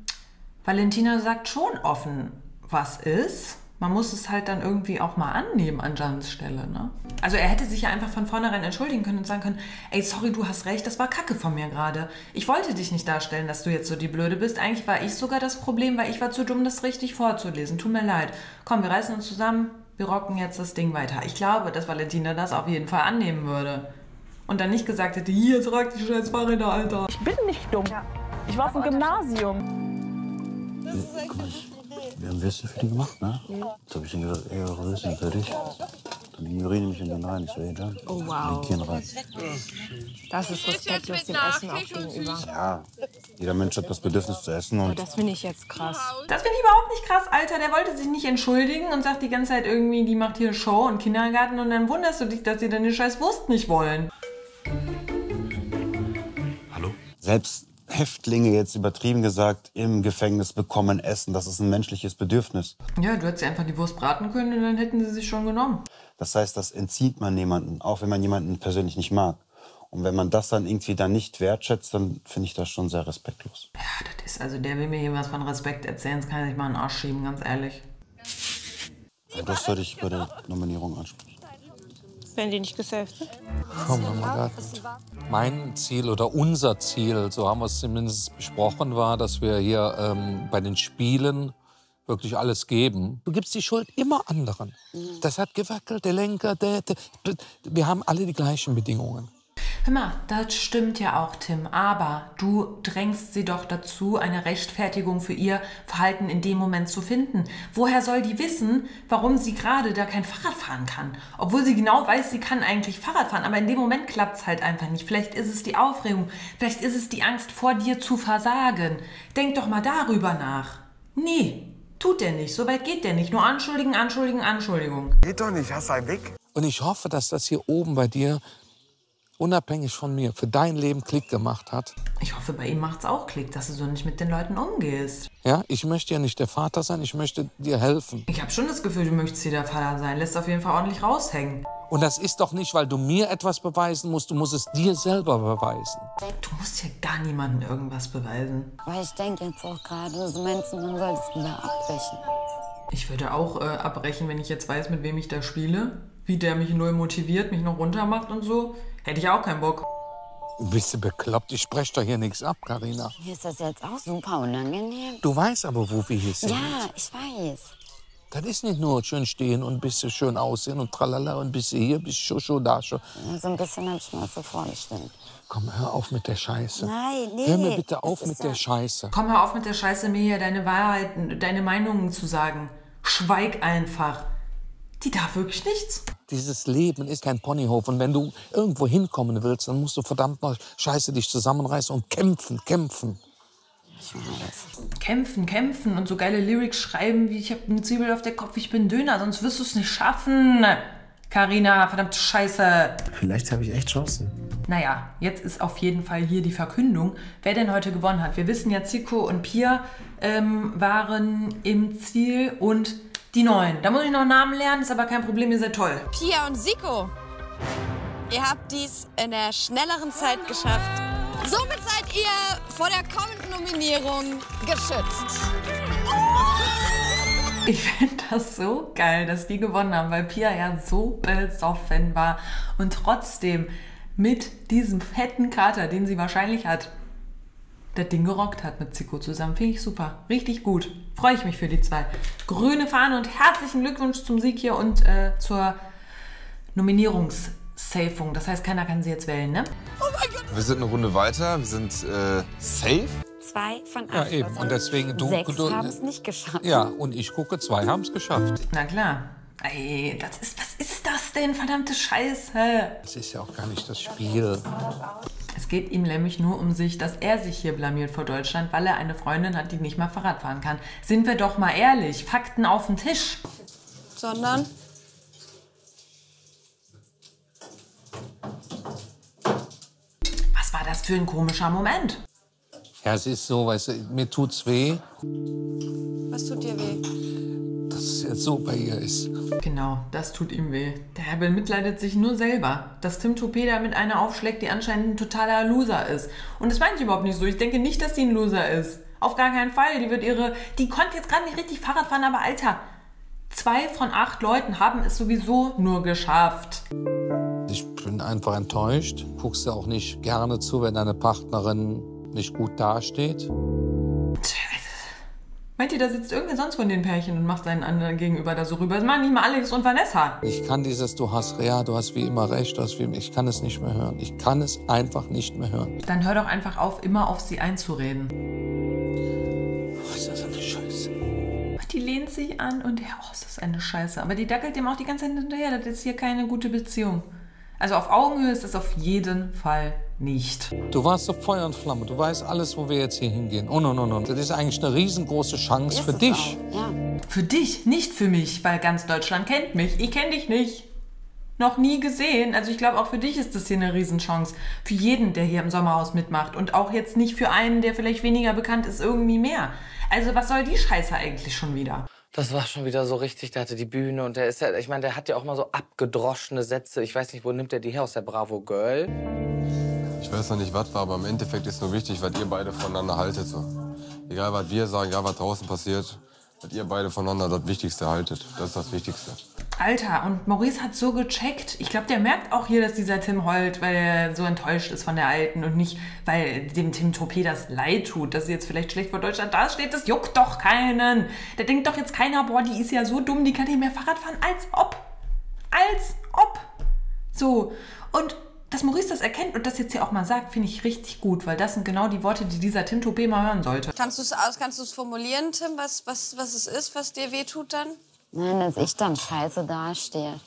Valentina sagt schon offen, was ist. Man muss es halt dann irgendwie auch mal annehmen an Jans Stelle. Ne? Also er hätte sich ja einfach von vornherein entschuldigen können und sagen können, ey, sorry, du hast recht, das war Kacke von mir gerade. Ich wollte dich nicht darstellen, dass du jetzt so die Blöde bist. Eigentlich war ich sogar das Problem, weil ich war zu dumm, das richtig vorzulesen. Tut mir leid. Komm, wir reißen uns zusammen, wir rocken jetzt das Ding weiter. Ich glaube, dass Valentina das auf jeden Fall annehmen würde. Und dann nicht gesagt hätte, hier, jetzt rock die scheiß Fahrräder, Alter. Ich bin nicht dumm. Ich war auf dem Gymnasium. Wir haben Würstchen für die gemacht, ne? Jetzt habe ich ihnen gesagt, ey, eure Würstchen fertig. Dann ignorieren die mich in den rein. Ich so, ey, Jan, Oh, wow. die gehen rein. Das ist respektlos dem Essen auch gegenüber. Ja, jeder Mensch hat das Bedürfnis zu essen Aber und das finde ich jetzt krass. Das finde ich überhaupt nicht krass, Alter. Der wollte sich nicht entschuldigen und sagt die ganze Zeit irgendwie, die macht hier Show und Kindergarten und dann wunderst du dich, dass sie deine scheiß Wurst nicht wollen. selbst Häftlinge jetzt übertrieben gesagt im Gefängnis bekommen Essen. Das ist ein menschliches Bedürfnis. Ja, du hättest einfach die Wurst braten können und dann hätten sie sich schon genommen. Das heißt, das entzieht man jemanden, auch wenn man jemanden persönlich nicht mag. Und wenn man das dann irgendwie dann nicht wertschätzt, dann finde ich das schon sehr respektlos. Das ist also, der will mir hier was von Respekt erzählen, das kann er sich mal in den Arsch schieben, ganz ehrlich. Und das würde ich bei der Nominierung ansprechen. Wenn die nicht gesaved sind. Oh, Mama Gott. Mein Ziel oder unser Ziel, so haben wir es zumindest besprochen, war, dass wir hier ähm, bei den Spielen wirklich alles geben. Du gibst die Schuld immer anderen. Das hat gewackelt, der Lenker, der, der, der, wir haben alle die gleichen Bedingungen. Hör mal, das stimmt ja auch, Tim. Aber du drängst sie doch dazu, eine Rechtfertigung für ihr Verhalten in dem Moment zu finden. Woher soll die wissen, warum sie gerade da kein Fahrrad fahren kann? Obwohl sie genau weiß, sie kann eigentlich Fahrrad fahren, aber in dem Moment klappt es halt einfach nicht. Vielleicht ist es die Aufregung, vielleicht ist es die Angst vor dir zu versagen. Denk doch mal darüber nach. Nee, tut der nicht. So weit geht der nicht. Nur anschuldigen, anschuldigen, Anschuldigung. Geht doch nicht, hast einen Weg. Und ich hoffe, dass das hier oben bei dir, unabhängig von mir, für dein Leben Klick gemacht hat. Ich hoffe, bei ihm macht's auch Klick, dass du so nicht mit den Leuten umgehst. Ja, ich möchte ja nicht der Vater sein, ich möchte dir helfen. Ich habe schon das Gefühl, du möchtest hier der Vater sein. Lässt auf jeden Fall ordentlich raushängen. Und das ist doch nicht, weil du mir etwas beweisen musst, du musst es dir selber beweisen. Du musst hier gar niemandem irgendwas beweisen. Weil ich denke jetzt auch gerade, so Menschen, man soll es wieder abbrechen. Ich würde auch äh, abbrechen, wenn ich jetzt weiß, mit wem ich da spiele. Wie der mich null motiviert, mich noch runtermacht und so. Hätte ich auch keinen Bock. Bist du bekloppt? Ich spreche doch hier nichts ab, Karina. Mir ist das jetzt auch super unangenehm. Du weißt aber, wo wir hier sind. Ja, ich weiß. Das ist nicht nur schön stehen und ein bisschen schön aussehen und tralala und ein bisschen hier, ein bisschen Shosho, da, Scho. Ja, So ein bisschen habe ich mir das so vorgestellt. Komm, hör auf mit der Scheiße. Nein, nee. Hör mir bitte auf mit ja- der Scheiße. Komm, hör auf mit der Scheiße, mir hier deine Wahrheit, deine Meinungen zu sagen. Schweig einfach. Die darf wirklich nichts. Dieses Leben ist kein Ponyhof. Und wenn du irgendwo hinkommen willst, dann musst du verdammt mal Scheiße dich zusammenreißen und kämpfen, kämpfen. Kämpfen, kämpfen und so geile Lyrics schreiben, wie ich habe eine Zwiebel auf der Kopf, ich bin Döner, sonst wirst du es nicht schaffen. Carina, verdammte Scheiße. Vielleicht habe ich echt Chancen. Naja, jetzt ist auf jeden Fall hier die Verkündung, wer denn heute gewonnen hat. Wir wissen ja, Zico und Pia ähm, waren im Ziel und die Neuen. Da muss ich noch Namen lernen, ist aber kein Problem, ihr seid toll. Pia und Siko, ihr habt dies in der schnelleren Zeit geschafft. Somit seid ihr vor der kommenden Nominierung geschützt. Ich finde das so geil, dass die gewonnen haben, weil Pia ja so besoffen war und trotzdem mit diesem fetten Kater, den sie wahrscheinlich hat, das Ding gerockt hat mit Zico zusammen. Finde ich super. Richtig gut. Freue ich mich für die zwei. Grüne Fahne und herzlichen Glückwunsch zum Sieg hier und äh, zur Nominierungssafung. Das heißt, keiner kann sie jetzt wählen, ne? Wir sind eine Runde weiter, wir sind äh, safe. Zwei von Ja, acht. eben. Also Und deswegen, du- Sechs du- haben es nicht geschafft. Ja, und ich gucke, zwei haben es geschafft. Na klar. Ey, das ist, was ist das denn? Verdammte Scheiße. Das ist ja auch gar nicht das Spiel. Es geht ihm nämlich nur um sich, dass er sich hier blamiert vor Deutschland, weil er eine Freundin hat, die nicht mal Fahrrad fahren kann. Sind wir doch mal ehrlich, Fakten auf den Tisch. Sondern Was war das für ein komischer Moment? Ja, es ist so, weißt du, mir tut's weh, was tut dir weh? Dass es jetzt so bei ihr ist. Genau, das tut ihm weh. Der Herr bemitleidet sich nur selber, dass Tim Topeda mit einer aufschlägt, die anscheinend ein totaler Loser ist. Und das meine ich überhaupt nicht so. Ich denke nicht, dass sie ein Loser ist. Auf gar keinen Fall. Die wird ihre. Die konnte jetzt gerade nicht richtig Fahrrad fahren, aber Alter, zwei von acht Leuten haben es sowieso nur geschafft. Ich bin einfach enttäuscht. Guckst du auch nicht gerne zu, wenn deine Partnerin nicht gut dasteht. Meint ihr, da sitzt irgendwer sonst von den Pärchen und macht seinen anderen gegenüber da so rüber? Das machen nicht mal Alex und Vanessa. Ich kann dieses, du hast, ja, du hast wie immer recht, du hast wie, ich kann es nicht mehr hören. Ich kann es einfach nicht mehr hören. Dann hör doch einfach auf, immer auf sie einzureden. Was ist das eine Scheiße? Die lehnt sich an und ja, oh, ist das eine Scheiße. Aber die dackelt dem auch die ganze Zeit hinterher. Das ist hier keine gute Beziehung. Also auf Augenhöhe ist das auf jeden Fall nicht. Du warst so Feuer und Flamme. Du weißt alles, wo wir jetzt hier hingehen. Und, und, und, und. Das ist eigentlich eine riesengroße Chance für dich. Für dich, nicht für mich, weil ganz Deutschland kennt mich. Ich kenne dich nicht. Noch nie gesehen. Also ich glaube, auch für dich ist das hier eine Riesenchance. Für jeden, der hier im Sommerhaus mitmacht. Und auch jetzt nicht für einen, der vielleicht weniger bekannt ist, irgendwie mehr. Also was soll die Scheiße eigentlich schon wieder? Das war schon wieder so richtig, der hatte die Bühne und der ist ja, ich meine, der hat ja auch mal so abgedroschene Sätze. Ich weiß nicht, wo nimmt er die her? Aus der Bravo Girl? Ich weiß noch nicht, was war, aber im Endeffekt ist nur wichtig, was ihr beide voneinander haltet. So. Egal, was wir sagen, egal, was draußen passiert, was ihr beide voneinander das Wichtigste haltet. Das ist das Wichtigste. Alter, und Maurice hat so gecheckt. Ich glaube, der merkt auch hier, dass dieser Tim heult, weil er so enttäuscht ist von der Alten und nicht, weil dem Tim Topé das leid tut, dass sie jetzt vielleicht schlecht vor Deutschland dasteht. Das juckt doch keinen. Da denkt doch jetzt keiner, boah, die ist ja so dumm, die kann nicht mehr Fahrrad fahren. Als ob. Als ob. So. Und dass Maurice das erkennt und das jetzt hier auch mal sagt, finde ich richtig gut, weil das sind genau die Worte, die dieser Tim Topé mal hören sollte. Kannst du es aus, kannst du es formulieren, Tim, was, was, was es ist, was dir weh tut dann? Nein, dass ich dann scheiße dastehe.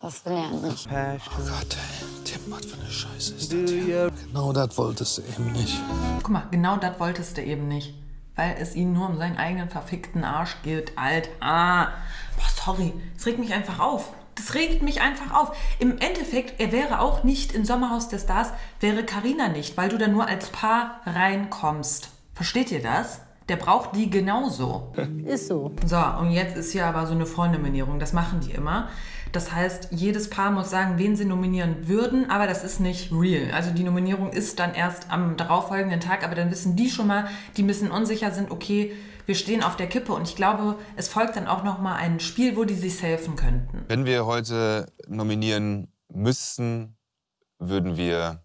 Das will er nicht. Oh Gott, ey. Tim, was für eine Scheiße ist das hier? Genau das wolltest du eben nicht. Guck mal, genau das wolltest du eben nicht. Weil es ihn nur um seinen eigenen verfickten Arsch geht. Alter. Ah. Boah, sorry. Es regt mich einfach auf. Das regt mich einfach auf. Im Endeffekt, er wäre auch nicht im Sommerhaus der Stars, wäre Karina nicht, weil du da nur als Paar reinkommst. Versteht ihr das? Der braucht die genauso. Ist so. So, und jetzt ist hier aber so eine Vornominierung. Das machen die immer. Das heißt, jedes Paar muss sagen, wen sie nominieren würden, aber das ist nicht real. Also die Nominierung ist dann erst am darauffolgenden Tag, aber dann wissen die schon mal, die ein bisschen unsicher sind, okay, wir stehen auf der Kippe. Und ich glaube, es folgt dann auch noch mal ein Spiel, wo die sich helfen könnten. Wenn wir heute nominieren müssten, würden wir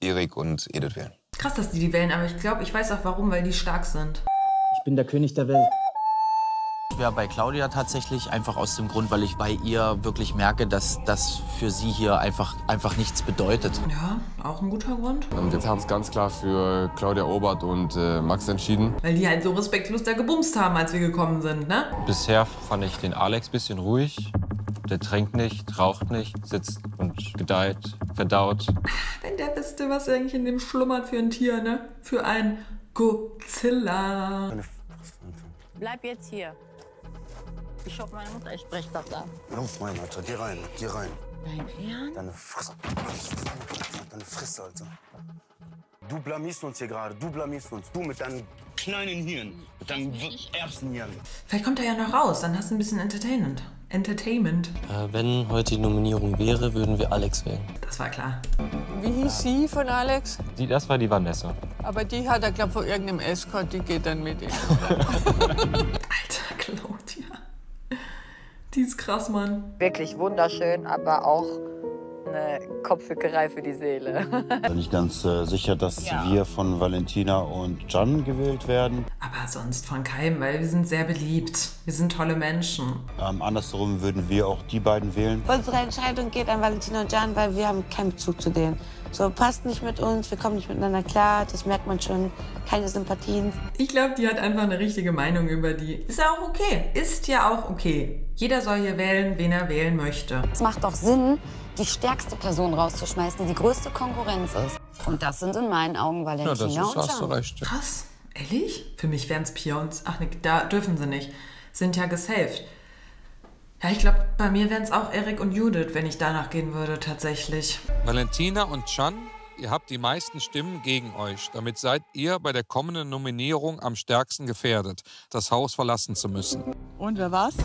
Erik und Edith wählen. Krass, dass die die wählen, aber ich glaube, ich weiß auch warum, weil die stark sind. Ich bin der König der Welt. Wäre bei Claudia tatsächlich einfach aus dem Grund, weil ich bei ihr wirklich merke, dass das für sie hier einfach, einfach nichts bedeutet. Ja, auch ein guter Grund. Und jetzt haben es ganz klar für Claudia Obert und äh, Max entschieden. Weil die halt so respektlos da gebumst haben, als wir gekommen sind, ne? Bisher fand ich den Alex bisschen ruhig. Der trinkt nicht, raucht nicht, sitzt und gedeiht, verdaut. Wenn der wüsste, was eigentlich in dem schlummert für ein Tier, ne? Für ein Godzilla. Bleib jetzt hier. Ich hoffe, meine Mutter spricht doch da. Los, mein Alter, geh rein, geh rein. Dein Ernst? Deine Fresse. Deine Fresse, Alter. Du blamierst uns hier gerade, du blamierst uns. Du mit deinem kleinen Hirn, mit deinem Erbsenhirn. Vielleicht kommt er ja noch raus, dann hast du ein bisschen Entertainment. Entertainment. Äh, wenn heute die Nominierung wäre, würden wir Alex wählen. Das war klar. Wie hieß sie von Alex? Die, das war die Vanessa. Aber die hat er, glaube ich, von irgendeinem Escort, die geht dann mit ihm. Die ist krass, Mann. Wirklich wunderschön, aber auch eine Kopfhückerei für die Seele. Bin ich ganz äh, sicher, dass Ja. wir von Valentina und Can gewählt werden. Aber sonst von keinem, weil wir sind sehr beliebt. Wir sind tolle Menschen. Ähm, andersherum würden wir auch die beiden wählen. Unsere Entscheidung geht an Valentina und Jan, weil wir haben keinen Bezug zu denen. So, passt nicht mit uns, wir kommen nicht miteinander klar, das merkt man schon. Keine Sympathien. Ich glaube, die hat einfach eine richtige Meinung über die. Ist ja auch okay. Ist ja auch okay. Jeder soll hier wählen, wen er wählen möchte. Es macht doch Sinn, die stärkste Person rauszuschmeißen, die die größte Konkurrenz ist. Und das sind in meinen Augen Valentina und Can. Krass. Ehrlich? Für mich wären es Pia und... Ach ne, da dürfen sie nicht. Sind ja gesaved. Ja, ich glaube, bei mir wären es auch Erik und Judith, wenn ich danach gehen würde, tatsächlich. Valentina und Chan, ihr habt die meisten Stimmen gegen euch. Damit seid ihr bei der kommenden Nominierung am stärksten gefährdet, das Haus verlassen zu müssen. Und wer war's?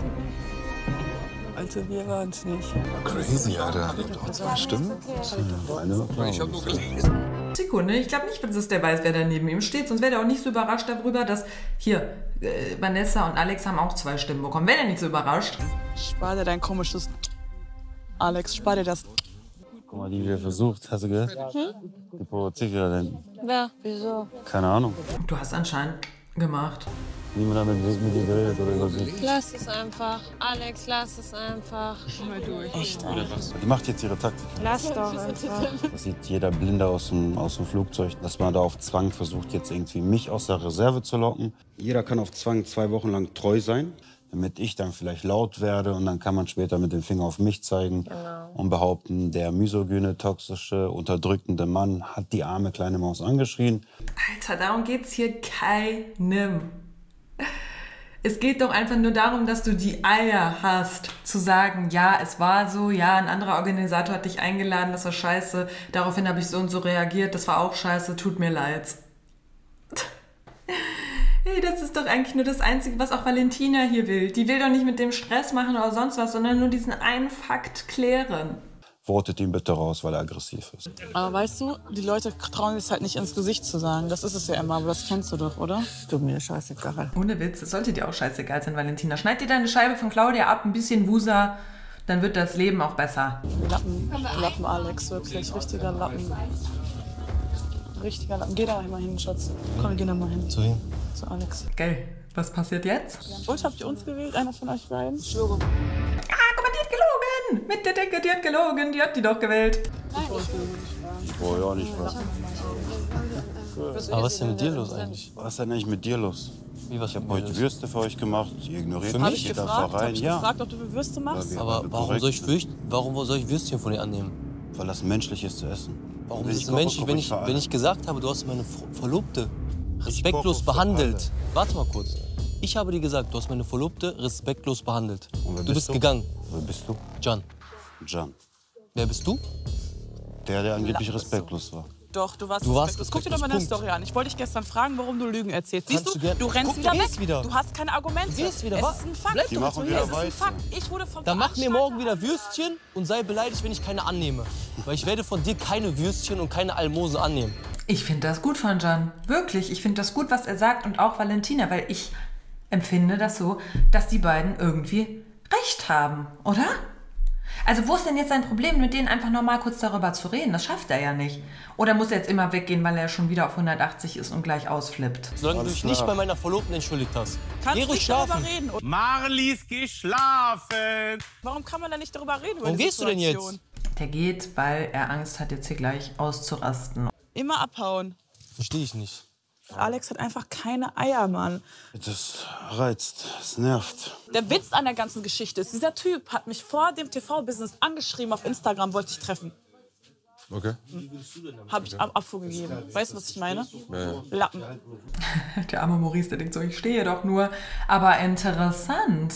Also wir waren es nicht. Crazy, Alter. Zwei Stimmen? Ich habe nur gelesen. Sekunde, ich glaube nicht, dass es der weiß, wer da neben ihm steht. Sonst wäre er auch nicht so überrascht darüber, dass hier äh, Vanessa und Alex haben auch zwei Stimmen bekommen. Wäre er nicht so überrascht? Spar dir dein komisches. Alex, spar dir das. Guck mal, die wir versucht, hast du gehört? Hm? Die provoziert gerade. denn. Wer? Wieso? Keine Ahnung. Du hast anscheinend gemacht. Niemand hat mit, mit dir geredet oder über sie. Lass es einfach. Alex, lass es einfach. Mal durch. Echt? Die macht jetzt ihre Taktik. Lass doch einfach. Das sieht jeder Blinde aus dem, aus dem Flugzeug, dass man da auf Zwang versucht, jetzt irgendwie mich aus der Reserve zu locken. Jeder kann auf Zwang zwei Wochen lang treu sein, damit ich dann vielleicht laut werde und dann kann man später mit dem Finger auf mich zeigen und behaupten, der misogyne, toxische, unterdrückende Mann hat die arme kleine Maus angeschrien. Alter, darum geht's hier keinem. Es geht doch einfach nur darum, dass du die Eier hast, zu sagen, ja, es war so, ja, ein anderer Organisator hat dich eingeladen, das war scheiße, daraufhin habe ich so und so reagiert, das war auch scheiße, tut mir leid. Hey, das ist doch eigentlich nur das Einzige, was auch Valentina hier will. Die will doch nicht mit dem Stress machen oder sonst was, sondern nur diesen einen Fakt klären. Votet ihn bitte raus, weil er aggressiv ist. Aber weißt du, die Leute trauen es halt nicht ins Gesicht zu sagen. Das ist es ja immer, aber das kennst du doch, oder? Du mir scheißegal. Ohne Witz, es sollte dir auch scheißegal sein, Valentina. Schneid dir deine Scheibe von Claudia ab, ein bisschen Wusa, dann wird das Leben auch besser. Lappen, Lappen Alex, wirklich. Richtiger Lappen. Richtiger Lappen. Geh da mal hin, Schatz. Komm, wir gehen da mal hin. Zu wem? Zu Alex. Geil. Was passiert jetzt? Und habt ihr uns gewählt? Einer von euch beiden? Ich schwöre. Ah, Mit der Decke, die hat gelogen, die hat die doch gewählt. Oh ja, nicht was. Aber was ist denn mit dir los eigentlich? Was ist denn eigentlich mit dir los? Wie, was ich habe heute Würste für euch gemacht. Ihr ignoriert Für mich, mich? geht Gefragt, hab rein. ich Ja, gefragt, ob du Würste machst? Aber warum soll, ich Würst, warum soll ich Würstchen von dir annehmen? weil das menschlich ist zu essen. Warum ist ich es koche, menschlich, wenn ich ich, wenn ich gesagt habe, du hast meine Ver- Verlobte respektlos behandelt? Warte mal kurz. Ich habe dir gesagt, du hast meine Verlobte respektlos behandelt. Und wer Du bist du? gegangen. Wer bist du? Can. Can. Wer bist du? Der, der angeblich respektlos war. Doch, du warst Du warst respektlos. Guck dir doch mal deine Story an. Ich wollte dich gestern fragen, warum du Lügen erzählst. Kannst Siehst du du, du rennst Guck, wieder du weg. wieder. Du hast keine Argumente. Du gehst wieder. Es ist ein Fakt. Bleib Die doch machen wieder es ist ein. Fakt. Ich wurde vom Dann mach mir morgen wieder Würstchen und sei beleidigt, wenn ich keine annehme. Weil ich werde von dir keine Würstchen und keine Almosen annehmen. Ich finde das gut von Jan. Wirklich, ich finde das gut, was er sagt und auch Valentina, weil ich empfinde das so, dass die beiden irgendwie recht haben, oder? Also wo ist denn jetzt sein Problem, mit denen einfach normal kurz darüber zu reden? Das schafft er ja nicht. Oder muss er jetzt immer weggehen, weil er schon wieder auf 180 ist und gleich ausflippt? Solange du dich nicht bei meiner Verlobten entschuldigt hast. Kannst Geh ruhig nicht darüber schlafen. reden. Marlies geschlafen. Warum kann man da nicht darüber reden? Warum gehst du denn Situation? Der geht, weil er Angst hat, jetzt hier gleich auszurasten. Immer abhauen. Verstehe ich nicht. Alex hat einfach keine Eier, Mann. Das reizt, es nervt. Der Witz an der ganzen Geschichte ist, dieser Typ hat mich vor dem TV-Business angeschrieben auf Instagram, wollte ich treffen. Okay. Habe ich ab Abfuhr gegeben. Weißt du, was ich meine? Ja. Lappen. Der arme Maurice, der denkt so, ich stehe doch nur. Aber interessant,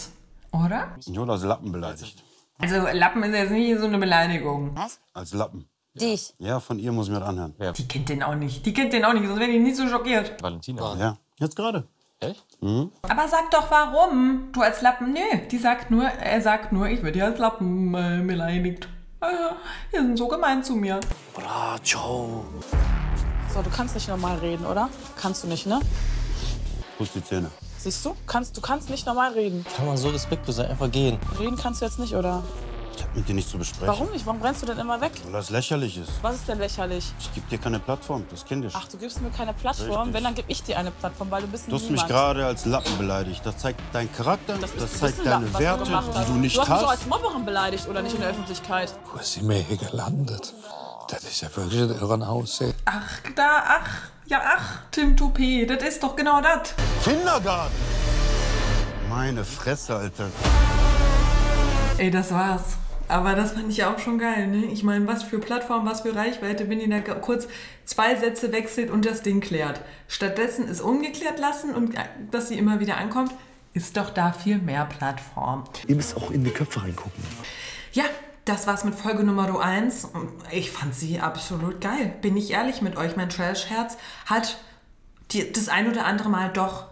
oder? Jola als Lappen beleidigt. Also Lappen ist jetzt nicht so eine Beleidigung. Was? Als Lappen. Dich. Ja, von ihr muss ich mir das anhören. Die kennt den auch nicht. Die kennt den auch nicht, sonst wäre die nicht so schockiert. Valentina. Ja, jetzt gerade. Echt? Mhm. Aber sag doch warum. Du als Lappen, nö. Die sagt nur, er sagt nur, ich werde hier als Lappen äh, beleidigt. Äh, die sind so gemein zu mir. Bracho. So, du kannst nicht normal reden, oder? Kannst du nicht, ne? Putz die Zähne. Siehst du? Kannst, du kannst nicht normal reden. Kann man so respektlos sein, einfach gehen. Reden kannst du jetzt nicht, oder? Ich hab mit dir nichts zu besprechen. Warum nicht? Warum brennst du denn immer weg? Weil das lächerlich ist. Was ist denn lächerlich? Ich gebe dir keine Plattform, das ist kindisch. Ach, du gibst mir keine Plattform. Richtig. Wenn, dann gebe ich dir eine Plattform, weil du bist ein Du hast mich Niemand. gerade als Lappen beleidigt. Das zeigt deinen Charakter, das, Du bist zeigt ein deine Lappen, Werte, gemacht die hast. du nicht Du hast mich auch hast. als Mobberin beleidigt, oder nicht in der Öffentlichkeit? Wo ist sie mir hier gelandet? Das ist ja wirklich ein Irrenhaus. ey. Ach, da, ach, ja, ach, Tim Toupet, das ist doch genau das. Kindergarten! Meine Fresse, Alter. Ey, das war's. Aber das fand ich auch schon geil, ne? Ich meine, was für Plattform, was für Reichweite, wenn die da kurz zwei Sätze wechselt und das Ding klärt. Stattdessen es ungeklärt lassen und äh, dass sie immer wieder ankommt, ist doch da viel mehr Plattform. Ihr müsst auch in die Köpfe reingucken. Ja, das war's mit Folge Nummer 1. Ich fand sie absolut geil. Bin ich ehrlich mit euch, mein Trash-Herz hat die, das ein oder andere Mal doch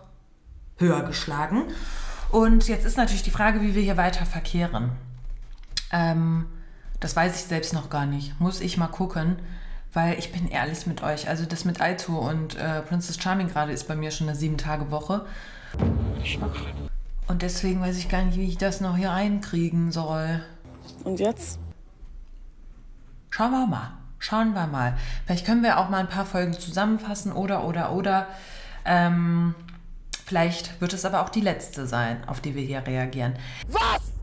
höher geschlagen. Und jetzt ist natürlich die Frage, wie wir hier weiter verkehren. Ähm, das weiß ich selbst noch gar nicht. Muss ich mal gucken. Weil ich bin ehrlich mit euch. Also das mit Aito und äh, Princess Charming gerade ist bei mir schon eine sieben Tage Woche. Und deswegen weiß ich gar nicht, wie ich das noch hier einkriegen soll. Und jetzt? Schauen wir mal. Schauen wir mal. Vielleicht können wir auch mal ein paar Folgen zusammenfassen oder, oder, oder. Ähm, vielleicht wird es aber auch die letzte sein, auf die wir hier reagieren. Was?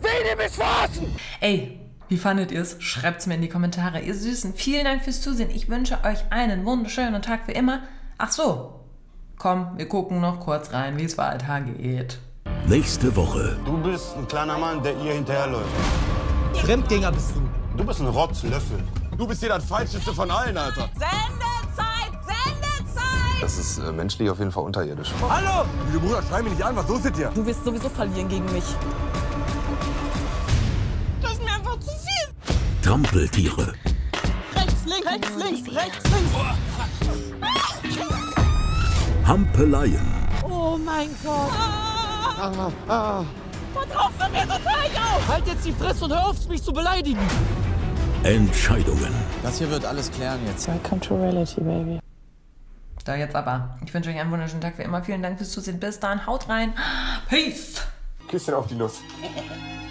Will ihr mich verarschen? Ey, wie fandet ihr es? Schreibt's mir in die Kommentare. Ihr Süßen, vielen Dank fürs Zusehen. Ich wünsche euch einen wunderschönen Tag wie immer. Ach so. Komm, wir gucken noch kurz rein, wie es weiter geht. Nächste Woche. Du bist ein kleiner Mann, der ihr hinterherläuft. Fremdgänger bist du. Du bist ein Rotzlöffel. Du bist hier das Falscheste von allen, Alter. Sendezeit! Sendezeit! Das ist äh, menschlich auf jeden Fall unterirdisch. Hallo! Liebe Bruder, schrei mich nicht an, was los ist hier? Du wirst sowieso verlieren gegen mich. Trampeltiere. Rechts, links, rechts, links, rechts, links. Hampeleien. Oh mein Gott. Ah, ah. Vertraut mir total auf. Halt jetzt die Fresse und hör auf, mich zu beleidigen. Entscheidungen. Das hier wird alles klären jetzt. Welcome to reality, baby. Da jetzt aber. Ich wünsche euch einen wunderschönen Tag wie immer. Vielen Dank fürs Zusehen. Bis dann. Haut rein. Peace. Küsschen auf die Nuss.